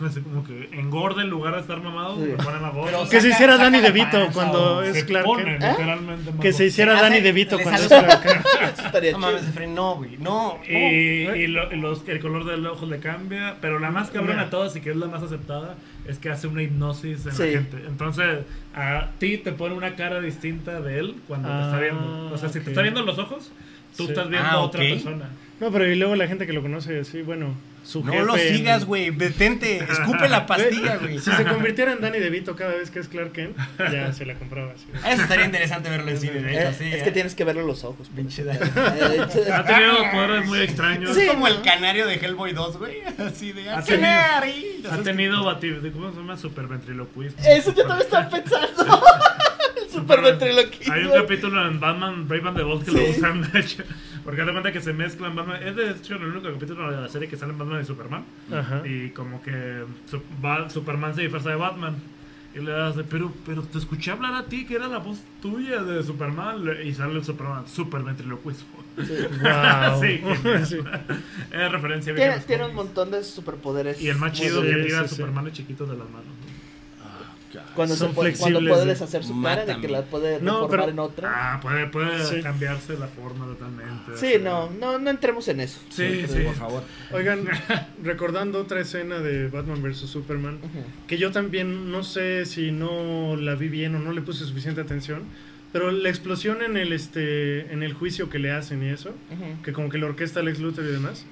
Speaker 3: Así como que engorda en lugar de estar mamado,
Speaker 2: Sí.
Speaker 3: se pone más gordo.
Speaker 1: Pero
Speaker 4: Que se hiciera Danny DeVito cuando es
Speaker 3: se
Speaker 4: Clark Kent. Que se hiciera Danny DeVito cuando es Clark Kent.
Speaker 1: No mames, güey, no.
Speaker 3: Y, y lo- los- el color del ojo le cambia, pero la más cabrona de todas y que es la más aceptada es que hace una hipnosis en
Speaker 2: Sí.
Speaker 3: la gente. Entonces, a ti te pone una cara distinta de él cuando te está
Speaker 4: Ah,
Speaker 3: viendo. O sea, si te está viendo los ojos, tú
Speaker 4: Sí.
Speaker 3: estás viendo
Speaker 1: Ah,
Speaker 3: a otra
Speaker 1: ok.
Speaker 3: persona.
Speaker 4: No, pero y luego la gente que lo conoce así, bueno, su
Speaker 1: No
Speaker 4: jefe.
Speaker 1: lo
Speaker 4: en-
Speaker 1: sigas, güey. Detente. Escupe la pastilla, güey.
Speaker 4: Si se convirtiera en Danny DeVito cada vez que es Clark Kent, ya se la compraba así.
Speaker 1: Eso estaría interesante verlo en cine, de
Speaker 2: Eh,
Speaker 1: hecho, sí.
Speaker 2: es
Speaker 1: ¿eh?
Speaker 2: que tienes que verle los ojos.
Speaker 1: Pinche
Speaker 2: Eh,
Speaker 3: Ha tenido poderes muy extraños.
Speaker 1: Es como el canario de Hellboy 2, güey. Así de.
Speaker 3: Ha
Speaker 1: "Ah,
Speaker 3: tenido-
Speaker 1: canari".
Speaker 3: Ha tenido bati- ¿cómo se llama? Super ventriloquismo.
Speaker 2: Eso yo también estaba pensando. Super ventriloquismo.
Speaker 3: Hay un capítulo en Batman Brave and the Bold que lo
Speaker 2: Sí.
Speaker 3: usan, de hecho. Porque haz de cuenta que se mezclan Batman. Es de hecho el único capítulo de la serie que salen Batman y Superman.
Speaker 4: Ajá.
Speaker 3: Y como que su- va- Superman se disfraza de Batman. Y le das de, pero, pero te escuché hablar a ti, que era la voz tuya de Superman. Y sale el Superman, super ventriloquismo.
Speaker 4: Wow.
Speaker 3: Sí.
Speaker 4: Sí.
Speaker 3: Es referencia.
Speaker 2: Tiene, tiene un montón de superpoderes.
Speaker 3: Y el más chido
Speaker 4: Sí,
Speaker 3: que tira
Speaker 4: sí,
Speaker 3: a
Speaker 4: sí.
Speaker 3: Superman es chiquito de las manos.
Speaker 2: Cuando, se
Speaker 4: Son
Speaker 2: puede, cuando puede
Speaker 4: eh.
Speaker 2: deshacer su cara, de
Speaker 1: Mátame.
Speaker 2: que la puede
Speaker 4: No,
Speaker 2: reformar
Speaker 4: pero-
Speaker 2: en otra.
Speaker 3: Ah, puede, puede
Speaker 4: Sí.
Speaker 3: cambiarse la forma totalmente.
Speaker 2: sí, no, no, no entremos en eso.
Speaker 3: Sí,
Speaker 1: Sí,
Speaker 3: sí.
Speaker 1: por favor.
Speaker 4: Oigan, recordando otra escena de Batman vs. Superman,
Speaker 2: Ujú.
Speaker 4: que yo también no sé si no la vi bien o no le puse suficiente atención, Pero la explosión en el este en el juicio que le hacen y eso,
Speaker 2: Ujú.
Speaker 4: que como que la orquesta Lex Luthor y demás,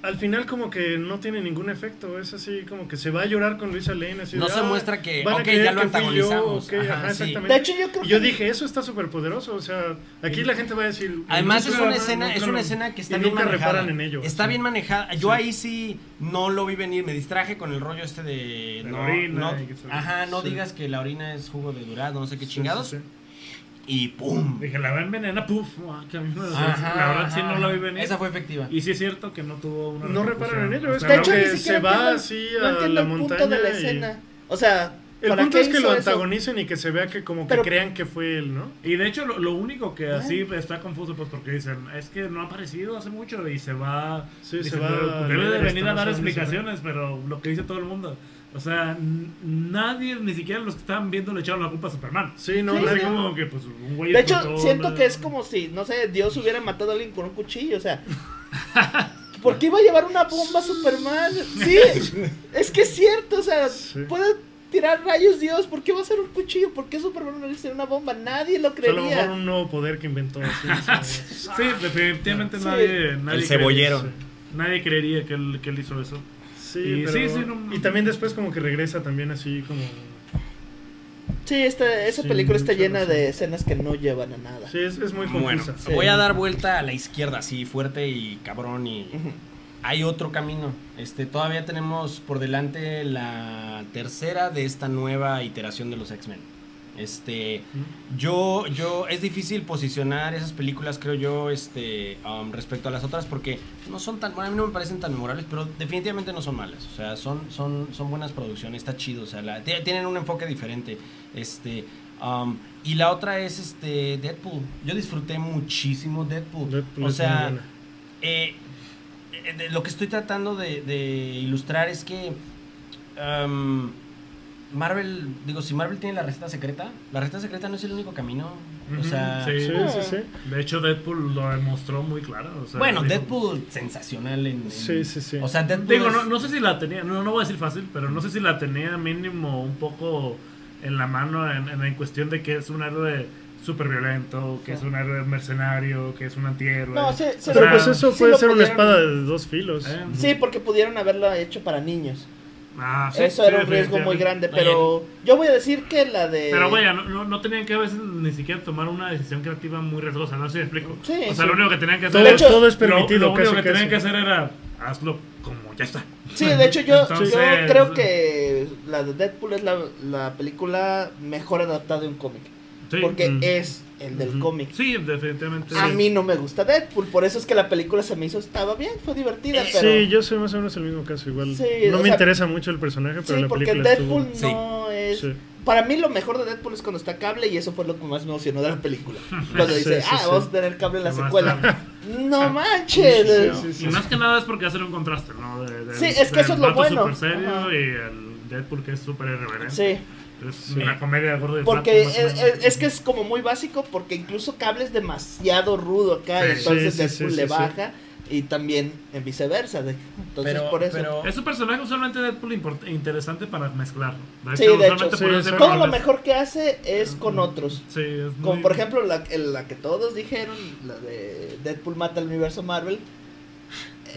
Speaker 4: al final como que no tiene ningún efecto, es así como que se va a llorar con Luisa Lane, así
Speaker 1: No
Speaker 4: de,
Speaker 1: se
Speaker 4: "Ah,
Speaker 1: muestra que,
Speaker 4: van a
Speaker 1: ok,
Speaker 4: creer
Speaker 1: ya lo
Speaker 4: que yo,
Speaker 1: antagonizamos".
Speaker 4: ok,
Speaker 1: Ajá,
Speaker 4: ajá,
Speaker 1: sí.
Speaker 2: De hecho, yo creo
Speaker 4: Y yo
Speaker 2: que-
Speaker 4: dije, eso está súper poderoso, o sea, aquí la gente va a decir...
Speaker 1: Además es una escena,
Speaker 4: nunca
Speaker 1: es una escena que está
Speaker 4: y
Speaker 1: bien
Speaker 4: nunca
Speaker 1: manejada.
Speaker 4: reparan en ello.
Speaker 1: Está
Speaker 4: sí.
Speaker 1: bien manejada. Yo
Speaker 4: Sí.
Speaker 1: ahí sí no lo vi venir, me distraje con el rollo este de,
Speaker 3: De
Speaker 1: no,
Speaker 3: la orina
Speaker 1: no- ajá, no
Speaker 4: sí.
Speaker 1: digas que la orina es jugo de durazno, no sé qué
Speaker 4: Sí,
Speaker 1: chingados.
Speaker 4: Sí, sí.
Speaker 1: Y pum.
Speaker 3: Dije, la ven venena, puf. que a mí me-
Speaker 1: Ajá,
Speaker 3: la verdad sí
Speaker 1: ajá,
Speaker 3: no la vi venir.
Speaker 1: Esa fue efectiva.
Speaker 3: Y sí es cierto que no tuvo una
Speaker 4: No reparan en ello,
Speaker 3: O sea,
Speaker 2: De hecho, ni siquiera
Speaker 4: se va
Speaker 2: entiendo-
Speaker 4: así
Speaker 2: no
Speaker 4: a
Speaker 2: entiendo
Speaker 4: la
Speaker 2: el punto
Speaker 4: montaña
Speaker 2: de la
Speaker 4: y-
Speaker 2: escena. O sea,
Speaker 4: El
Speaker 2: ¿para
Speaker 4: punto es que lo
Speaker 2: eso?
Speaker 4: antagonicen y que se vea que como que
Speaker 2: Pero-
Speaker 4: crean que fue él, ¿no?
Speaker 3: Y de hecho, lo, lo único que así está confuso, pues porque dicen, es que no ha aparecido hace mucho y se va.
Speaker 4: Sí,
Speaker 3: dicen,
Speaker 4: se va
Speaker 3: "Pero
Speaker 4: a
Speaker 3: Debe de venir a dar explicaciones, pero lo que dice todo el mundo. O sea, nadie, ni siquiera los que estaban viendo le echaron la culpa a Superman.
Speaker 4: Sí, no,
Speaker 2: Sí,
Speaker 4: nadie-
Speaker 3: como que, pues, un güey
Speaker 2: De hecho, siento
Speaker 3: una-
Speaker 2: que es como si, no sé, Dios hubiera matado a alguien con un cuchillo, o sea. ¿Por qué iba a llevar una bomba a Superman? Sí, es que es cierto, o sea,
Speaker 4: Sí.
Speaker 2: puede tirar rayos Dios, ¿por qué va a ser un cuchillo? ¿Por qué Superman no le hizo una bomba? Nadie lo
Speaker 4: O sea, a lo mejor
Speaker 2: creería.
Speaker 4: un nuevo poder que inventó.
Speaker 3: Sí, definitivamente
Speaker 2: Sí.
Speaker 3: nadie, nadie.
Speaker 1: El cebollero.
Speaker 3: creería- Nadie creería que él, que él hizo eso.
Speaker 4: Sí,
Speaker 3: Y
Speaker 4: pero-
Speaker 3: sí, sí, no-
Speaker 4: y también después como que regresa también así como...
Speaker 2: Sí, esta, esa
Speaker 4: Sí,
Speaker 2: película está llena
Speaker 4: razón.
Speaker 2: de escenas que no llevan a nada.
Speaker 4: Sí, es, es muy
Speaker 1: Bueno,
Speaker 4: confusa.
Speaker 2: Sí.
Speaker 1: voy a dar vuelta a la izquierda, así fuerte y cabrón y hay otro camino. Este, todavía tenemos por delante la tercera de esta nueva iteración de los X-Men. Este, yo, yo, es difícil posicionar esas películas, creo yo, este, um, respecto a las otras, porque no son tan, bueno, a mí no me parecen tan memorables, pero definitivamente no son malas, o sea, son, son, son buenas producciones, está chido, o sea, la- tienen un enfoque diferente, este, um, y la otra es, este, Deadpool, yo disfruté muchísimo Deadpool,
Speaker 4: Deadpool
Speaker 1: o sea, eh, eh, de- lo que estoy tratando de, de ilustrar es que um, Marvel, digo, si Marvel tiene la receta secreta, la receta secreta no es el único camino. O sea,
Speaker 3: sí.
Speaker 4: Sí, sí, sí.
Speaker 3: De hecho, Deadpool lo demostró muy claro. o sea,
Speaker 1: bueno,
Speaker 3: dijo-
Speaker 1: Deadpool sensacional en, en-
Speaker 4: Sí, sí, sí.
Speaker 1: O sea, Deadpool
Speaker 3: Digo,
Speaker 1: es-
Speaker 3: no, no sé si la tenía, no, no voy a decir fácil, pero no sé si la tenía mínimo un poco en la mano en, en, en cuestión de que es un héroe súper violento, que es un héroe mercenario, que es un antihéroe.
Speaker 2: No, sí, sí,
Speaker 3: O
Speaker 4: Pero
Speaker 3: sea,
Speaker 4: pues eso puede ser una espada de dos filos.
Speaker 3: eh,
Speaker 2: Sí, porque pudieron haberlo hecho para niños.
Speaker 3: Ah, sí,
Speaker 2: Eso
Speaker 3: sí,
Speaker 2: era un riesgo muy grande, pero yo voy a decir que la de...
Speaker 3: Pero vaya, no, no, no tenían que a veces ni siquiera tomar una decisión creativa muy riesgosa, no sé si me explico.
Speaker 2: Sí,
Speaker 3: o sea,
Speaker 2: sí.
Speaker 3: lo único que tenían que hacer
Speaker 4: Todo,
Speaker 2: hecho,
Speaker 4: todo es
Speaker 3: lo-
Speaker 4: permitido,
Speaker 3: lo, único que tenían que hacer era hazlo como ya está.
Speaker 2: Sí, de hecho yo,
Speaker 3: Entonces,
Speaker 2: yo creo que la de Deadpool es la, la película mejor adaptada de un cómic.
Speaker 3: Sí.
Speaker 2: Porque
Speaker 4: Mm.
Speaker 2: es el del
Speaker 3: Ujú.
Speaker 2: cómic.
Speaker 3: Sí, definitivamente.
Speaker 2: A
Speaker 3: sí.
Speaker 2: mí no me gusta Deadpool, por eso es que la película se me hizo, estaba bien, fue divertida,
Speaker 1: Eh,
Speaker 2: pero...
Speaker 4: Sí, yo soy más o menos el mismo caso, igual.
Speaker 2: Sí,
Speaker 4: no me
Speaker 2: sea,
Speaker 4: interesa mucho el personaje, pero
Speaker 2: Sí,
Speaker 4: la
Speaker 2: porque
Speaker 4: película
Speaker 2: Deadpool
Speaker 4: estuvo...
Speaker 2: no es...
Speaker 4: Sí.
Speaker 2: Para mí lo mejor de Deadpool es cuando está cable y eso fue lo que más me emocionó de la película. Cuando
Speaker 4: Sí,
Speaker 2: dice,
Speaker 4: sí,
Speaker 2: ah,
Speaker 4: sí.
Speaker 2: vamos a tener cable en la secuela. No manches.
Speaker 4: Sí, sí,
Speaker 3: Y más que nada es porque hacer un contraste, ¿no? De, de-
Speaker 2: Sí, es que eso es lo bueno.
Speaker 3: súper serio
Speaker 2: Ajá.
Speaker 3: y el Deadpool que es súper irreverente.
Speaker 2: Sí,
Speaker 3: Es
Speaker 4: Sí.
Speaker 3: una comedia de gordo y
Speaker 2: porque
Speaker 3: flaco,
Speaker 2: es,
Speaker 3: menos.
Speaker 2: es- es que es como muy básico porque incluso cable es demasiado rudo acá y
Speaker 3: Sí,
Speaker 2: entonces
Speaker 4: sí, sí,
Speaker 2: Deadpool
Speaker 4: sí,
Speaker 2: le baja y también en viceversa. de- entonces
Speaker 1: pero,
Speaker 2: por eso.
Speaker 1: pero-
Speaker 3: Es un personaje usualmente Deadpool interesante para mezclar. De
Speaker 2: Sí, de hecho, Todo lo mejor que hace es con otros.
Speaker 3: Sí, es
Speaker 2: Como por ejemplo la, la que todos dijeron, la de Deadpool mata al universo Marvel.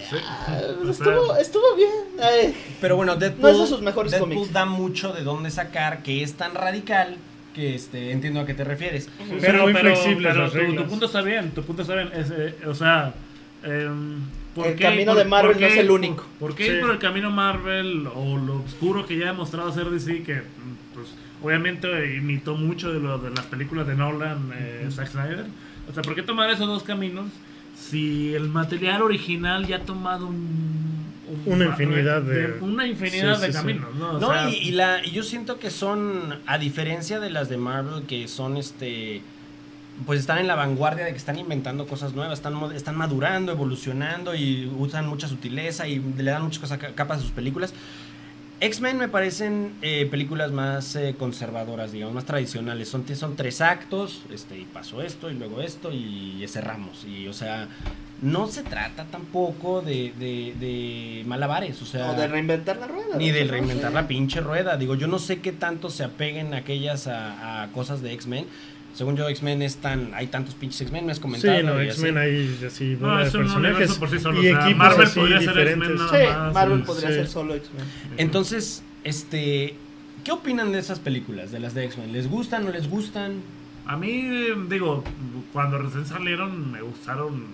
Speaker 3: Sí.
Speaker 2: Ah, estuvo, estuvo bien. Ay,
Speaker 1: Pero bueno, Deadpool,
Speaker 2: No es de sus mejores
Speaker 1: Deadpool
Speaker 2: cómics.
Speaker 1: da mucho de dónde sacar que es tan radical que este, entiendo a qué te refieres.
Speaker 4: Son muy flexibles
Speaker 3: pero
Speaker 4: las
Speaker 3: tu-. Tu, punto está bien, tu punto está bien. Es, eh, o sea, em, ¿por
Speaker 2: El
Speaker 3: qué-
Speaker 2: camino
Speaker 3: por-
Speaker 2: de Marvel
Speaker 3: por
Speaker 2: no
Speaker 3: qué-
Speaker 2: es el único.
Speaker 3: ¿Por qué
Speaker 4: Sí.
Speaker 3: ir por el camino Marvel o lo oscuro que ya ha demostrado hacer DC que, mm, pues, obviamente imitó mucho de, lo, de las películas de Nolan, eh, Zack Snyder? O sea, ¿por qué tomar esos dos caminos si el material original ya ha tomado un... un-
Speaker 4: Una infinidad de-
Speaker 3: Una infinidad
Speaker 4: Sí,
Speaker 3: de
Speaker 4: sí, sí.
Speaker 3: caminos, ¿no? O
Speaker 1: No,
Speaker 3: sea,
Speaker 1: y, y la, y yo siento que son, a diferencia de las de Marvel, que son este. Pues están en la vanguardia de que están inventando cosas nuevas, están, están madurando, evolucionando y usan mucha sutileza y le dan muchas cosas, ca- capas a sus películas. X-Men me parecen eh, películas más eh, conservadoras, digamos, más tradicionales. Son, son tres actos, este, y pasó esto, y luego esto, y cerramos. Y, o sea, no se trata tampoco de, de, de malabares, o sea...
Speaker 2: o de reinventar la rueda.
Speaker 1: Ni de
Speaker 2: no
Speaker 1: reinventar
Speaker 2: sé.
Speaker 1: la pinche rueda. Digo, yo no sé qué tanto se apeguen aquellas a, a cosas de X-Men. Según yo, X-Men es tan. Hay tantos pinches X-Men, me has comentado.
Speaker 4: Sí, no. X-Men hay así
Speaker 3: No,
Speaker 4: de
Speaker 3: es un
Speaker 4: personajes
Speaker 3: por sí solo.
Speaker 4: y
Speaker 3: o sea,
Speaker 4: equipos
Speaker 3: Marvel
Speaker 4: así
Speaker 3: podría ser
Speaker 4: diferentes.
Speaker 3: X-Men
Speaker 2: Sí,
Speaker 3: nada más.
Speaker 2: Marvel
Speaker 3: y-
Speaker 2: podría
Speaker 4: sí.
Speaker 2: ser solo X-Men.
Speaker 1: Entonces, este. ¿Qué opinan de esas películas, de las de X-Men? ¿Les gustan, no les gustan?
Speaker 3: A mí, digo, cuando recién salieron me gustaron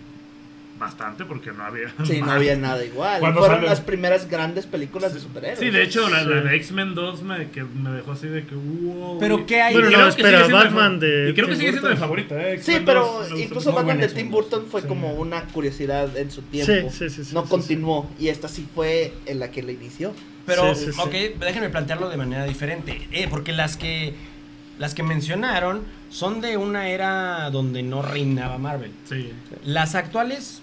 Speaker 3: bastante porque no había.
Speaker 2: Sí, no había nada igual.
Speaker 3: Cuando
Speaker 2: Fueron las primeras grandes películas de superhéroes.
Speaker 3: Sí, de hecho, la, la de X-Men 2 me, que me dejó así de que. Wow,
Speaker 1: ¿Pero
Speaker 3: y-
Speaker 1: qué hay?
Speaker 4: Bueno,
Speaker 3: y
Speaker 4: no, espera, Batman de
Speaker 3: Y creo que sigue siendo mi favorita, ¿eh?
Speaker 2: Sí, pero
Speaker 3: 2 me gustó
Speaker 2: incluso Batman de Tim
Speaker 1: 2.
Speaker 2: Burton fue
Speaker 4: Sí.
Speaker 2: como una curiosidad en su tiempo.
Speaker 4: Sí, sí, sí, sí,
Speaker 2: no
Speaker 4: sí, sí.
Speaker 2: continuó. Y esta sí fue en la que le inició.
Speaker 1: Pero,
Speaker 4: Sí, sí, sí.
Speaker 1: ok, déjenme plantearlo de manera diferente. Eh, porque las que. Las que mencionaron son de una era donde no reinaba Marvel.
Speaker 3: Sí.
Speaker 1: Las actuales,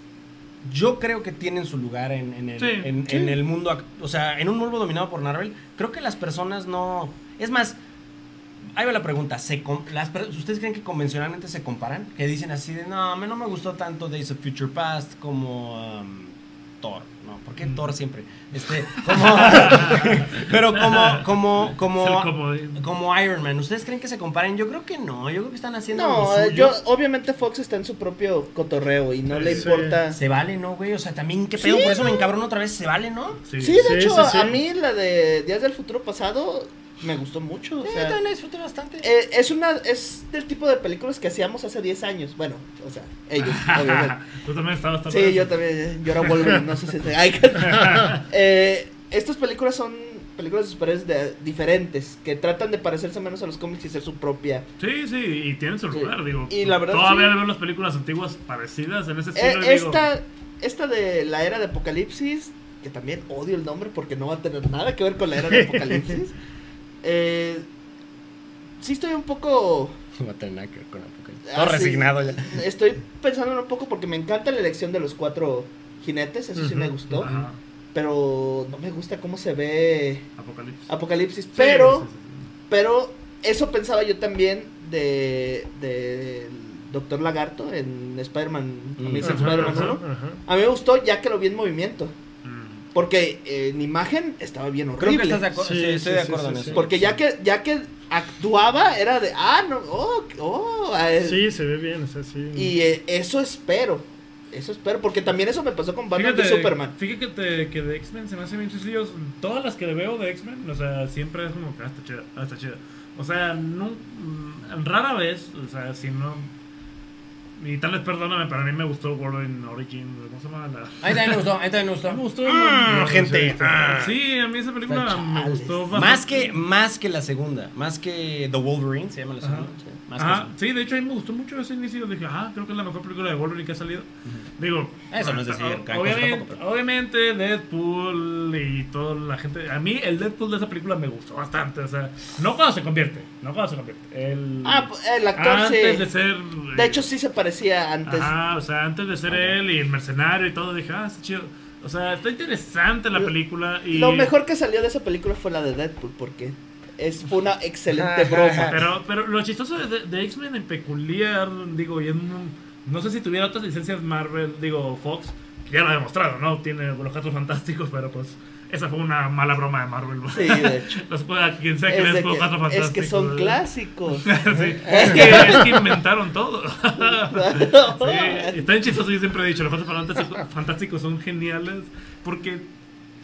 Speaker 1: yo creo que tienen su lugar en, en el,
Speaker 3: Sí,
Speaker 1: en-
Speaker 3: sí.
Speaker 1: en el mundo. O sea, en un mundo dominado por Marvel, creo que las personas no. Es más, ahí va la pregunta. ¿se las ¿Ustedes creen que convencionalmente se comparan? Que dicen así de, no, a mí no me gustó tanto Days of Future Past como um, Thor. No, ¿por qué. Thor siempre? Este, como. pero como, como, como, como Iron Man. ¿Ustedes creen que se comparen? Yo creo que no. Yo creo que están haciendo.
Speaker 2: No,
Speaker 1: lo
Speaker 2: eh,
Speaker 1: suyo.
Speaker 2: yo, obviamente Fox está en su propio cotorreo y no le
Speaker 4: Sí.
Speaker 2: importa.
Speaker 1: Se vale, ¿no, güey? O sea, también, ¿qué pedo?
Speaker 2: Sí,
Speaker 1: Por eso me
Speaker 2: no.
Speaker 1: encabrono otra vez. Se vale, ¿no?
Speaker 3: Sí.
Speaker 2: Sí, de
Speaker 4: Sí,
Speaker 2: hecho,
Speaker 4: sí, sí.
Speaker 2: a mí la de Días del Futuro Pasado me gustó mucho. O
Speaker 1: Sí,
Speaker 2: sea,
Speaker 1: también la disfruté bastante.
Speaker 2: eh, es una es del tipo de películas que hacíamos hace 10 años. Bueno, o sea, ellos, obviamente.
Speaker 3: Tú también estabas tan
Speaker 2: Sí, yo también, yo era Wolverine, no sé si se... Ay, eh, estas películas son películas de superhéroes de- diferentes, que tratan de parecerse menos a los cómics y ser su propia.
Speaker 3: Sí, sí, y tienen su
Speaker 2: Sí.
Speaker 3: lugar, digo.
Speaker 2: Y la verdad,
Speaker 3: Todavía
Speaker 2: sí.
Speaker 3: veo las películas antiguas parecidas en ese
Speaker 2: Eh,
Speaker 3: estilo. digo,
Speaker 2: esta, esta de la era de Apocalipsis, que también odio el nombre porque no va a tener nada que ver con la era de Apocalipsis. Eh, sí estoy un poco...
Speaker 1: No va a tener nada que ver con Apocalipsis.
Speaker 2: Ah,
Speaker 1: Todo
Speaker 2: sí.
Speaker 1: resignado ya.
Speaker 2: Estoy pensando un poco porque me encanta la elección de los cuatro jinetes, eso sí me gustó. Pero no me gusta cómo se ve
Speaker 3: Apocalipsis.
Speaker 2: Apocalipsis.
Speaker 3: Sí,
Speaker 2: Pero...
Speaker 3: sí, sí, sí.
Speaker 2: Pero eso pensaba yo también de, de Doctor Lagarto en Spider-Man,
Speaker 1: Mm.
Speaker 2: Spider-Man
Speaker 3: ajá.
Speaker 2: 1.
Speaker 4: Ajá.
Speaker 2: A mí me gustó ya que lo vi en movimiento. Porque eh, en imagen estaba bien
Speaker 1: Creo
Speaker 2: horrible.
Speaker 1: que estás de acuerdo.
Speaker 4: Sí,
Speaker 1: Sí, estoy de acuerdo
Speaker 4: sí,
Speaker 1: en
Speaker 4: sí.
Speaker 1: eso.
Speaker 2: Porque ya que, ya que actuaba era de, ah, no, oh, oh. ah, eh,
Speaker 4: Sí, se ve bien, o sea, sí.
Speaker 2: Y eh, eso espero. Eso espero. Porque también eso me pasó con Batman y
Speaker 3: Fíjate,
Speaker 2: Superman.
Speaker 3: fíjate que de X-Men se me hace bien sencillo. Todas las que veo de X-Men, o sea, siempre es como que ah, está chida, ah, está chida. O sea, no, mm, rara vez, o sea, si no. Y tal vez perdóname, pero a mí me gustó Wolverine Origin, ¿cómo se llama? La...
Speaker 1: A mí también me gustó, a mí también me gustó.
Speaker 3: Me gustó.
Speaker 1: Ah,
Speaker 3: ¿no?
Speaker 1: gente. ah.
Speaker 3: Sí, a mí esa película me
Speaker 2: chales.
Speaker 3: gustó
Speaker 1: Más
Speaker 3: bastante.
Speaker 1: que, más que la segunda. Más que The Wolverine, se llama la
Speaker 3: Ajá.
Speaker 1: segunda. sí, más
Speaker 3: Ajá, sí, de hecho a mí me gustó mucho ese inicio. Dije, ah, creo que es la mejor película de Wolverine que ha salido. Digo,
Speaker 1: Eso no es decir cosa
Speaker 3: obviamente,
Speaker 1: tampoco, pero-
Speaker 3: obviamente Deadpool y toda la gente. A mí el Deadpool de esa película me gustó bastante. O sea, no cuando se convierte, no cuando se convierte. El,
Speaker 2: Ah, el actor
Speaker 3: antes
Speaker 2: sí.
Speaker 3: de ser.
Speaker 2: De hecho, sí se antes.
Speaker 3: Ajá, o sea, antes de ser él y el mercenario y todo, dije, ah, está chido. O sea, está interesante la
Speaker 2: Lo-
Speaker 3: película. Y...
Speaker 2: Lo mejor que salió de esa película fue la de Deadpool, porque es, fue una excelente broma.
Speaker 3: Pero, pero lo chistoso de, de X-Men en peculiar, digo, y en un- no sé si tuviera otras licencias Marvel, digo, Fox, que ya lo ha demostrado, ¿no? Tiene los cuatro fantásticos, pero pues esa fue una mala broma de Marvel.
Speaker 2: Sí, de hecho.
Speaker 3: Los quien sea que
Speaker 2: Es,
Speaker 3: les cuatro
Speaker 2: que,
Speaker 3: fantásticos.
Speaker 2: es que son clásicos.
Speaker 3: Sí, es, que, es que inventaron todo. Sí, está bien chistoso, yo siempre he dicho, los cuatro fantásticos, fantásticos son geniales porque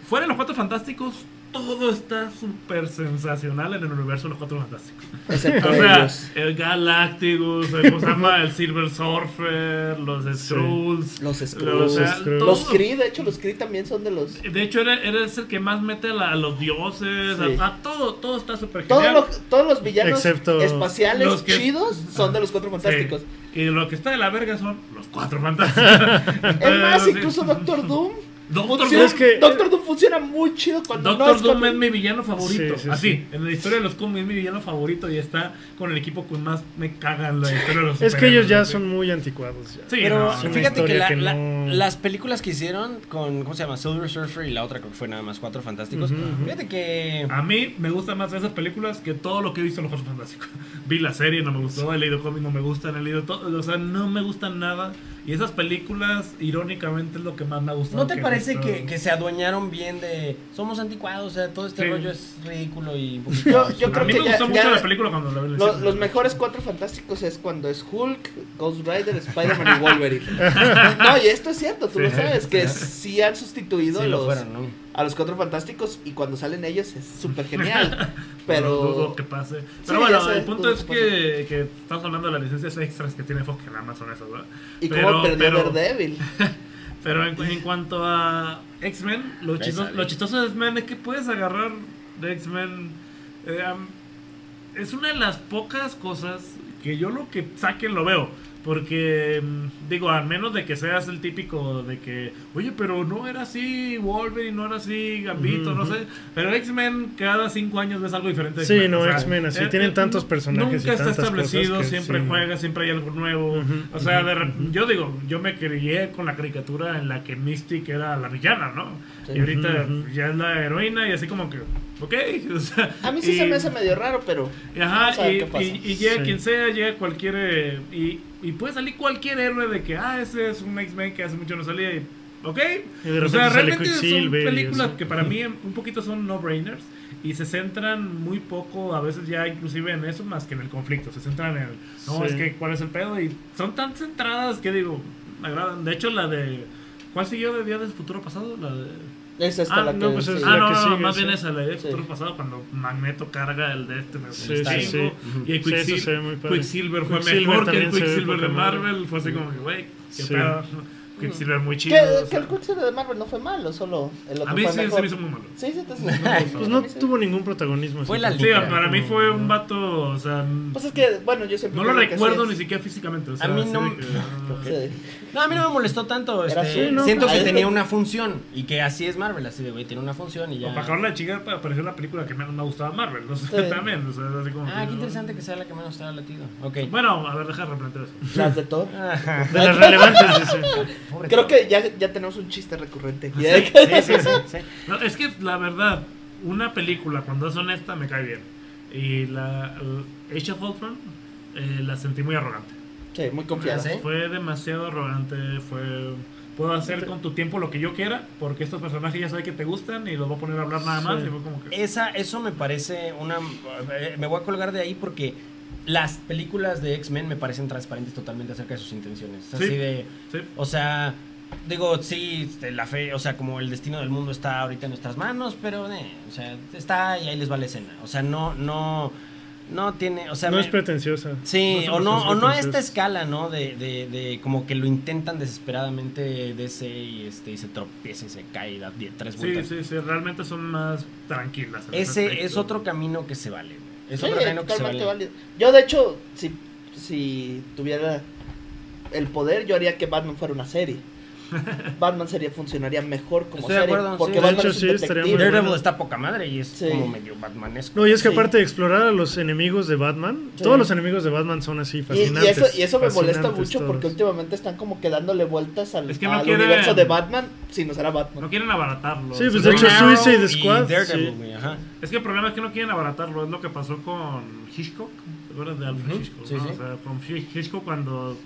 Speaker 3: fuera de los cuatro fantásticos, todo está súper sensacional en el universo de los cuatro fantásticos.
Speaker 2: Excepto
Speaker 3: O sea,
Speaker 2: ellos.
Speaker 3: el Galacticus, el, ¿cómo se llama? El Silver Surfer, los Skrulls.
Speaker 2: Los Skrulls.
Speaker 3: todo-
Speaker 2: Los Kree, de hecho, los Kree también son de los.
Speaker 3: De hecho, eres, eres el que más mete a, los dioses,
Speaker 2: Sí.
Speaker 3: a, a todo, todo está súper genial.
Speaker 2: los, todos los villanos
Speaker 4: Excepto
Speaker 2: espaciales
Speaker 3: los que-
Speaker 2: chidos son de los cuatro fantásticos.
Speaker 3: Sí. Y lo que está de la verga son los cuatro fantásticos.
Speaker 2: Es más, incluso Doctor Doom.
Speaker 3: Doctor Doom.
Speaker 4: Es que-
Speaker 2: Doctor Doom funciona muy chido cuando
Speaker 3: Doctor
Speaker 2: no es
Speaker 3: Doom
Speaker 2: con-
Speaker 3: es mi villano favorito.
Speaker 4: Sí, sí,
Speaker 3: Así,
Speaker 4: sí.
Speaker 3: en la historia de los cómics es mi villano favorito y está con el equipo que más me caga en la historia de los
Speaker 4: Es que ellos ya son muy anticuados. Ya.
Speaker 3: Sí,
Speaker 1: Pero
Speaker 3: no,
Speaker 1: fíjate que, la-
Speaker 4: que
Speaker 1: la-
Speaker 4: no-
Speaker 1: las películas que hicieron con, ¿cómo se llama? Silver Surfer y la otra creo que fue nada más Cuatro Fantásticos.
Speaker 4: Ujú, ujú.
Speaker 1: Fíjate que...
Speaker 3: A mí me gustan más esas películas que todo lo que he visto en los Cuatro Fantásticos. Vi la serie, no me gustó, he leído cómics, no me gustan, he leído todo, o sea, no me gustan nada Y esas películas, irónicamente, es lo que más me ha gustado.
Speaker 1: ¿No te parece
Speaker 3: visto.
Speaker 1: que, que se adueñaron bien de somos anticuados? O sea, todo este
Speaker 3: Sí.
Speaker 1: rollo es ridículo y.
Speaker 2: Yo- yo
Speaker 3: A
Speaker 2: creo
Speaker 3: mí
Speaker 2: que
Speaker 3: me
Speaker 2: ya-
Speaker 3: gustó
Speaker 2: ya-
Speaker 3: mucho la película cuando la vi
Speaker 2: Lo- los mejores cuatro fantásticos es cuando es Hulk, Ghost Rider, Spider-Man y Wolverine. No, y esto es cierto, tú lo
Speaker 3: Sí.
Speaker 2: sabes, que sí han sustituido
Speaker 1: Sí,
Speaker 2: a,
Speaker 1: lo
Speaker 2: los,
Speaker 1: fueron, ¿no?
Speaker 2: A los cuatro fantásticos y cuando salen ellos es súper genial.
Speaker 3: No
Speaker 2: Pero...
Speaker 3: dudo que pase.
Speaker 2: Sí,
Speaker 3: Pero bueno,
Speaker 2: sé,
Speaker 3: el punto
Speaker 2: dudo
Speaker 3: es
Speaker 2: que
Speaker 3: que, que estamos hablando de las licencias extras que tiene Fox, que nada más son esas, ¿verdad?
Speaker 2: Y
Speaker 3: Pero-
Speaker 2: cómo perdió
Speaker 3: pero-
Speaker 2: Daredevil.
Speaker 3: Pero en, en cuanto a X-Men, lo, lo chistoso de X-Men es que puedes agarrar de X-Men. eh, es una de las pocas cosas que yo lo que saquen lo veo. Porque, mm, digo, al menos de que seas el típico de que, oye, pero no era así Wolverine, no era así Gambito, no sé. Pero X-Men, cada cinco años ves algo diferente. de
Speaker 4: Sí, no,
Speaker 3: o sea,
Speaker 4: X-Men, así,
Speaker 3: eh,
Speaker 4: tienen
Speaker 3: eh,
Speaker 4: tantos personajes y
Speaker 3: Nunca está establecido,
Speaker 4: cosas que
Speaker 3: siempre
Speaker 4: sí.
Speaker 3: juega, siempre hay algo nuevo. O sea, rep-
Speaker 4: ujú.
Speaker 3: yo digo, yo me crié con la caricatura en la que Mystic era la villana, ¿no?
Speaker 2: Sí.
Speaker 3: Y ahorita ya es la heroína y así como que, ok. O sea,
Speaker 2: A mí sí
Speaker 3: y-
Speaker 2: se me hace medio raro, pero...
Speaker 3: Ajá, y, llega
Speaker 4: Sí.
Speaker 3: quien sea, llega cualquier. eh, y, y puede salir cualquier héroe de que, ah, ese es un X-Men que hace mucho no salía. Y, ok.
Speaker 4: Y
Speaker 3: o sea, realmente son películas que para mí un poquito son no-brainers. Y se centran muy poco, a veces ya inclusive en eso, más que en el conflicto. Se centran en, no,
Speaker 4: Sí.
Speaker 3: es que cuál es el pedo. Y son tan centradas que digo, me agradan. De hecho, la de. ¿Cuál siguió de Día del Futuro Pasado? La de.
Speaker 2: Es esta
Speaker 3: Ah,
Speaker 2: la
Speaker 4: no,
Speaker 2: que...
Speaker 4: pues es
Speaker 2: sí.
Speaker 3: Ah,
Speaker 4: la
Speaker 3: no,
Speaker 4: que
Speaker 3: no,
Speaker 4: sigue,
Speaker 3: más
Speaker 4: sí.
Speaker 3: bien esa, la de
Speaker 2: Sí.
Speaker 3: futuro pasado, cuando Magneto carga el de este, me
Speaker 4: Sí,
Speaker 3: gustó
Speaker 4: sí,
Speaker 3: un
Speaker 4: sí.
Speaker 3: chingo. Y el
Speaker 4: Sí, eso
Speaker 3: Quicksil-
Speaker 4: se ve muy padre.
Speaker 3: Quicksilver fue
Speaker 4: Quicksilver
Speaker 3: mejor que el
Speaker 4: se
Speaker 3: Quicksilver de. Marvel. Fue así como que, güey, qué
Speaker 4: Sí.
Speaker 3: pedo. Quicksilver muy chido.
Speaker 2: Que,
Speaker 3: o
Speaker 2: que
Speaker 3: sea.
Speaker 2: el Quicksilver de Marvel no fue malo, solo el otro
Speaker 3: a mí
Speaker 2: fue
Speaker 3: sí se
Speaker 2: mejor.
Speaker 3: me hizo muy malo.
Speaker 2: Sí, sí, te sí,
Speaker 4: Pues no tuvo ningún protagonismo.
Speaker 1: Fue la
Speaker 3: Sí,
Speaker 1: Literal.
Speaker 3: para mí fue un vato, o sea,
Speaker 2: Pues es que, bueno, yo siempre
Speaker 3: no lo
Speaker 2: que
Speaker 3: recuerdo ni siquiera físicamente. O sea,
Speaker 1: A mí no-
Speaker 2: Sí.
Speaker 1: No, a mí no me molestó tanto. Este,
Speaker 2: así, ¿no?
Speaker 1: Siento que tenía una función y que así es Marvel, así de, güey, tiene una función y ya.
Speaker 3: O para acabar la chica apareció la película que menos me gustaba Marvel. O sea,
Speaker 2: Sí.
Speaker 3: también, o sea, así como.
Speaker 1: Ah,
Speaker 3: que-
Speaker 1: qué interesante que sea la que menos te ha latido. Ok.
Speaker 3: Bueno, a ver, deja de replantear eso.
Speaker 2: Las de Thor.
Speaker 1: Ajá.
Speaker 4: De las relevantes, dice.
Speaker 1: Pobre
Speaker 2: Creo que ya, ya tenemos un chiste recurrente.
Speaker 1: Sí, sí, sí. sí.
Speaker 3: No, es que la verdad, una película cuando es honesta me cae bien. Y la el Age of Ultron eh, la sentí muy arrogante.
Speaker 2: Sí, muy confiada.
Speaker 1: ¿Sí?
Speaker 3: Fue demasiado arrogante, fue puedo hacer con tu tiempo lo que yo quiera porque estos personajes ya saben que te gustan y los voy a poner a hablar nada más
Speaker 4: Sí.
Speaker 3: y fue como que
Speaker 1: Esa, eso me parece una... eh, Me voy a colgar de ahí porque las películas de X-Men me parecen transparentes totalmente acerca de sus intenciones.
Speaker 3: Sí.
Speaker 1: Así de...
Speaker 3: sí.
Speaker 1: O sea, digo, sí, este, la fe, o sea, como el destino del mundo está ahorita en nuestras manos, pero, eh, o sea, está y ahí les va la escena. O sea, no, no, no tiene, o sea,
Speaker 4: No
Speaker 1: me-
Speaker 4: es pretenciosa.
Speaker 1: Sí,
Speaker 4: No
Speaker 1: o no, o no a esta escala, ¿no? De, de, de como que lo intentan desesperadamente DC y este y se tropieza y se cae y da tres
Speaker 3: Sí,
Speaker 1: vueltas.
Speaker 3: sí, sí, realmente son más tranquilas. ese
Speaker 1: es otro camino que se vale. güey. Es
Speaker 2: Sí,
Speaker 1: otro camino que se vale.
Speaker 2: válido. Yo, de hecho, si, si tuviera el poder, yo haría que Batman fuera una serie. Batman sería, funcionaría mejor como
Speaker 1: Estoy de
Speaker 2: serie.
Speaker 1: acuerdo,
Speaker 2: porque
Speaker 1: sí. De
Speaker 2: Batman
Speaker 4: hecho,
Speaker 2: es un
Speaker 4: sí, estaría muy
Speaker 2: detective.
Speaker 1: Daredevil
Speaker 4: bueno.
Speaker 1: está poca madre y es
Speaker 2: Sí.
Speaker 1: como medio Batmanesco.
Speaker 4: No, y es que
Speaker 2: Sí.
Speaker 4: aparte de explorar a los enemigos de Batman,
Speaker 2: Sí.
Speaker 4: todos los enemigos de Batman son así
Speaker 2: Y, y
Speaker 4: fascinantes.
Speaker 2: eso, y eso me molesta
Speaker 4: fascinantes
Speaker 2: mucho porque últimamente están como que dándole vueltas al,
Speaker 3: Es que no
Speaker 2: al
Speaker 3: quieren-
Speaker 2: universo de Batman sin usar a Batman.
Speaker 3: No quieren abaratarlo.
Speaker 4: Sí, pues, de hecho, Suicide
Speaker 1: y
Speaker 4: Squad,
Speaker 1: Daredevil, ajá.
Speaker 3: Es que el problema es que no quieren abaratarlo, es lo que pasó con Hitchcock. ¿Te acuerdas de Alfred Hitchcock?
Speaker 1: sí,
Speaker 3: no?
Speaker 1: sí.
Speaker 3: O sea, con Hi- Hitchcock cuando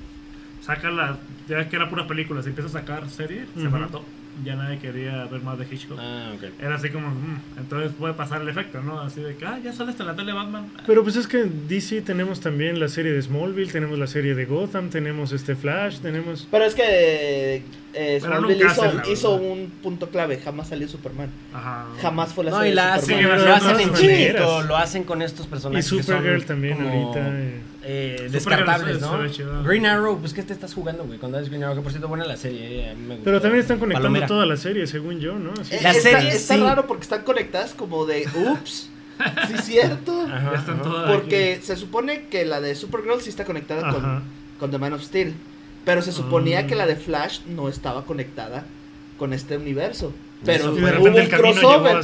Speaker 3: saca la. Ya ves que era pura película, se empieza a sacar serie, se
Speaker 4: Ujú.
Speaker 3: abarató. Ya nadie quería ver más de Hitchcock.
Speaker 1: Ah, ok.
Speaker 3: Era así como, mm, entonces puede pasar el efecto, ¿no? Así de que, ah, ya sale hasta la tele Batman.
Speaker 4: Pero pues es que en DC tenemos también la serie de Smallville, tenemos la serie de Gotham, tenemos este Flash, tenemos...
Speaker 2: Pero es que eh, Smallville hizo,
Speaker 3: hacen
Speaker 2: hizo un punto clave. Jamás salió Superman.
Speaker 3: Ajá.
Speaker 2: Jamás fue la
Speaker 1: No,
Speaker 2: serie
Speaker 1: y la
Speaker 2: de
Speaker 1: hacen, lo hacen en chiquito, lo hacen con estos
Speaker 4: Y
Speaker 1: personajes que son
Speaker 4: Supergirl también
Speaker 1: como,
Speaker 4: ahorita. eh.
Speaker 1: Eh, descartables, ¿no? Green Arrow, pues ¿qué te estás jugando, güey? Cuando es Green Arrow, que por cierto, buena la serie, eh, me
Speaker 4: Pero también están conectando
Speaker 1: Palomera.
Speaker 4: toda la serie, según yo, ¿no? Así-
Speaker 2: Eh,
Speaker 1: La
Speaker 2: está,
Speaker 1: serie,
Speaker 2: está
Speaker 1: sí.
Speaker 2: raro porque están conectadas como de ups. sí, cierto.
Speaker 1: Ajá,
Speaker 3: Ya están
Speaker 1: ajá.
Speaker 3: todas
Speaker 2: Porque se supone que la de Supergirl sí está conectada con, con The Man of Steel. Pero se suponía
Speaker 4: Ah.
Speaker 2: que la de Flash no estaba conectada con este universo. Pero
Speaker 1: Eso
Speaker 4: de
Speaker 2: hubo un crossover.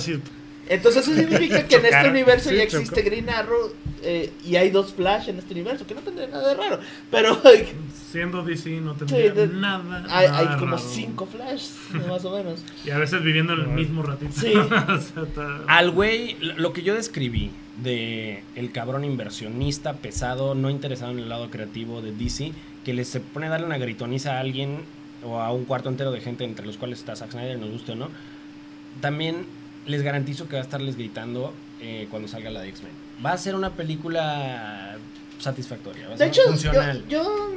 Speaker 2: Entonces eso significa que en este universo
Speaker 4: Sí,
Speaker 2: ya
Speaker 4: chocó.
Speaker 2: existe Green Arrow eh, y hay dos Flash en este universo, que no tendría nada de raro. Pero
Speaker 3: Siendo DC no tendría
Speaker 2: Sí, de-
Speaker 3: nada.
Speaker 2: hay,
Speaker 3: nada
Speaker 2: hay como
Speaker 3: raro.
Speaker 2: cinco Flash, más o menos.
Speaker 3: Y a veces viviendo en el mismo ratito.
Speaker 2: Sí.
Speaker 3: O sea, está-
Speaker 1: Al güey, lo que yo describí de el cabrón inversionista, pesado, no interesado en el lado creativo de DC, que les se pone a darle una gritoniza a alguien o a un cuarto entero de gente entre los cuales está Zack Snyder, nos guste o no, también les garantizo que va a estarles gritando eh, cuando salga la de X-Men. Va a ser una película satisfactoria, va a
Speaker 2: De
Speaker 1: ser
Speaker 2: hecho,
Speaker 1: funcional.
Speaker 2: yo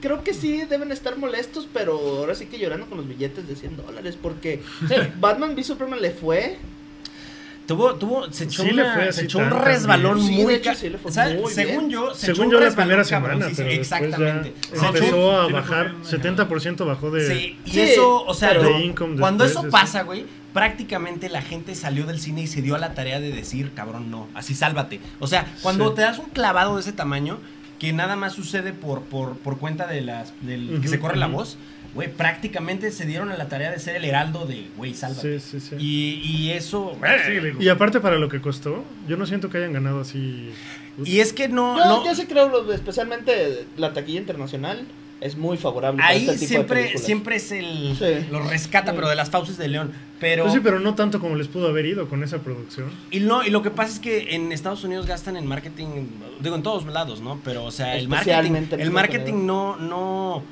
Speaker 2: creo que sí deben estar molestos, pero ahora sí que llorando con los billetes de 100 dólares, porque Batman v Superman le fue.
Speaker 1: Tuvo, tuvo, se echó,
Speaker 4: Sí le
Speaker 1: una-
Speaker 4: fue
Speaker 1: se
Speaker 4: así
Speaker 1: echó un resbalón.
Speaker 2: Sí,
Speaker 1: muy
Speaker 2: hecho,
Speaker 1: ca-
Speaker 2: sí le fue
Speaker 1: ¿sabes?
Speaker 2: muy
Speaker 1: Según yo, se
Speaker 4: Según
Speaker 1: echó
Speaker 4: yo
Speaker 1: un
Speaker 4: la
Speaker 1: resbalón
Speaker 4: primera semana, pero
Speaker 1: exactamente. Se echó-
Speaker 4: empezó a bajar,
Speaker 3: bien.
Speaker 4: 70% bajó de...
Speaker 1: Sí, y eso, o sea, cuando eso pasa, güey, prácticamente la gente salió del cine y se dio a la tarea de decir, cabrón, no, así sálvate. O sea, cuando
Speaker 4: Sí.
Speaker 1: te das un clavado de ese tamaño, que nada más sucede por, por, por cuenta de las, del que se corre la voz, güey, prácticamente se dieron a la tarea de ser el heraldo de, güey, sálvate.
Speaker 4: Sí, sí, sí.
Speaker 1: Y, y eso...
Speaker 3: Sí, digo.
Speaker 4: Y aparte para lo que costó, yo no siento que hayan ganado así...
Speaker 1: Y es que no...
Speaker 2: Yo,
Speaker 1: no
Speaker 2: yo sí creo, especialmente la taquilla internacional, es muy favorable. para
Speaker 1: Ahí
Speaker 2: este tipo de
Speaker 1: siempre, siempre es el...
Speaker 2: Sí.
Speaker 1: Lo rescata,
Speaker 2: Sí.
Speaker 1: pero de las fauces de León. Pero...
Speaker 4: Pues sí, pero no tanto como les pudo haber ido con esa producción.
Speaker 1: Y, no, y lo que pasa es que en Estados Unidos gastan en marketing, digo, en todos lados, ¿no? Pero, o sea, el marketing, el marketing no, no,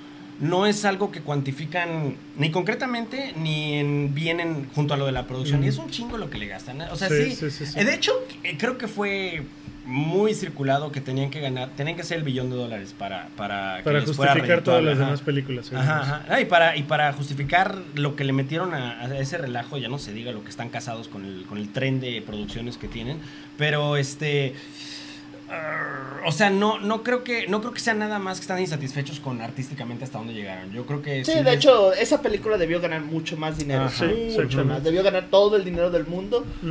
Speaker 1: no es algo que cuantifican ni concretamente ni en, bien en, junto a lo de la producción.
Speaker 4: Mm.
Speaker 1: Y es un chingo lo que le gastan. ¿eh? O sea,
Speaker 4: Sí,
Speaker 1: sí.
Speaker 4: sí, sí, sí.
Speaker 1: Eh, De hecho, eh, creo que fue muy circulado que tenían que ganar, tenían que hacer el billón de dólares para, para,
Speaker 4: justificar todas las
Speaker 1: ajá.
Speaker 4: demás películas.
Speaker 1: Ajá, ajá. Ah, y, para, y para justificar lo que le metieron a, a ese relajo, ya no se diga lo que están casados con el, con el tren de producciones que tienen, pero este... o sea, no, no creo que no creo que sea nada más que están insatisfechos con artísticamente hasta dónde llegaron. Yo creo que
Speaker 2: Sí,
Speaker 1: sí
Speaker 2: de
Speaker 1: les-
Speaker 2: hecho, esa película debió ganar mucho más dinero.
Speaker 1: Ajá.
Speaker 4: Sí,
Speaker 2: mucho más. Debió ganar todo el dinero del mundo. Y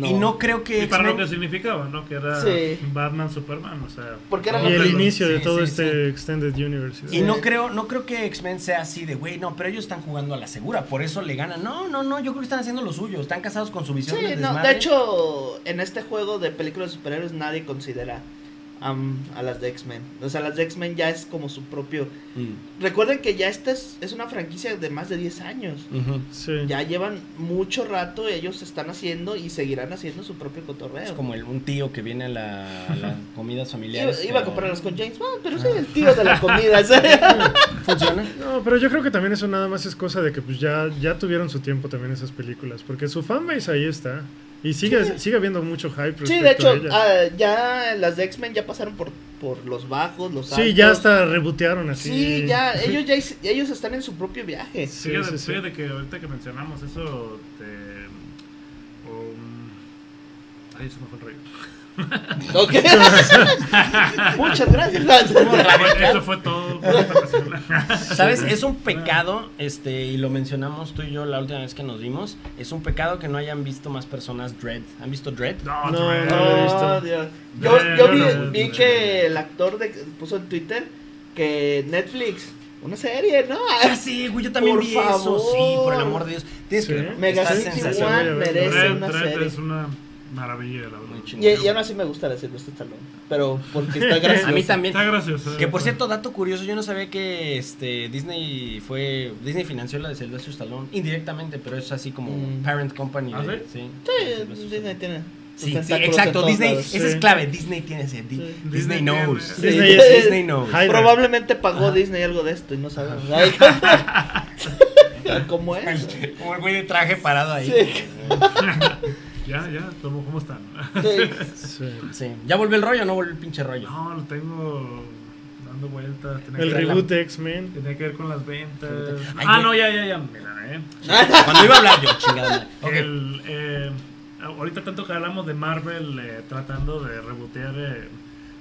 Speaker 2: no.
Speaker 1: y no creo que
Speaker 3: Y para lo que significaba, ¿no? Que era
Speaker 2: Sí.
Speaker 3: Batman, Superman, o sea...
Speaker 2: Porque era
Speaker 4: Y el
Speaker 2: Sí,
Speaker 4: inicio de todo
Speaker 1: sí,
Speaker 4: este Extended Universe.
Speaker 1: Y no creo, no creo que X-Men sea así de, güey, no, pero ellos están jugando a la segura, por eso le ganan. No, no, no, yo creo que están haciendo lo suyo, están casados con su visión
Speaker 2: Sí,
Speaker 1: del
Speaker 2: no, de hecho, en este juego de películas de superhéroes nadie considera am, a las de X-Men. O sea, las de X-Men ya es como su propio...
Speaker 1: Mm,
Speaker 2: Recuerden que ya esta es, es una franquicia de más de 10 años.
Speaker 4: Sí.
Speaker 2: Ya llevan mucho rato, ellos están haciendo y seguirán haciendo su propio cotorreo.
Speaker 1: Es como el- un tío que viene a la, a las comidas
Speaker 2: Iba,
Speaker 1: familiares.
Speaker 2: iba a
Speaker 1: pero-
Speaker 2: comprarlas con James Bond, pero sí, el tío de la comida. ¿sí?
Speaker 1: ¿Funciona?
Speaker 4: No, pero yo creo que también eso nada más es cosa de que pues ya, ya tuvieron su tiempo también esas películas, porque su fanbase ahí está. Y sigue,
Speaker 2: Sí.
Speaker 4: sigue habiendo mucho hype.
Speaker 2: Sí,
Speaker 4: respecto
Speaker 2: de
Speaker 4: a
Speaker 2: hecho,
Speaker 4: ellas.
Speaker 2: ah, ya las de X-Men ya pasaron por, por los bajos, los altos.
Speaker 4: sí, ya hasta rebotearon así.
Speaker 2: Sí, ya, ellos ya ellos están en su propio viaje.
Speaker 4: Sí,
Speaker 3: fíjate,
Speaker 4: sí, sí.
Speaker 3: fíjate que ahorita que mencionamos eso de... um, ay, se me fue el rollo.
Speaker 2: Ok. Muchas gracias.
Speaker 3: Eso fue todo. por esta ocasión.
Speaker 1: ¿Sabes? Es un pecado, este, y lo mencionamos tú y yo la última vez que nos vimos, es un pecado que no hayan visto más personas Dread. ¿Han visto Dread?
Speaker 3: No,
Speaker 4: No,
Speaker 3: Dread.
Speaker 4: no. lo he visto.
Speaker 2: Dios. Yo, vi, que el actor de, puso en Twitter que Netflix, una serie, ¿no?
Speaker 1: Ah, sí, güey, yo también
Speaker 2: Por
Speaker 1: vi eso.
Speaker 2: favor.
Speaker 1: Sí, por el amor de Dios. Tienes
Speaker 4: Sí.
Speaker 1: que verlo,
Speaker 2: Mega City. One merece una serie.
Speaker 3: es una maravilla, la verdad.
Speaker 1: Muy.
Speaker 2: Y, y aún así me gusta la Silvestre Stallone, pero porque está gracioso.
Speaker 1: A mí también.
Speaker 3: Está gracioso.
Speaker 1: Que por cierto, dato curioso, yo no sabía que este Disney fue Disney financió la de Sylvester Stallone indirectamente, pero es así como
Speaker 2: Mm.
Speaker 1: parent company.
Speaker 3: ¿Ah,
Speaker 1: de-
Speaker 3: sí?
Speaker 1: sí,
Speaker 2: Disney tiene.
Speaker 1: Sí, exacto, Disney,
Speaker 2: lados.
Speaker 1: esa es clave, Disney tiene ese, Di-. Disney,
Speaker 3: Disney
Speaker 1: knows.
Speaker 4: Disney
Speaker 2: Sí.
Speaker 4: es-
Speaker 1: Disney knows.
Speaker 2: Probablemente pagó Disney algo de esto y no sabemos. ¿Cómo es?
Speaker 1: Como el güey de traje parado ahí.
Speaker 3: Ya, ya, ¿cómo, cómo están?
Speaker 2: Sí.
Speaker 4: Sí.
Speaker 1: Sí. ¿Ya volvió el rollo o no volvió el pinche rollo?
Speaker 3: No, lo tengo dando vueltas. Tenía
Speaker 4: El
Speaker 3: que ver-
Speaker 4: reboot de X-Men.
Speaker 3: Tenía que ver con las ventas.
Speaker 1: Ay,
Speaker 3: ah, no, ya, ya, ya. Mira, eh.
Speaker 1: Cuando iba a hablar yo, chingada. madre.
Speaker 3: Que
Speaker 1: Ok.
Speaker 3: el, eh, ahorita tanto que hablamos de Marvel eh, tratando de rebotear eh,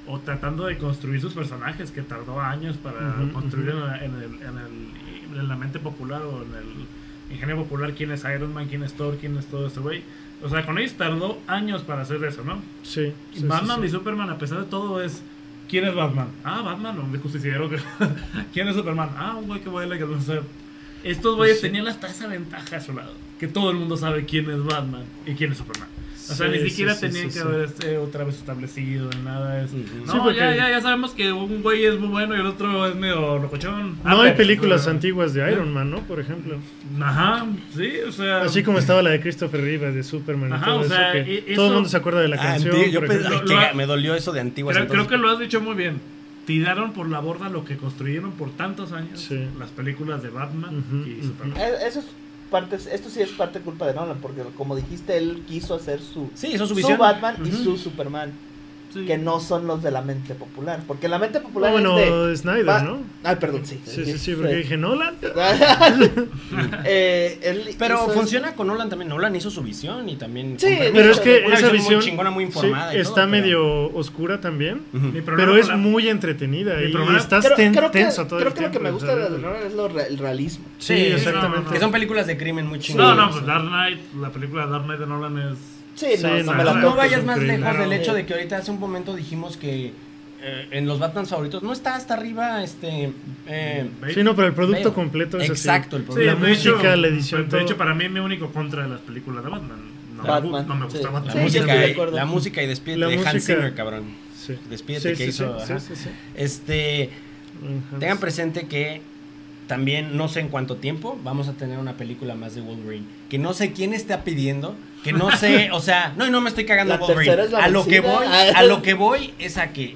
Speaker 3: o tratando de construir sus personajes que tardó años para construir en el, en, el- en la mente popular o en el ingenio popular quién es Iron Man, quién es Thor, quién es todo este güey. O sea, con ellos tardó años para hacer eso, ¿no?
Speaker 4: Sí.
Speaker 3: Batman
Speaker 4: sí,
Speaker 3: y. Superman, a pesar de todo, es. ¿Quién es Batman? Ah, Batman, un justiciero. que- ¿Quién es Superman? Ah, un güey que vuela. Que no sé. Estos güeyes
Speaker 4: Sí.
Speaker 3: tenían hasta esa ventaja a su lado. Que todo el mundo sabe quién es Batman y quién es Superman. O sea,
Speaker 4: Sí,
Speaker 3: ni siquiera
Speaker 4: sí,
Speaker 3: que
Speaker 4: sí.
Speaker 3: haber este, otra vez establecido ni nada. Es. No,
Speaker 4: Sí, porque-
Speaker 3: ya, ya, ya sabemos que un güey es muy bueno y el otro es medio locochón. Ah,
Speaker 4: No hay
Speaker 3: pero-
Speaker 4: películas
Speaker 3: pero-
Speaker 4: antiguas de Iron Man, ¿no? Por ejemplo.
Speaker 3: Ajá, sí, o sea.
Speaker 4: Así como estaba la de Christopher Reeve de Superman
Speaker 3: Ajá,
Speaker 4: y todo
Speaker 3: o sea,
Speaker 4: eso, que
Speaker 3: y-
Speaker 4: todo el mundo se acuerda de la
Speaker 1: Ah,
Speaker 4: canción.
Speaker 1: me dolió eso de antiguas.
Speaker 3: Creo, que lo has dicho muy bien. tiraron por la borda lo que construyeron por tantos años
Speaker 4: Sí.
Speaker 3: las películas de Batman y. Superman.
Speaker 2: Eh, Eso es parte, esto sí es parte culpa de Nolan, porque como dijiste, él quiso hacer su,
Speaker 1: Sí, su.
Speaker 2: Batman y su Superman,
Speaker 3: Sí.
Speaker 2: que no son los de la mente popular. Porque la mente
Speaker 4: Ah,
Speaker 2: popular
Speaker 4: bueno,
Speaker 2: es de...
Speaker 4: Snyder,
Speaker 2: Va-
Speaker 4: ¿no?
Speaker 2: Ay, perdón, sí.
Speaker 4: Sí, sí, sí, porque dije Nolan.
Speaker 2: Eh, él
Speaker 1: Pero funciona con Nolan también. Nolan hizo su visión y también.
Speaker 2: Sí,
Speaker 4: Pero es que
Speaker 1: una
Speaker 4: esa
Speaker 1: muy
Speaker 4: visión
Speaker 1: chingona, muy
Speaker 4: sí,
Speaker 1: informada. y
Speaker 4: está
Speaker 1: todo, pero-
Speaker 4: medio oscura también.
Speaker 3: Mi problema
Speaker 4: pero es
Speaker 3: la-
Speaker 4: muy entretenida
Speaker 3: Mi
Speaker 4: y
Speaker 3: problema-
Speaker 4: estás
Speaker 2: Creo,
Speaker 4: ten-
Speaker 2: creo que,
Speaker 4: tenso todo
Speaker 2: creo
Speaker 4: el
Speaker 2: que lo que me gusta de. Nolan es lo re- el realismo.
Speaker 4: Sí,
Speaker 1: Sí,
Speaker 4: exactamente.
Speaker 3: no, no,
Speaker 1: Que son películas de crimen muy
Speaker 3: No,
Speaker 1: chingonas.
Speaker 3: no, pues Dark Knight, la película Dark Knight de Nolan es...
Speaker 2: Sí,
Speaker 4: Sí,
Speaker 2: no, no,
Speaker 4: no,
Speaker 2: me la
Speaker 3: no
Speaker 1: vayas más lejos del hecho de que ahorita hace un momento dijimos que eh, en los Batman favoritos no está hasta arriba este. eh,
Speaker 4: Sí, no, pero el producto
Speaker 1: Veo.
Speaker 4: completo es así.
Speaker 1: Exacto, el
Speaker 3: Sí,
Speaker 1: producto.
Speaker 4: la
Speaker 3: de hecho-
Speaker 4: música, la edición,
Speaker 3: De
Speaker 4: todo.
Speaker 3: hecho, para mí mi único contra de las películas de Batman. No,
Speaker 2: Batman,
Speaker 3: Me, no me gusta
Speaker 2: sí.
Speaker 3: Batman.
Speaker 1: La
Speaker 2: Sí,
Speaker 1: música,
Speaker 2: de
Speaker 1: la música y despídete
Speaker 4: La
Speaker 1: de Hans
Speaker 4: música-
Speaker 1: Zimmer, cabrón.
Speaker 4: Sí.
Speaker 1: Despídete
Speaker 4: Sí,
Speaker 1: que
Speaker 4: sí,
Speaker 1: hizo.
Speaker 4: sí,
Speaker 1: ajá.
Speaker 4: sí, sí.
Speaker 1: Este.
Speaker 4: Ajá.
Speaker 1: Tengan presente que también no sé en cuánto tiempo vamos a tener una película más de Wolverine. Que no sé quién está pidiendo. Que no sé, o sea, no, y no me estoy cagando Wolverine.
Speaker 2: es la
Speaker 1: a lo que voy, a lo que voy es a que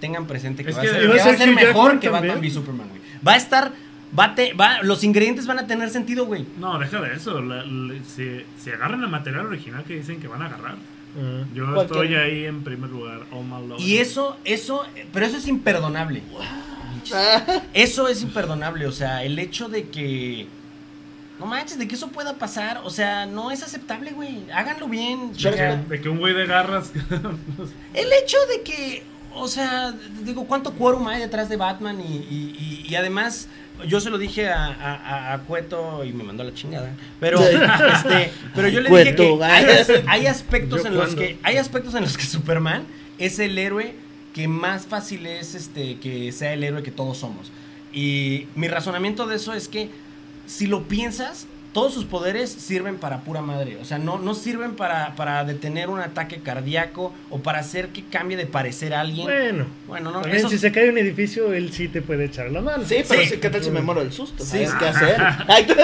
Speaker 1: tengan presente que
Speaker 3: Es
Speaker 1: va
Speaker 3: que
Speaker 1: a ser,
Speaker 3: iba
Speaker 1: que
Speaker 3: a
Speaker 1: va a
Speaker 4: ser
Speaker 1: ser
Speaker 4: Hugh
Speaker 1: mejor que Batman v Superman, güey. Va a estar, va te- va, los ingredientes van a tener sentido, güey.
Speaker 3: No, deja de eso. la- la- si, si agarran el material original que dicen que van a agarrar.
Speaker 4: Ah.
Speaker 3: Yo
Speaker 2: Cualquier-
Speaker 3: estoy ahí en primer lugar. Oh my lord.
Speaker 1: Y eso, eso, pero eso es imperdonable. Eso es imperdonable, o sea, el hecho de que... No manches, de que eso pueda pasar, o sea, no es aceptable, güey. Háganlo bien.
Speaker 3: De que, de que un güey de garras.
Speaker 1: El hecho de que, o sea, digo, ¿cuánto quórum hay detrás de Batman? Y, y- y- y además, yo se lo dije a, a, a- a Cueto y me mandó la chingada. Pero, este, pero yo le
Speaker 2: Cueto,
Speaker 1: dije que hay,
Speaker 2: ay.
Speaker 1: as- hay aspectos
Speaker 4: ¿Yo
Speaker 1: en los que hay aspectos en los que Superman es el héroe que más fácil es este que sea el héroe que todos somos. Y mi razonamiento de eso es que si lo piensas, todos sus poderes sirven para pura madre. O sea, no, no sirven para, para detener un ataque cardíaco o para hacer que cambie de parecer a alguien.
Speaker 4: Bueno,
Speaker 1: Bueno, no,
Speaker 4: también
Speaker 1: eso
Speaker 4: si se cae un edificio, él sí te puede echar la mano.
Speaker 2: Sí, pero
Speaker 1: Sí.
Speaker 2: ¿qué tal si me muero del susto?
Speaker 1: Sí,
Speaker 2: ¿Sabes
Speaker 1: sí.
Speaker 2: qué hacer?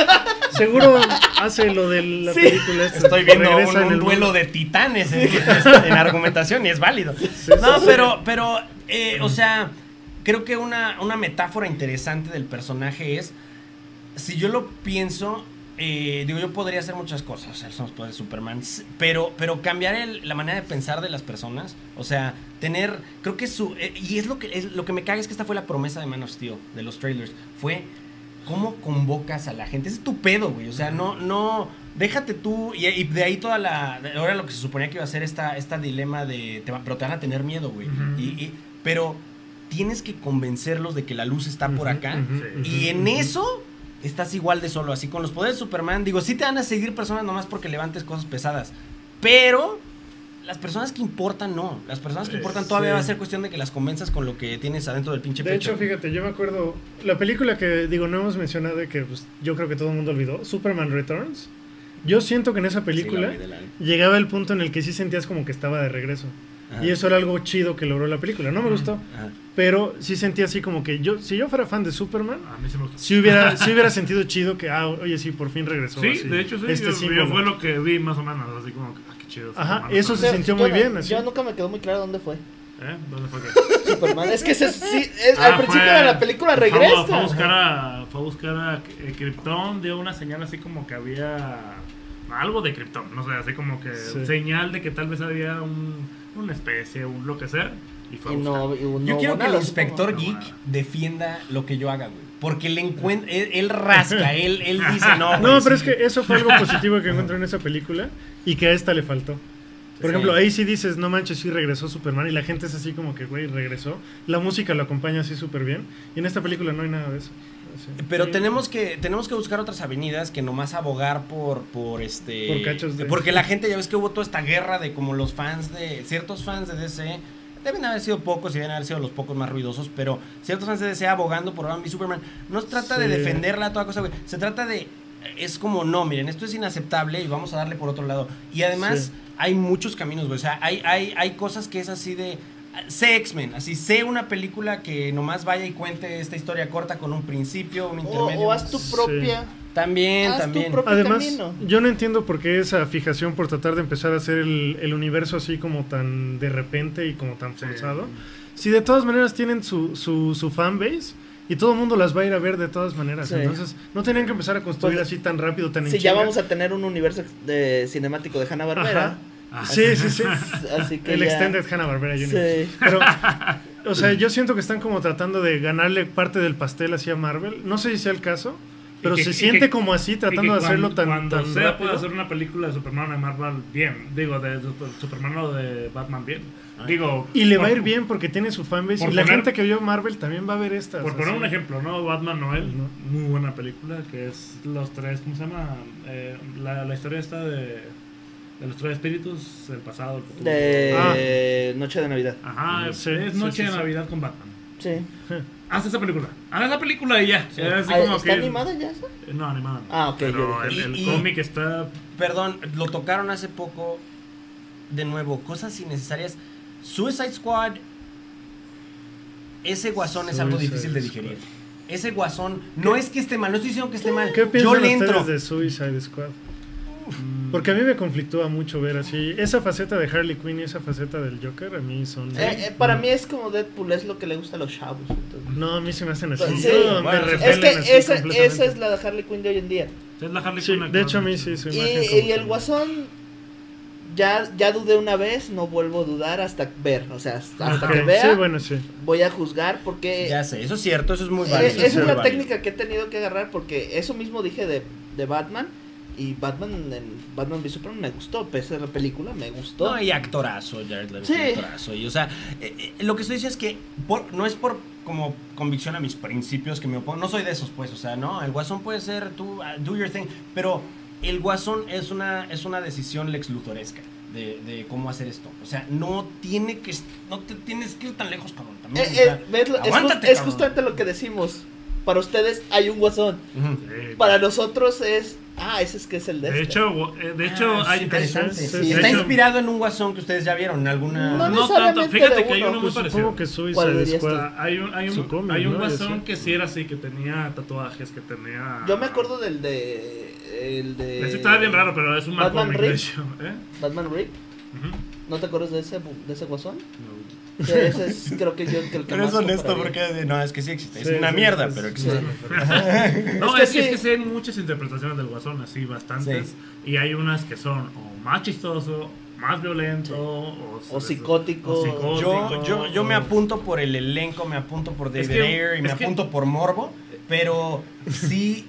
Speaker 4: Seguro hace lo de la
Speaker 1: Sí.
Speaker 4: película esta.
Speaker 1: Estoy viendo un, duelo
Speaker 4: mundo.
Speaker 1: de titanes en, en argumentación y es válido. No, pero, pero eh, o sea, creo que una, una metáfora interesante del personaje es, si yo lo pienso, eh, digo, yo podría hacer muchas cosas, o sea, somos poderes de Superman, pero, pero cambiar el- la manera de pensar de las personas, o sea, tener, creo que su, eh, y es lo que, es, lo que me caga es que esta fue la promesa de Man of Steel, de los trailers, fue cómo convocas a la gente, ese es tu pedo, güey, o sea, no, no, déjate tú, y, y de ahí toda la, ahora lo que se suponía que iba a ser esta, esta dilema de, te pero te van a tener miedo, güey, y, y- pero tienes que convencerlos de que la luz está por acá, y en eso estás igual de solo. Así con los poderes de Superman, digo, sí te van a seguir personas nomás porque levantes cosas pesadas. Pero las personas que importan, no. Las personas que
Speaker 3: Eh,
Speaker 1: importan todavía
Speaker 4: sí.
Speaker 1: va a ser cuestión de que las convenzas con lo que tienes adentro del pinche
Speaker 4: De
Speaker 1: pecho.
Speaker 4: hecho, fíjate, yo me acuerdo, la película que digo, no hemos mencionado y que pues, yo creo que todo el mundo olvidó, Superman Returns. Yo siento que en esa película
Speaker 1: la-
Speaker 4: llegaba el punto en el que sí sentías como que estaba de regreso.
Speaker 1: Ajá.
Speaker 4: Y eso era algo chido que logró la película. No me gustó,
Speaker 1: Ajá.
Speaker 4: pero sí sentía así como que yo, si yo fuera fan de Superman,
Speaker 3: A mí sí me gusta.
Speaker 4: sí hubiera, sí hubiera sentido chido que, ah, oye, sí, por fin regresó.
Speaker 3: Sí,
Speaker 4: así,
Speaker 3: de hecho sí.
Speaker 4: Este
Speaker 3: yo, yo fue lo que vi más o menos. Así como, que, ah, qué chido.
Speaker 4: Ajá,
Speaker 3: Superman,
Speaker 4: eso se sintió muy bien, así.
Speaker 2: Yo nunca me quedó muy claro dónde fue.
Speaker 3: ¿Eh? ¿Dónde fue que?
Speaker 2: Superman. Es que ese, sí, es-
Speaker 3: Ah,
Speaker 2: al principio
Speaker 3: fue-
Speaker 2: de la película regresa.
Speaker 3: Fue a buscar a, fue a, buscar a eh, Krypton, dio una señal así como que había algo de Krypton, no sé, así como que
Speaker 4: Sí.
Speaker 3: señal de que tal vez había un, una especie, un lo que sea, y fue
Speaker 2: Y no, y no
Speaker 1: Yo quiero que el
Speaker 2: nada,
Speaker 1: inspector geek defienda lo que yo haga, güey. Porque le encuentra, él, él rasca, él, él dice, no,
Speaker 4: No,
Speaker 1: güey,
Speaker 4: pero
Speaker 1: sí".
Speaker 4: es que eso fue algo positivo que encontré en esa película y que a esta le faltó. Por
Speaker 1: Sí.
Speaker 4: ejemplo, ahí sí dices, no manches, sí regresó Superman y la gente es así como que, güey, regresó. La música lo acompaña así súper bien y en esta película no hay nada de eso.
Speaker 1: Pero
Speaker 4: Sí.
Speaker 1: tenemos que tenemos que buscar otras avenidas que nomás abogar por por este
Speaker 4: Por cachos de-
Speaker 1: porque la gente ya ves que hubo toda esta guerra de como los fans de ciertos fans de DC deben haber sido pocos y deben haber sido los pocos más ruidosos, pero ciertos fans de DC abogando por Batman v Superman. No se trata de defenderla a toda cosa, güey. Se trata de es como no, miren, esto es inaceptable y vamos a darle por otro lado. Y además
Speaker 4: Sí.
Speaker 1: hay muchos caminos, güey. O sea, hay hay hay cosas que es así de sé X-Men, así sé una película que nomás vaya y cuente esta historia corta con un principio, un
Speaker 2: O,
Speaker 1: intermedio.
Speaker 2: o haz tu
Speaker 4: Sí.
Speaker 2: propia.
Speaker 1: También,
Speaker 2: Haz
Speaker 1: también.
Speaker 4: Además,
Speaker 2: camino.
Speaker 4: yo no entiendo por qué esa fijación por tratar de empezar a hacer el, el universo así como tan de repente y como tan
Speaker 3: Sí.
Speaker 4: forzado. si de todas maneras tienen su, su, su fanbase y todo el mundo las va a ir a ver de todas maneras.
Speaker 2: Sí.
Speaker 4: Entonces, no tenían que empezar a construir
Speaker 2: Pues,
Speaker 4: así tan rápido, tan
Speaker 2: Si ya vamos a tener un universo de cinemático de Hanna Barbera.
Speaker 4: Ajá. Sí, sí, sí.
Speaker 2: Así que
Speaker 4: El
Speaker 2: ya-
Speaker 4: Extended Hanna-Barbera Universe.
Speaker 2: Sí.
Speaker 4: Pero, o sea, yo siento que están como tratando de ganarle parte del pastel así a Marvel. No sé si sea el caso, pero
Speaker 3: que-
Speaker 4: se siente
Speaker 3: que-
Speaker 4: como así, tratando de hacerlo
Speaker 3: cuando-
Speaker 4: tan,
Speaker 3: Cuando
Speaker 4: tan
Speaker 3: sea,
Speaker 4: rápido.
Speaker 3: puede hacer una película de Superman de Marvel bien. Digo, de, Super- Superman o de Batman bien. Digo.
Speaker 4: Y le va a ir bien porque tiene su fanbase. Y la gente que vio Marvel también va a ver estas.
Speaker 3: Por poner
Speaker 4: así.
Speaker 3: un ejemplo, ¿no? Batman Noel, muy buena película, que es los tres, ¿cómo se llama? Eh, la, la historia esta de, de los tres espíritus, el pasado, el futuro.
Speaker 2: De Noche de Navidad.
Speaker 3: Ajá,
Speaker 4: Sí,
Speaker 3: es
Speaker 4: sí,
Speaker 3: Noche
Speaker 4: sí,
Speaker 3: de
Speaker 4: sí.
Speaker 3: Navidad con Batman.
Speaker 2: Sí.
Speaker 3: Haz esa película. Haz esa película y ya. Es así
Speaker 2: Ah,
Speaker 3: como
Speaker 2: ¿Está
Speaker 3: que-
Speaker 2: animada ya esa?
Speaker 3: Eh, No, animada. no.
Speaker 2: Ah, ok,
Speaker 3: Pero el,
Speaker 1: dije.
Speaker 3: el
Speaker 1: Y- y-
Speaker 3: cómic está.
Speaker 1: Perdón, lo tocaron hace poco. De nuevo, cosas innecesarias. Suicide Squad. Ese guasón es algo difícil de
Speaker 4: Squad.
Speaker 1: digerir. Ese guasón no es que esté mal, no estoy diciendo que esté mal.
Speaker 4: ¿Qué
Speaker 1: Yo le entro.
Speaker 4: de Suicide Squad? Porque a mí me conflictúa mucho ver así. Esa faceta de Harley Quinn y esa faceta del Joker a mí son.
Speaker 2: Eh, eh, para mí es como Deadpool, es lo que le gusta a los chavos. entonces.
Speaker 4: No, a mí se me hacen así.
Speaker 2: Sí,
Speaker 4: No,
Speaker 1: bueno,
Speaker 4: me
Speaker 1: es
Speaker 2: Es que esa, esa es la de Harley Quinn de hoy en día.
Speaker 3: Es la Harley
Speaker 4: Sí,
Speaker 3: Quinn
Speaker 4: de hecho a mí sí su
Speaker 2: Y,
Speaker 4: imagen como
Speaker 2: y el
Speaker 4: que-
Speaker 2: Guasón, ya, ya dudé una vez, no vuelvo a dudar hasta ver. O sea, hasta que vea,
Speaker 4: Sí, bueno, sí.
Speaker 2: voy a juzgar porque...
Speaker 1: Ya sé, eso es cierto, eso es muy
Speaker 2: Eh,
Speaker 1: válido.
Speaker 2: esa es
Speaker 1: muy
Speaker 2: la
Speaker 1: válido.
Speaker 2: técnica que he tenido que agarrar porque eso mismo dije de, de Batman y Batman en Batman v Superman me gustó, pese a la película, me gustó.
Speaker 1: No, y actorazo, Jared Leto,
Speaker 2: Sí.
Speaker 1: actorazo. Y, o sea, eh, eh, lo que estoy diciendo es que por- no es por como convicción a mis principios que me opongo. No soy de esos, pues. O sea, no, el guasón puede ser tú, uh, do your thing. Pero el guasón es una, es una decisión lex lutoresca de, de cómo hacer esto. O sea, no tiene que, no te tienes que ir tan lejos, cabrón.
Speaker 2: Eh,
Speaker 1: También,
Speaker 2: eh,
Speaker 1: sea,
Speaker 2: ¿ves lo- es, justamente lo que decimos. Para ustedes hay un Guasón.
Speaker 3: Sí.
Speaker 2: Para nosotros es, ah, ese es que es el de,
Speaker 3: De
Speaker 2: este.
Speaker 3: hecho, eh, de hecho
Speaker 1: Ah, es
Speaker 3: hay,
Speaker 1: interesante.
Speaker 4: sí,
Speaker 1: Sí,
Speaker 4: sí,
Speaker 1: está
Speaker 4: sí.
Speaker 1: inspirado en un guasón que ustedes ya vieron en alguna.
Speaker 2: No
Speaker 3: No tanto, fíjate
Speaker 2: de
Speaker 3: que hay
Speaker 2: uno,
Speaker 3: muy
Speaker 4: Pues supongo
Speaker 3: parecido.
Speaker 4: que
Speaker 2: ¿Cuál
Speaker 4: Suicide.
Speaker 3: Hay un, hay
Speaker 4: Su
Speaker 3: un,
Speaker 4: cómic,
Speaker 3: hay un
Speaker 4: ¿no?
Speaker 3: guasón que sí era así, que tenía tatuajes, que tenía...
Speaker 2: Yo me acuerdo del de. El de.
Speaker 3: Ese estaba bien raro, pero es un mal
Speaker 2: Batman
Speaker 3: cómic, de
Speaker 2: Rip.
Speaker 3: hecho. ¿eh?
Speaker 2: Batman Rip.
Speaker 3: Ujú.
Speaker 2: ¿No te acuerdas de ese, de ese Guasón?
Speaker 3: No.
Speaker 2: Sí, ese es, creo que yo el que el que
Speaker 1: Pero
Speaker 2: más
Speaker 1: es honesto porque no, es que sí existe. Es
Speaker 4: Sí,
Speaker 1: una
Speaker 4: sí,
Speaker 1: mierda,
Speaker 4: sí,
Speaker 1: pero
Speaker 4: sí.
Speaker 1: existe.
Speaker 3: No,
Speaker 2: Es
Speaker 3: es
Speaker 2: que
Speaker 3: que, es
Speaker 2: sí.
Speaker 3: que sí hay muchas interpretaciones del guasón, así, bastantes.
Speaker 1: Sí.
Speaker 3: Y hay unas que son o más chistoso, más violento, o,
Speaker 2: O psicótico.
Speaker 3: o psicótico,
Speaker 1: Yo, yo, yo me
Speaker 3: o-
Speaker 1: apunto por el elenco, me apunto por David
Speaker 3: Es que-
Speaker 1: Ayer y me
Speaker 3: es que-
Speaker 1: apunto por Morbo, pero sí,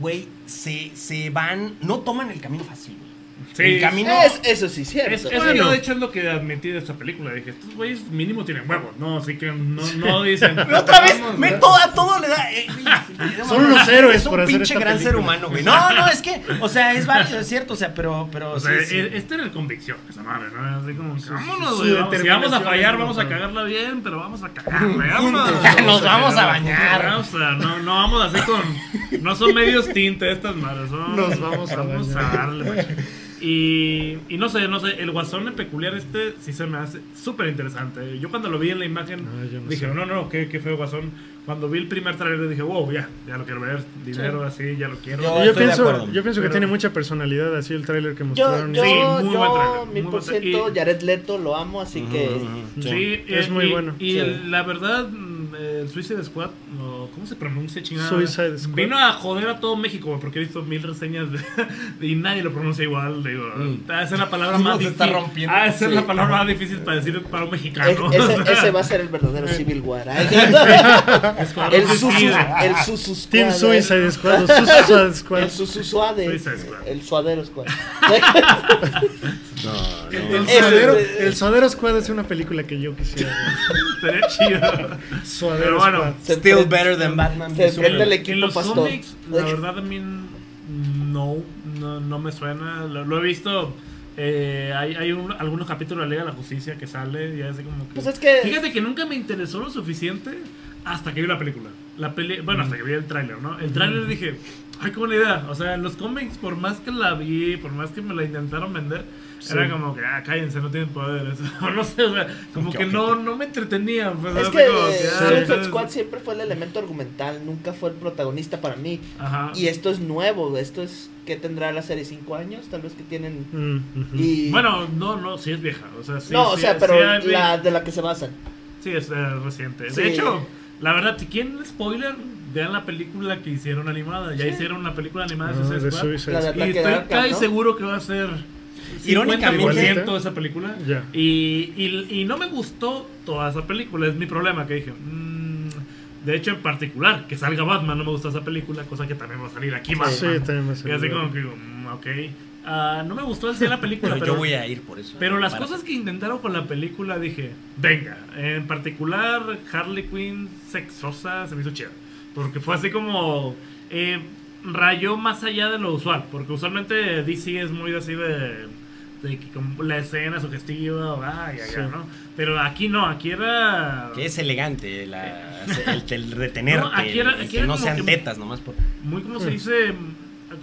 Speaker 1: güey, se, se van, no toman el camino fácil, güey.
Speaker 3: Sí,
Speaker 1: el camino...
Speaker 2: Es, eso sí, cierto.
Speaker 3: Es, eso yo de hecho es lo que admití de esta película. Dije, estos güeyes mínimo tienen huevos, ¿no? Así que no, no dicen.
Speaker 1: Pero otra vez,
Speaker 3: "Vamos,
Speaker 1: me
Speaker 3: ¿verdad?".
Speaker 1: todo, a todo le da. eh,
Speaker 4: Son unos héroes
Speaker 1: es un
Speaker 4: por
Speaker 1: pinche gran ser humano, güey. No, no, es que, o sea, es válido, es cierto, o sea, pero, pero
Speaker 3: O
Speaker 1: sí,
Speaker 3: sea,
Speaker 1: sí.
Speaker 3: es, es tener convicción, esa madre, ¿no? Así como, vámonos, güey, vamos- si vamos a fallar, vamos a cagarla bien, pero vamos a cagarla.
Speaker 1: nos vamos a bañar.
Speaker 3: O sea, no, no vamos así con. No son medios tintes estas madres, son-
Speaker 4: Nos vamos a
Speaker 3: vamos a darle, machín. Y, y no sé, no sé, el guasón en peculiar este sí se me hace súper interesante. Yo cuando lo vi en la imagen
Speaker 4: Ah, yo no
Speaker 3: dije,
Speaker 4: sé.
Speaker 3: no, no, qué, qué feo guasón. Cuando vi el primer trailer dije, wow, ya, ya lo quiero ver. Dinero así, ya lo quiero.
Speaker 1: Yo-
Speaker 4: yo, pienso, yo pienso que
Speaker 3: Pero-
Speaker 4: tiene mucha personalidad, así el tráiler que
Speaker 2: Yo,
Speaker 4: mostraron.
Speaker 2: yo,
Speaker 3: Sí, muy
Speaker 2: yo,
Speaker 3: buen trailer,
Speaker 2: mil por ciento,
Speaker 3: trailer.
Speaker 2: Jared Leto lo amo, así que.
Speaker 1: Ujú, ujú,
Speaker 3: Sí,
Speaker 4: es
Speaker 3: eh,
Speaker 4: muy
Speaker 3: y-
Speaker 4: bueno.
Speaker 3: Y
Speaker 2: Sí.
Speaker 3: la verdad, el Suicide Squad, o ¿cómo se pronuncia chingada?
Speaker 4: Suicide Squad.
Speaker 3: Vino a joder a todo México, porque he visto mil reseñas de, y nadie lo pronuncia igual. Digo,
Speaker 1: Mm.
Speaker 3: ah, esa es la palabra
Speaker 1: No
Speaker 3: más difícil.
Speaker 1: está rompiendo.
Speaker 3: Ah, esa es
Speaker 2: Sí.
Speaker 3: la palabra más difícil para decir para un mexicano.
Speaker 2: es- ese, va a ser el verdadero Civil War. ¿eh? El susu, el
Speaker 4: Team
Speaker 2: ¿eh?
Speaker 4: Suicide Squad, o Suicide Squad.
Speaker 2: El susu suade.
Speaker 3: Suicide Squad.
Speaker 2: El suadero squad.
Speaker 4: El, suadero,
Speaker 2: es-
Speaker 4: el Suadero Squad es una película que yo quisiera ver.
Speaker 3: Estaría chido.
Speaker 4: Suadero
Speaker 3: Pero bueno,
Speaker 4: Squad.
Speaker 1: Still better than Batman.
Speaker 2: se enfrenta el
Speaker 3: En
Speaker 2: equipo
Speaker 3: los
Speaker 2: pastor.
Speaker 3: cómics, la verdad a mí no, no, no me suena. Lo, lo he visto. eh, hay hay un- algunos capítulos de la Liga de la Justicia que sale y así como que.
Speaker 2: Pues es que-
Speaker 3: Fíjate que nunca me interesó lo suficiente hasta que vi la película. La peli bueno, hasta que vi el tráiler, ¿no? El tráiler dije, ay, qué buena idea. O sea, en los cómics, por más que la vi, por más que me la intentaron vender,
Speaker 4: Sí.
Speaker 3: era como que, ah, cállense, no tienen poderes. O no sé, o sea, como
Speaker 1: Qué
Speaker 3: que no, no me entretenía. Pues,
Speaker 2: Es que
Speaker 3: como
Speaker 2: eh,
Speaker 3: ah,
Speaker 2: Squad siempre fue el elemento argumental, nunca fue el protagonista para mí.
Speaker 3: Ajá.
Speaker 2: Y esto es nuevo, esto es que tendrá la serie 5 años, tal vez que tienen
Speaker 4: Mm,
Speaker 2: y
Speaker 3: Bueno, no, no, sí es vieja. O sea, sí,
Speaker 2: no, o sea,
Speaker 3: sí
Speaker 2: pero
Speaker 3: hay-
Speaker 2: la de la que se basan.
Speaker 3: Sí, es eh, reciente.
Speaker 2: Sí.
Speaker 3: De hecho, la verdad, quieren spoiler, vean la película que hicieron animada. Ya
Speaker 2: Sí.
Speaker 3: hicieron una película animada de
Speaker 4: Ah,
Speaker 3: Suicide
Speaker 4: de
Speaker 3: Squad.
Speaker 4: Suicide
Speaker 2: La de
Speaker 4: Squad.
Speaker 3: Y estoy casi
Speaker 2: ¿no?
Speaker 3: seguro que va a ser
Speaker 1: Irónicamente-
Speaker 3: 50% esa película.
Speaker 4: Ya.
Speaker 3: Y, y, y no me gustó toda esa película, es mi problema, que dije. mm, de hecho, en particular, que salga Batman, no me gusta esa película, cosa que también va a salir aquí Batman.
Speaker 4: Sí, también va a
Speaker 3: Y
Speaker 4: salir
Speaker 3: así como que digo, mm, ok. Ah, no me gustó el la película,
Speaker 1: Pero
Speaker 3: pero,
Speaker 1: yo voy a ir por eso.
Speaker 3: pero las cosas que intentaron con la película dije, venga, en particular Harley Quinn sexosa se me hizo chida. Porque fue así como... eh, rayó más allá de lo usual. Porque usualmente DC es muy así de... de que como la escena sugestiva, o
Speaker 4: Sí.
Speaker 3: ¿no? Pero aquí no, aquí era...
Speaker 1: Que es elegante la, el, el retenerte.
Speaker 3: No, aquí era-
Speaker 1: el- el
Speaker 3: aquí
Speaker 1: que
Speaker 3: era
Speaker 1: no sean
Speaker 3: que-
Speaker 1: tetas nomás por...
Speaker 3: Muy como se dice...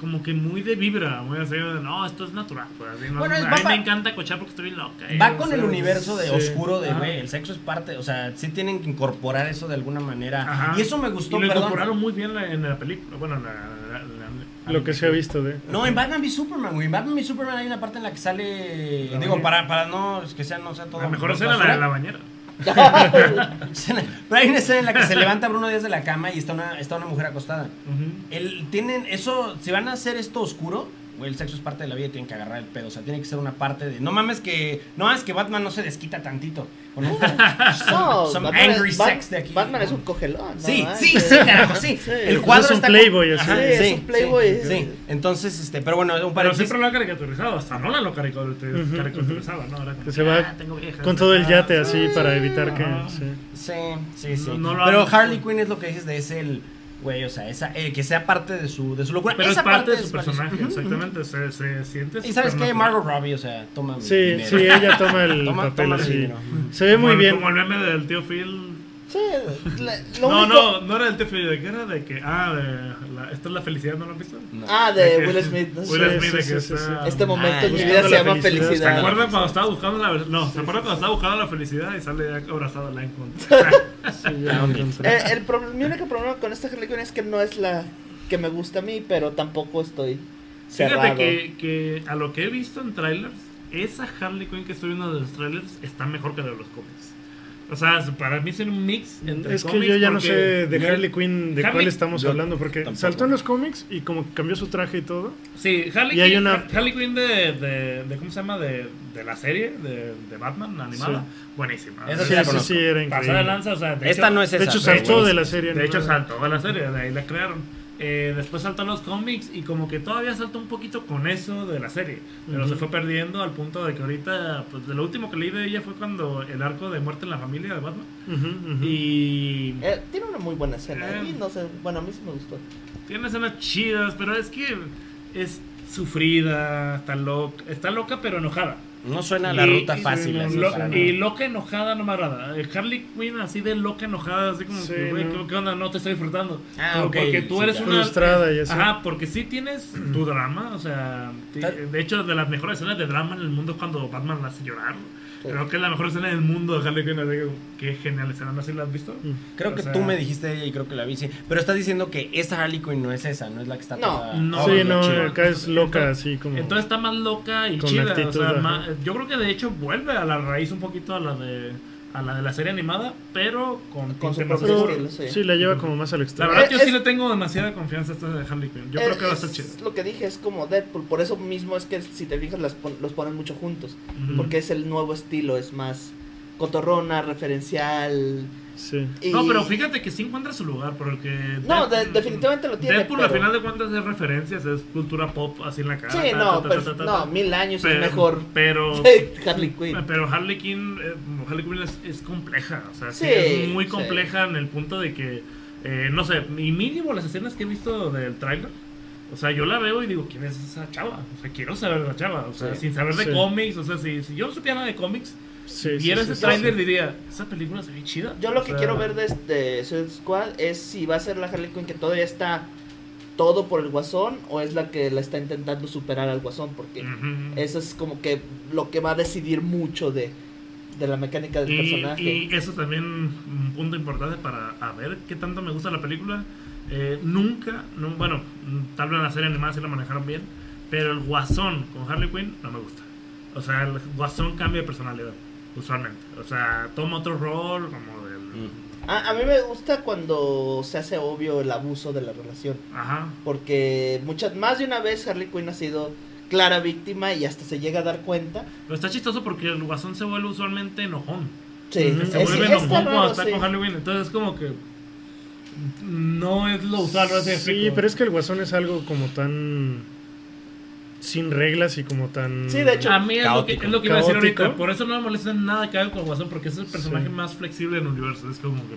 Speaker 3: Como que muy de vibra, muy así de, no, esto es natural. Pues, así, no,
Speaker 1: Bueno, es-
Speaker 3: a
Speaker 1: va
Speaker 3: mí me encanta cochar porque estoy bien loca.
Speaker 1: Va
Speaker 3: eh,
Speaker 1: con
Speaker 3: o
Speaker 1: el universo de
Speaker 4: sí.
Speaker 1: oscuro de, güey, el sexo es parte, o sea, sí tienen que incorporar eso de alguna manera.
Speaker 3: Ajá.
Speaker 1: Y eso me gustó,
Speaker 3: y lo
Speaker 1: perdón.
Speaker 3: incorporaron muy bien en la, en la película. Bueno, en la, la- la-
Speaker 4: Lo que se ha visto de.
Speaker 1: No, en Batman v Superman, güey. En Batman v Superman hay una parte en la que sale.
Speaker 3: La
Speaker 1: digo, para, para no es que sea, no sea todo.
Speaker 3: La mejor escena la de la bañera.
Speaker 1: Pero hay una escena en la que se levanta Bruno Díaz de la cama y está una, está una mujer acostada. El, tienen eso, si van a hacer esto oscuro, güey, el sexo es parte de la vida y tienen que agarrar el pedo. O sea, tiene que ser una parte de. No mames que. No mames que Batman no se desquita tantito. Con un,
Speaker 2: No,
Speaker 1: some
Speaker 2: Batman,
Speaker 1: angry
Speaker 2: es,
Speaker 1: sex de aquí.
Speaker 2: Batman es un cogelón.
Speaker 1: Sí,
Speaker 2: ¿no?
Speaker 1: sí, sí, carajo, sí.
Speaker 2: Sí.
Speaker 1: El cuadro
Speaker 4: Es un
Speaker 1: está
Speaker 4: playboy,
Speaker 1: con-. Ajá,
Speaker 2: Sí, es un playboy.
Speaker 1: Sí, sí. Entonces, este, pero bueno, un
Speaker 3: Pero
Speaker 1: paréntesis.
Speaker 3: siempre lo ha caricaturizado. Hasta Nolan lo caricaturizaba, ¿no? Era como,
Speaker 4: Que se va
Speaker 3: "Ah, tengo viejas,
Speaker 4: Con todo el yate así para evitar que. sí.
Speaker 1: Sí, sí.
Speaker 3: No- no
Speaker 1: pero Harley Quinn es lo que dices de ese el güey, o sea, esa, eh, que sea parte de su, de su locura.
Speaker 3: Pero es
Speaker 1: Esa
Speaker 3: parte de su personaje, exactamente. Se, se siente.
Speaker 1: Y sabes qué,
Speaker 3: supernatural.
Speaker 1: Margot Robbie, o sea, toma
Speaker 4: Sí,
Speaker 1: dinero.
Speaker 4: sí, ella toma el
Speaker 1: Toma-
Speaker 4: papel
Speaker 1: toma
Speaker 4: así. Se ve
Speaker 3: Como
Speaker 4: muy
Speaker 3: el-
Speaker 4: bien.
Speaker 3: Como el meme del tío Phil.
Speaker 2: Sí, la- lo
Speaker 3: No,
Speaker 2: único...
Speaker 3: no, no era del tío Phil. ¿De qué era? De que, ah, de. La, esta es la felicidad, ¿no lo han visto?
Speaker 1: No.
Speaker 2: Ah,
Speaker 3: De
Speaker 2: de
Speaker 3: que-
Speaker 2: Will Smith. ¿no?
Speaker 3: Will Smith,
Speaker 4: sí,
Speaker 3: de que
Speaker 4: sí,
Speaker 3: está-
Speaker 4: sí.
Speaker 2: Este momento
Speaker 1: Ah,
Speaker 2: en mi
Speaker 1: ya.
Speaker 2: vida se llama
Speaker 4: la felicidad.
Speaker 3: ¿Se acuerdan cuando estaba buscando la No, ¿se acuerdan cuando estaba buscando la felicidad y sale abrazado la encontré?
Speaker 4: Sí, ya lo encontré.
Speaker 2: Eh, el pro- mi único problema con esta Harley Quinn es que no es la que me gusta a mí, pero tampoco estoy cerrado.
Speaker 3: Fíjate que, que a lo que he visto en trailers, esa Harley Quinn que estoy viendo de los trailers está mejor que la de los cómics. O sea, para mí es un mix entre
Speaker 4: Es que yo ya no sé de Harley Quinn de
Speaker 3: Harley-
Speaker 4: cuál estamos
Speaker 1: yo
Speaker 4: hablando, porque
Speaker 1: tampoco.
Speaker 4: saltó en los cómics y como cambió su traje y todo.
Speaker 3: Sí, Harley
Speaker 4: Y hay
Speaker 3: Quinn,
Speaker 4: una-
Speaker 3: Harley Quinn de, de, de- ¿Cómo se llama? De, de la serie de, de Batman animada.
Speaker 4: Sí.
Speaker 3: Buenísima.
Speaker 1: Esa
Speaker 4: Sí, era
Speaker 3: Pasada de
Speaker 4: increíble.
Speaker 3: lanza, o sea, de
Speaker 1: Esta
Speaker 3: hecho-
Speaker 1: no es esa.
Speaker 4: De hecho, saltó de la serie.
Speaker 3: De hecho, saltó de la serie, de ahí la crearon. Eh, después saltó a los cómics y como que todavía saltó un poquito con eso de la serie. Pero se fue perdiendo al punto de que ahorita, pues de lo último que leí de ella fue cuando el arco de muerte en la familia de Batman. Y
Speaker 2: Eh, tiene una muy buena escena.
Speaker 3: Eh.
Speaker 2: y no sé, bueno, a mí sí me gustó.
Speaker 3: tiene escenas chidas, pero es que es sufrida, está loca, está loca pero enojada.
Speaker 1: No suena a la
Speaker 3: Y-
Speaker 1: ruta
Speaker 3: y-
Speaker 1: fácil. así
Speaker 3: lo-
Speaker 1: para
Speaker 3: y loca enojada no me agrada. Harley Quinn así de loca enojada, así como
Speaker 4: Sí,
Speaker 3: que, güey,
Speaker 4: no.
Speaker 3: ¿qué, onda? No te estoy disfrutando.
Speaker 1: Ah,
Speaker 3: Porque tú
Speaker 1: sí,
Speaker 3: eres una...
Speaker 4: Frustrada y así.
Speaker 3: Ajá, porque sí tienes tu drama, o sea... De hecho, de las mejores escenas de drama en el mundo es cuando Batman la hace llorar. Creo que es la mejor escena del mundo de Harley Quinn. así que, Qué genial escena, ¿no sé si la has visto?
Speaker 4: Mm.
Speaker 1: Creo
Speaker 3: o
Speaker 1: que
Speaker 3: sea-
Speaker 1: tú me dijiste de ella y creo que la vi, sí. Pero estás diciendo que esta Harley Quinn no es esa, no es la que está
Speaker 2: No,
Speaker 1: toda-
Speaker 3: no.
Speaker 4: Sí, no, acá es loca
Speaker 3: Entonces-
Speaker 4: así como.
Speaker 3: Entonces está más loca y chida.
Speaker 4: actitud,
Speaker 3: o sea, más- yo creo que de hecho vuelve a la raíz un poquito a la de a la de la serie animada, pero con,
Speaker 2: Con su propio estilo, sí.
Speaker 4: sí, la lleva como más al
Speaker 3: La
Speaker 4: extremo.
Speaker 3: verdad,
Speaker 2: Eh,
Speaker 3: yo
Speaker 2: es-
Speaker 3: sí le tengo demasiada confianza a esta de Harley Quinn. Yo creo que va a
Speaker 2: Es
Speaker 3: chido.
Speaker 2: Lo que dije es como Deadpool, por eso mismo es que si te fijas las pon- los ponen mucho juntos, porque es el nuevo estilo, es más cotorrona, referencial.
Speaker 4: Sí.
Speaker 2: y-
Speaker 3: No, pero fíjate que sí encuentra su lugar, porque...
Speaker 2: No, de- definitivamente lo tiene,
Speaker 3: Deadpool,
Speaker 2: pero-
Speaker 3: al final de cuentas, es referencias, es cultura pop así en la cara.
Speaker 2: Sí,
Speaker 3: ta,
Speaker 2: no,
Speaker 3: ta, ta,
Speaker 2: pero,
Speaker 3: ta, ta,
Speaker 2: no, mil años
Speaker 3: Pero-
Speaker 2: es mejor
Speaker 3: Pero...
Speaker 2: Harley Quinn.
Speaker 3: Pero Harley Quinn, eh, Harley Quinn es, es compleja, o sea, sí,
Speaker 2: Sí,
Speaker 3: es muy
Speaker 2: sí.
Speaker 3: compleja en el punto de que, eh, no sé, y mínimo las escenas que he visto del tráiler, o sea, yo la veo y digo, ¿quién es esa chava? O sea, quiero saber de la chava, o sea,
Speaker 2: Sí.
Speaker 3: sin saber de
Speaker 4: Sí.
Speaker 3: cómics, o sea, si, si yo no supiera nada de cómics,
Speaker 4: Sí, sí,
Speaker 3: viera
Speaker 4: sí,
Speaker 3: ese
Speaker 4: sí,
Speaker 3: tráiler
Speaker 4: sí.
Speaker 3: diría, esa película se ve chida.
Speaker 2: Yo lo
Speaker 3: O
Speaker 2: que
Speaker 3: sea,
Speaker 2: quiero ver de, de Suicide Squad es si va a ser la Harley Quinn que todavía está todo por el guasón o es la que la está intentando superar al guasón, porque eso es como que lo que va a decidir mucho de, de la mecánica del
Speaker 3: Y,
Speaker 2: personaje.
Speaker 3: y eso también un punto importante para a ver qué tanto me gusta la película. Eh, nunca, no, bueno, tal vez en la serie animada sí la manejaron bien, pero el guasón con Harley Quinn no me gusta. O sea, el guasón cambia de personalidad. Usualmente. O sea, toma otro rol como del...
Speaker 1: Mm.
Speaker 2: A, a mí me gusta cuando se hace obvio el abuso de la relación.
Speaker 3: Ajá.
Speaker 2: Porque muchas, más de una vez Harley Quinn ha sido clara víctima y hasta se llega a dar cuenta.
Speaker 3: Pero está chistoso porque el guasón se vuelve usualmente enojón.
Speaker 2: Sí.
Speaker 3: Se
Speaker 2: es-
Speaker 3: vuelve
Speaker 2: está
Speaker 3: enojón cuando
Speaker 2: raro,
Speaker 3: está
Speaker 2: sí.
Speaker 3: con Harley Quinn. Entonces es como que... No es lo usual, no
Speaker 4: Sí, pero es que el guasón es algo como tan. Sin reglas y como tan.
Speaker 2: Sí, de hecho,
Speaker 3: A mí es lo, que,
Speaker 1: Caótico.
Speaker 3: es lo que iba a decir
Speaker 4: Caótico.
Speaker 3: ahorita. Por eso no me molesta nada que haga con Guasón, porque es el personaje
Speaker 4: Sí.
Speaker 3: más flexible del universo. Es como que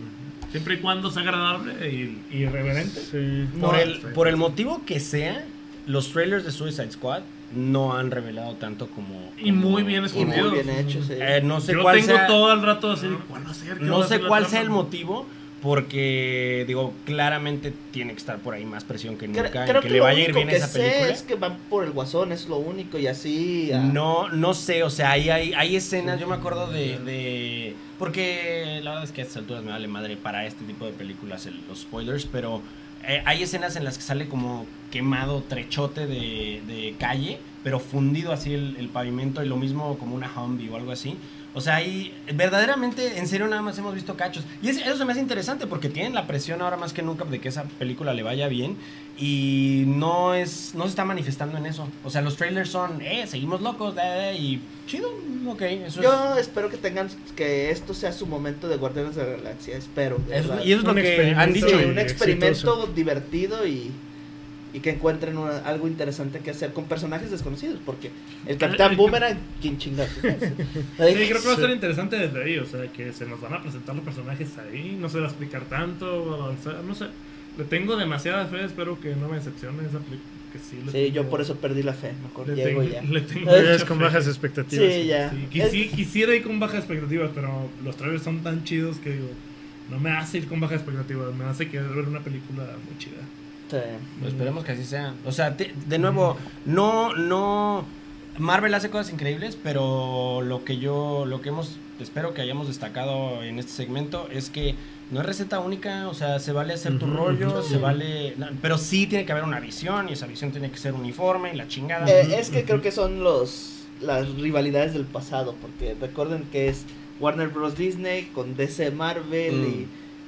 Speaker 3: siempre y cuando sea agradable y, irreverente.
Speaker 4: Sí.
Speaker 2: No,
Speaker 1: por, el,
Speaker 3: sí.
Speaker 1: por el motivo que sea, los trailers de Suicide Squad no han revelado tanto como.
Speaker 3: Y muy bien escondidos.
Speaker 2: muy bien hecho, sí.
Speaker 1: Eh, no sé
Speaker 3: Yo
Speaker 1: cuál
Speaker 3: tengo
Speaker 1: sea.
Speaker 3: todo el rato así, de, ¿cuál va a ser? ¿Qué va
Speaker 1: No sé cuál sea el motivo, porque digo, claramente tiene que estar por ahí más presión que nunca,
Speaker 2: creo
Speaker 1: que,
Speaker 2: que,
Speaker 1: le vaya a ir bien
Speaker 2: que
Speaker 1: esa
Speaker 2: sé
Speaker 1: película.
Speaker 2: es que van por el guasón, es lo único y así. ah,
Speaker 1: No, no sé, o sea, ahí hay, hay escenas, yo me acuerdo de, de- Porque la verdad es que a estas alturas me vale madre para este tipo de películas el- los spoilers, pero eh, hay escenas en las que sale como quemado trechote de, de calle, pero fundido así el, el pavimento y lo mismo como una Humvee o algo así. O sea, ahí verdaderamente, en serio, nada más hemos visto cachos. Y es- eso se me hace interesante porque tienen la presión ahora más que nunca de que esa película le vaya bien. Y no es no se está manifestando en eso. O sea, los trailers son, eh, seguimos locos, eh, eh, y chido, ok, eso
Speaker 2: Yo espero que tengan que esto sea su momento de Guardianes de la Galaxia, espero.
Speaker 1: eso- y eso es lo que han dicho.
Speaker 2: Sí, un experimento
Speaker 4: exitoso.
Speaker 2: divertido y, y que encuentren una- algo interesante que hacer con personajes desconocidos, porque el Capitán Boomerang, ¿quién chingados?
Speaker 3: Sí, creo que va a ser interesante desde ahí, o sea, que se nos van a presentar los personajes ahí, no se va a explicar tanto, avanzar, no sé. Le tengo demasiada fe, espero que no me decepcione esa película. Que sí,
Speaker 2: Sí,
Speaker 3: tengo-
Speaker 2: yo por eso perdí la fe, mejor
Speaker 3: le
Speaker 2: llego
Speaker 3: tengo,
Speaker 2: ya.
Speaker 3: le tengo
Speaker 4: es con
Speaker 3: fe.
Speaker 4: bajas expectativas.
Speaker 2: Sí, ya.
Speaker 3: Sí,
Speaker 2: Es-
Speaker 3: quisi- quisiera ir con bajas expectativas, pero los trailers son tan chidos que digo, no me hace ir con bajas expectativas, me hace querer ver una película muy chida.
Speaker 2: Sí.
Speaker 1: Pues esperemos que así sea. O sea, te- de nuevo, no, no. Marvel hace cosas increíbles, pero lo que yo, lo que hemos, espero que hayamos destacado en este segmento es que no es receta única, o sea, se vale hacer tu rollo, se vale, no, pero sí tiene que haber una visión y esa visión tiene que ser uniforme y la chingada.
Speaker 2: Eh, es que creo que son los las rivalidades del pasado, porque recuerden que es Warner Bros. Disney con DC Marvel
Speaker 1: Mm.
Speaker 2: y,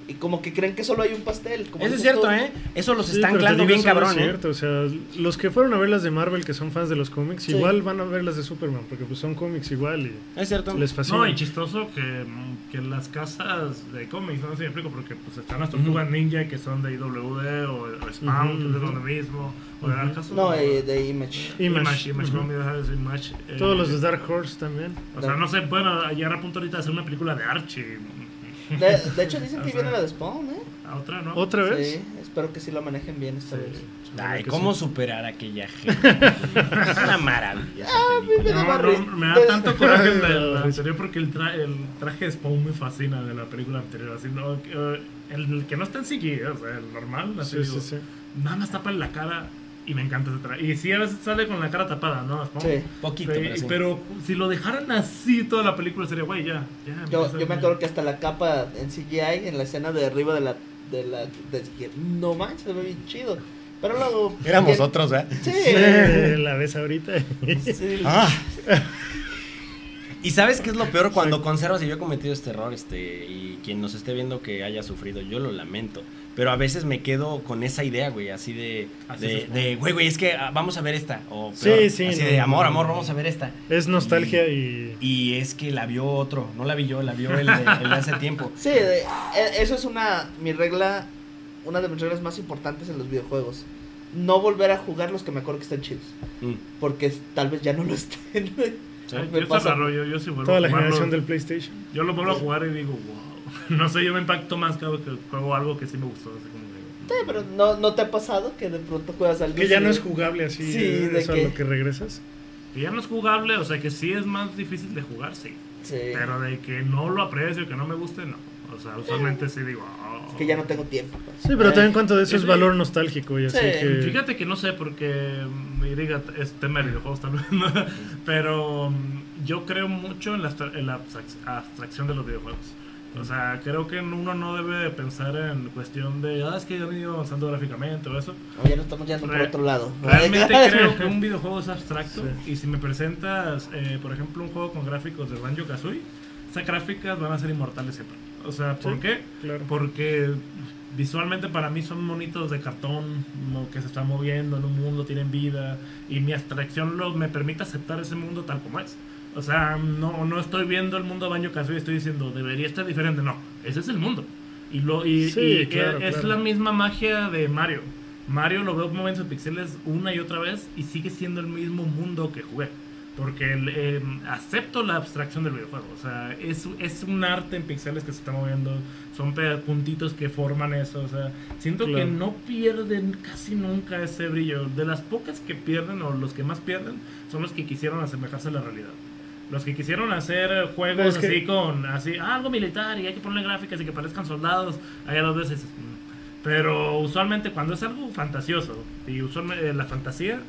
Speaker 2: y como que creen que solo hay un pastel. Como
Speaker 1: Eso es cierto. ¿eh? Eso los
Speaker 4: Sí,
Speaker 1: está
Speaker 4: te
Speaker 1: anclando bien cabrón,
Speaker 4: es
Speaker 1: ¿eh?
Speaker 4: cierto, o sea, los que fueron a ver las de Marvel, que son fans de los cómics,
Speaker 2: Sí.
Speaker 4: igual van a ver las de Superman, porque pues son cómics igual y
Speaker 1: Es cierto.
Speaker 4: les fascina.
Speaker 3: No, y chistoso que, que las casas de cómics, no sé si me explico, porque pues están las tortugas ninja que son de IWD o, o Spawn,
Speaker 4: Ujú,
Speaker 3: que es de donde mismo, o de. Arcaso.
Speaker 2: No, eh, de Image.
Speaker 4: Image.
Speaker 3: Image, Image. Eh,
Speaker 4: Todos los de Dark Horse también.
Speaker 3: O sea, no sé, bueno, llegar a punto ahorita de hacer una película de Archie.
Speaker 2: De, de hecho dicen que viene la de Spawn, ¿eh?
Speaker 3: A otra, ¿no?
Speaker 4: ¿Otra vez?
Speaker 2: Sí, espero que sí lo manejen bien esta
Speaker 3: Sí.
Speaker 2: vez.
Speaker 1: Ay, ¿cómo
Speaker 4: sí.
Speaker 1: superar a aquella gente? es una maravilla.
Speaker 2: me da
Speaker 3: No, me da tanto coraje el
Speaker 4: Ay,
Speaker 3: anterior porque el, tra- el traje de Spawn me fascina de la película anterior. Así, no, que, eh, el, el que no está en CGI, o sea, el normal, así
Speaker 4: Sí,
Speaker 3: digo,
Speaker 4: sí, sí.
Speaker 3: nada más tapa la cara y me encanta ese traje. Y sí, a veces sale con la cara tapada, ¿no?
Speaker 2: Sí.
Speaker 1: Poquito,
Speaker 3: Pe-
Speaker 1: pero sí.
Speaker 3: pero si lo dejaran así toda la película sería, güey, ya, ya.
Speaker 2: Yo, me acuerdo que hasta la capa en CGI, en la escena de arriba de la. De la de, no manches, se ve bien chido. Pero luego.
Speaker 1: Éramos
Speaker 2: que-
Speaker 1: otros, ¿eh?
Speaker 2: Sí.
Speaker 4: Sí, la ves ahorita.
Speaker 2: sí,
Speaker 1: Ah. Y sabes qué es lo peor cuando conservas y yo he cometido este error, este, y quien nos esté viendo que haya sufrido, yo lo lamento. Pero a veces me quedo con esa idea, güey, así de,
Speaker 3: Así
Speaker 1: de,
Speaker 3: es,
Speaker 1: de, güey, güey, es que ah, vamos a ver esta. O
Speaker 4: Sí,
Speaker 1: peor,
Speaker 4: sí,
Speaker 1: Así
Speaker 4: no,
Speaker 1: de amor, amor,
Speaker 4: no.
Speaker 1: vamos a ver esta.
Speaker 4: Es nostalgia y...
Speaker 1: Y es que la vio otro, no la vi yo, la vio el de, el de hace tiempo.
Speaker 2: Sí, de- e- eso es una. Mi regla. Una de mis reglas más importantes en los videojuegos. No volver a jugar los que me acuerdo que están chidos.
Speaker 1: Mm.
Speaker 2: Porque tal vez ya no lo estén. Me
Speaker 3: yo
Speaker 2: pasa.
Speaker 3: raro, yo, yo sí vuelvo
Speaker 4: Toda
Speaker 3: a
Speaker 4: la generación del PlayStation.
Speaker 3: Yo lo vuelvo a jugar y digo, wow. No sé, yo me impacto más cada vez que juego algo que sí me gustó. Así como que,
Speaker 2: Sí, pero no, ¿no te ha pasado que de pronto juegas algo
Speaker 4: Que ya no es jugable así,
Speaker 2: Sí,
Speaker 4: eh,
Speaker 2: de
Speaker 4: eso
Speaker 2: que-
Speaker 4: a lo que regresas.
Speaker 3: Que ya no es jugable, o sea que sí es más difícil de jugar, sí.
Speaker 2: Sí.
Speaker 3: Pero de que no lo aprecio, que no me guste, no. O sea, usualmente sí digo, oh.
Speaker 2: Es que ya no tengo tiempo. pues.
Speaker 4: Sí, pero
Speaker 2: Eh,
Speaker 4: también cuanto de eso es
Speaker 3: Sí.
Speaker 4: valor nostálgico y así
Speaker 2: Sí.
Speaker 4: que...
Speaker 3: Fíjate que no sé, porque me diga, es tema de videojuegos también, pero mm, yo creo mucho en la, abstra- en la abstrac- abstracción de los videojuegos. O sea, creo que uno no debe pensar en cuestión de, ah, es que ya me ido avanzando gráficamente o eso.
Speaker 2: Ya no estamos yendo por
Speaker 3: Re-
Speaker 2: otro lado.
Speaker 3: Realmente creo que un videojuego es abstracto
Speaker 4: Sí.
Speaker 3: y si me presentas, eh, por ejemplo, un juego con gráficos de Banjo Kazooie, esas gráficas van a ser inmortales siempre. O sea, ¿por
Speaker 4: Sí.
Speaker 3: qué?
Speaker 4: Claro.
Speaker 3: Porque visualmente para mí son monitos de cartón que se están moviendo en un mundo, tienen vida y mi abstracción lo, me permite aceptar ese mundo tal como es. O sea, no, no estoy viendo el mundo baño Kazooie y estoy diciendo debería estar diferente. No, ese es el mundo. Y, lo, y,
Speaker 4: Sí,
Speaker 3: y
Speaker 4: claro,
Speaker 3: es
Speaker 4: claro.
Speaker 3: la misma magia de Mario. Mario lo veo momentos de pixeles una y otra vez y sigue siendo el mismo mundo que jugué. Porque eh, acepto la abstracción del videojuego. O sea, es, es un arte en pixeles que se está moviendo. Son puntitos que forman eso. O sea, siento que
Speaker 4: Claro.
Speaker 3: no pierden casi nunca ese brillo. De las pocas que pierden o los que más pierden son los que quisieron asemejarse a la realidad. Los que quisieron hacer juegos
Speaker 4: que-
Speaker 3: así con así ah, algo militar y hay que ponerle gráficas y que parezcan soldados. Hay a dos veces. Pero usualmente cuando es algo fantasioso y usualmente eh, la fantasía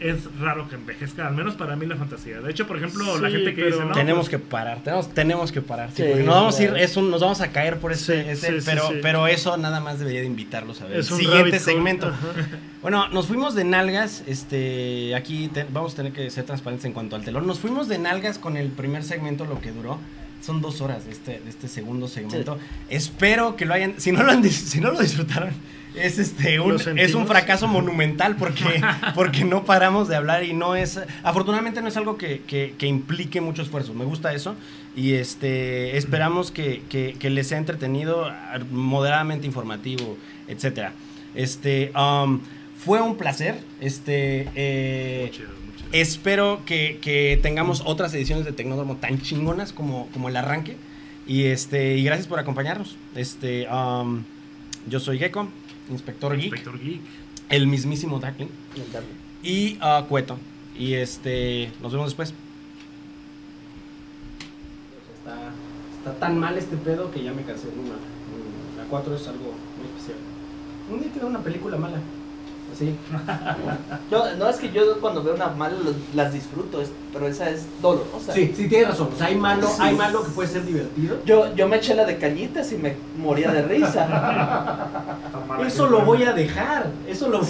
Speaker 3: es raro que envejezca, al menos para mí la fantasía. De hecho, por ejemplo, la gente que
Speaker 4: pero-
Speaker 3: dice, no,
Speaker 1: tenemos
Speaker 3: pues,
Speaker 1: que parar, tenemos, tenemos que parar. sí,
Speaker 2: Sí,
Speaker 1: porque nos vamos a ir, es un, nos vamos a caer por ese,
Speaker 4: Sí,
Speaker 1: ese-
Speaker 4: sí, sí,
Speaker 1: pero,
Speaker 4: sí.
Speaker 1: pero eso nada más debería de invitarlos a ver.
Speaker 4: Es un
Speaker 1: siguiente segmento. Bueno, nos fuimos de nalgas, este, aquí te- vamos a tener que ser transparentes en cuanto al telón. Nos fuimos de nalgas con el primer segmento, lo que duró. Son dos horas de este, de este segundo segmento. Espero que lo hayan, si no lo, han dis- si no lo disfrutaron, es este un, es un fracaso monumental porque, porque no paramos de hablar y no es, afortunadamente no es algo que, que- que implique mucho esfuerzo. Me gusta eso y este, esperamos que, que- que les sea entretenido, moderadamente informativo, etcétera. Este, um, fue un placer. Este, eh, espero que, que tengamos otras ediciones de Tecnódromo tan chingonas como, como el arranque. Y este, y gracias por acompañarnos. Este, um, yo soy Gecko, Inspector Geek,
Speaker 3: Inspector Geek.
Speaker 1: el mismísimo Darkling y uh, Cueto. Y este, nos vemos después. Está, está tan mal este pedo que ya me cansé. Muy mal. La 4 es algo muy especial. Un día veo una película mala. Así.
Speaker 2: Yo, no es que yo cuando veo una mala las disfruto, es- pero esa es dolorosa.
Speaker 1: Sí, sí, tienes razón. O sea, hay malo, hay malo que puede ser divertido.
Speaker 2: Yo, yo me eché la de cañitas y me moría de risa.
Speaker 1: Eso
Speaker 3: que
Speaker 1: lo
Speaker 3: es.
Speaker 1: voy a dejar. Eso lo voy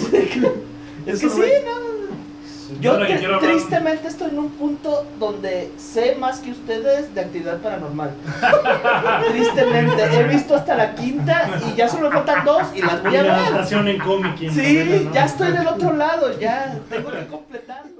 Speaker 2: es
Speaker 1: Eso
Speaker 2: que
Speaker 1: lo
Speaker 2: sí, no.
Speaker 3: Yo
Speaker 2: tristemente estoy en un punto donde sé más que ustedes de actividad paranormal. tristemente, he visto hasta la quinta y ya solo faltan dos y las voy a
Speaker 4: la
Speaker 2: ver.
Speaker 4: adaptación en cómic. en
Speaker 2: Sí,
Speaker 4: novela, ¿no?
Speaker 2: ya estoy del otro lado, ya tengo que completarlo.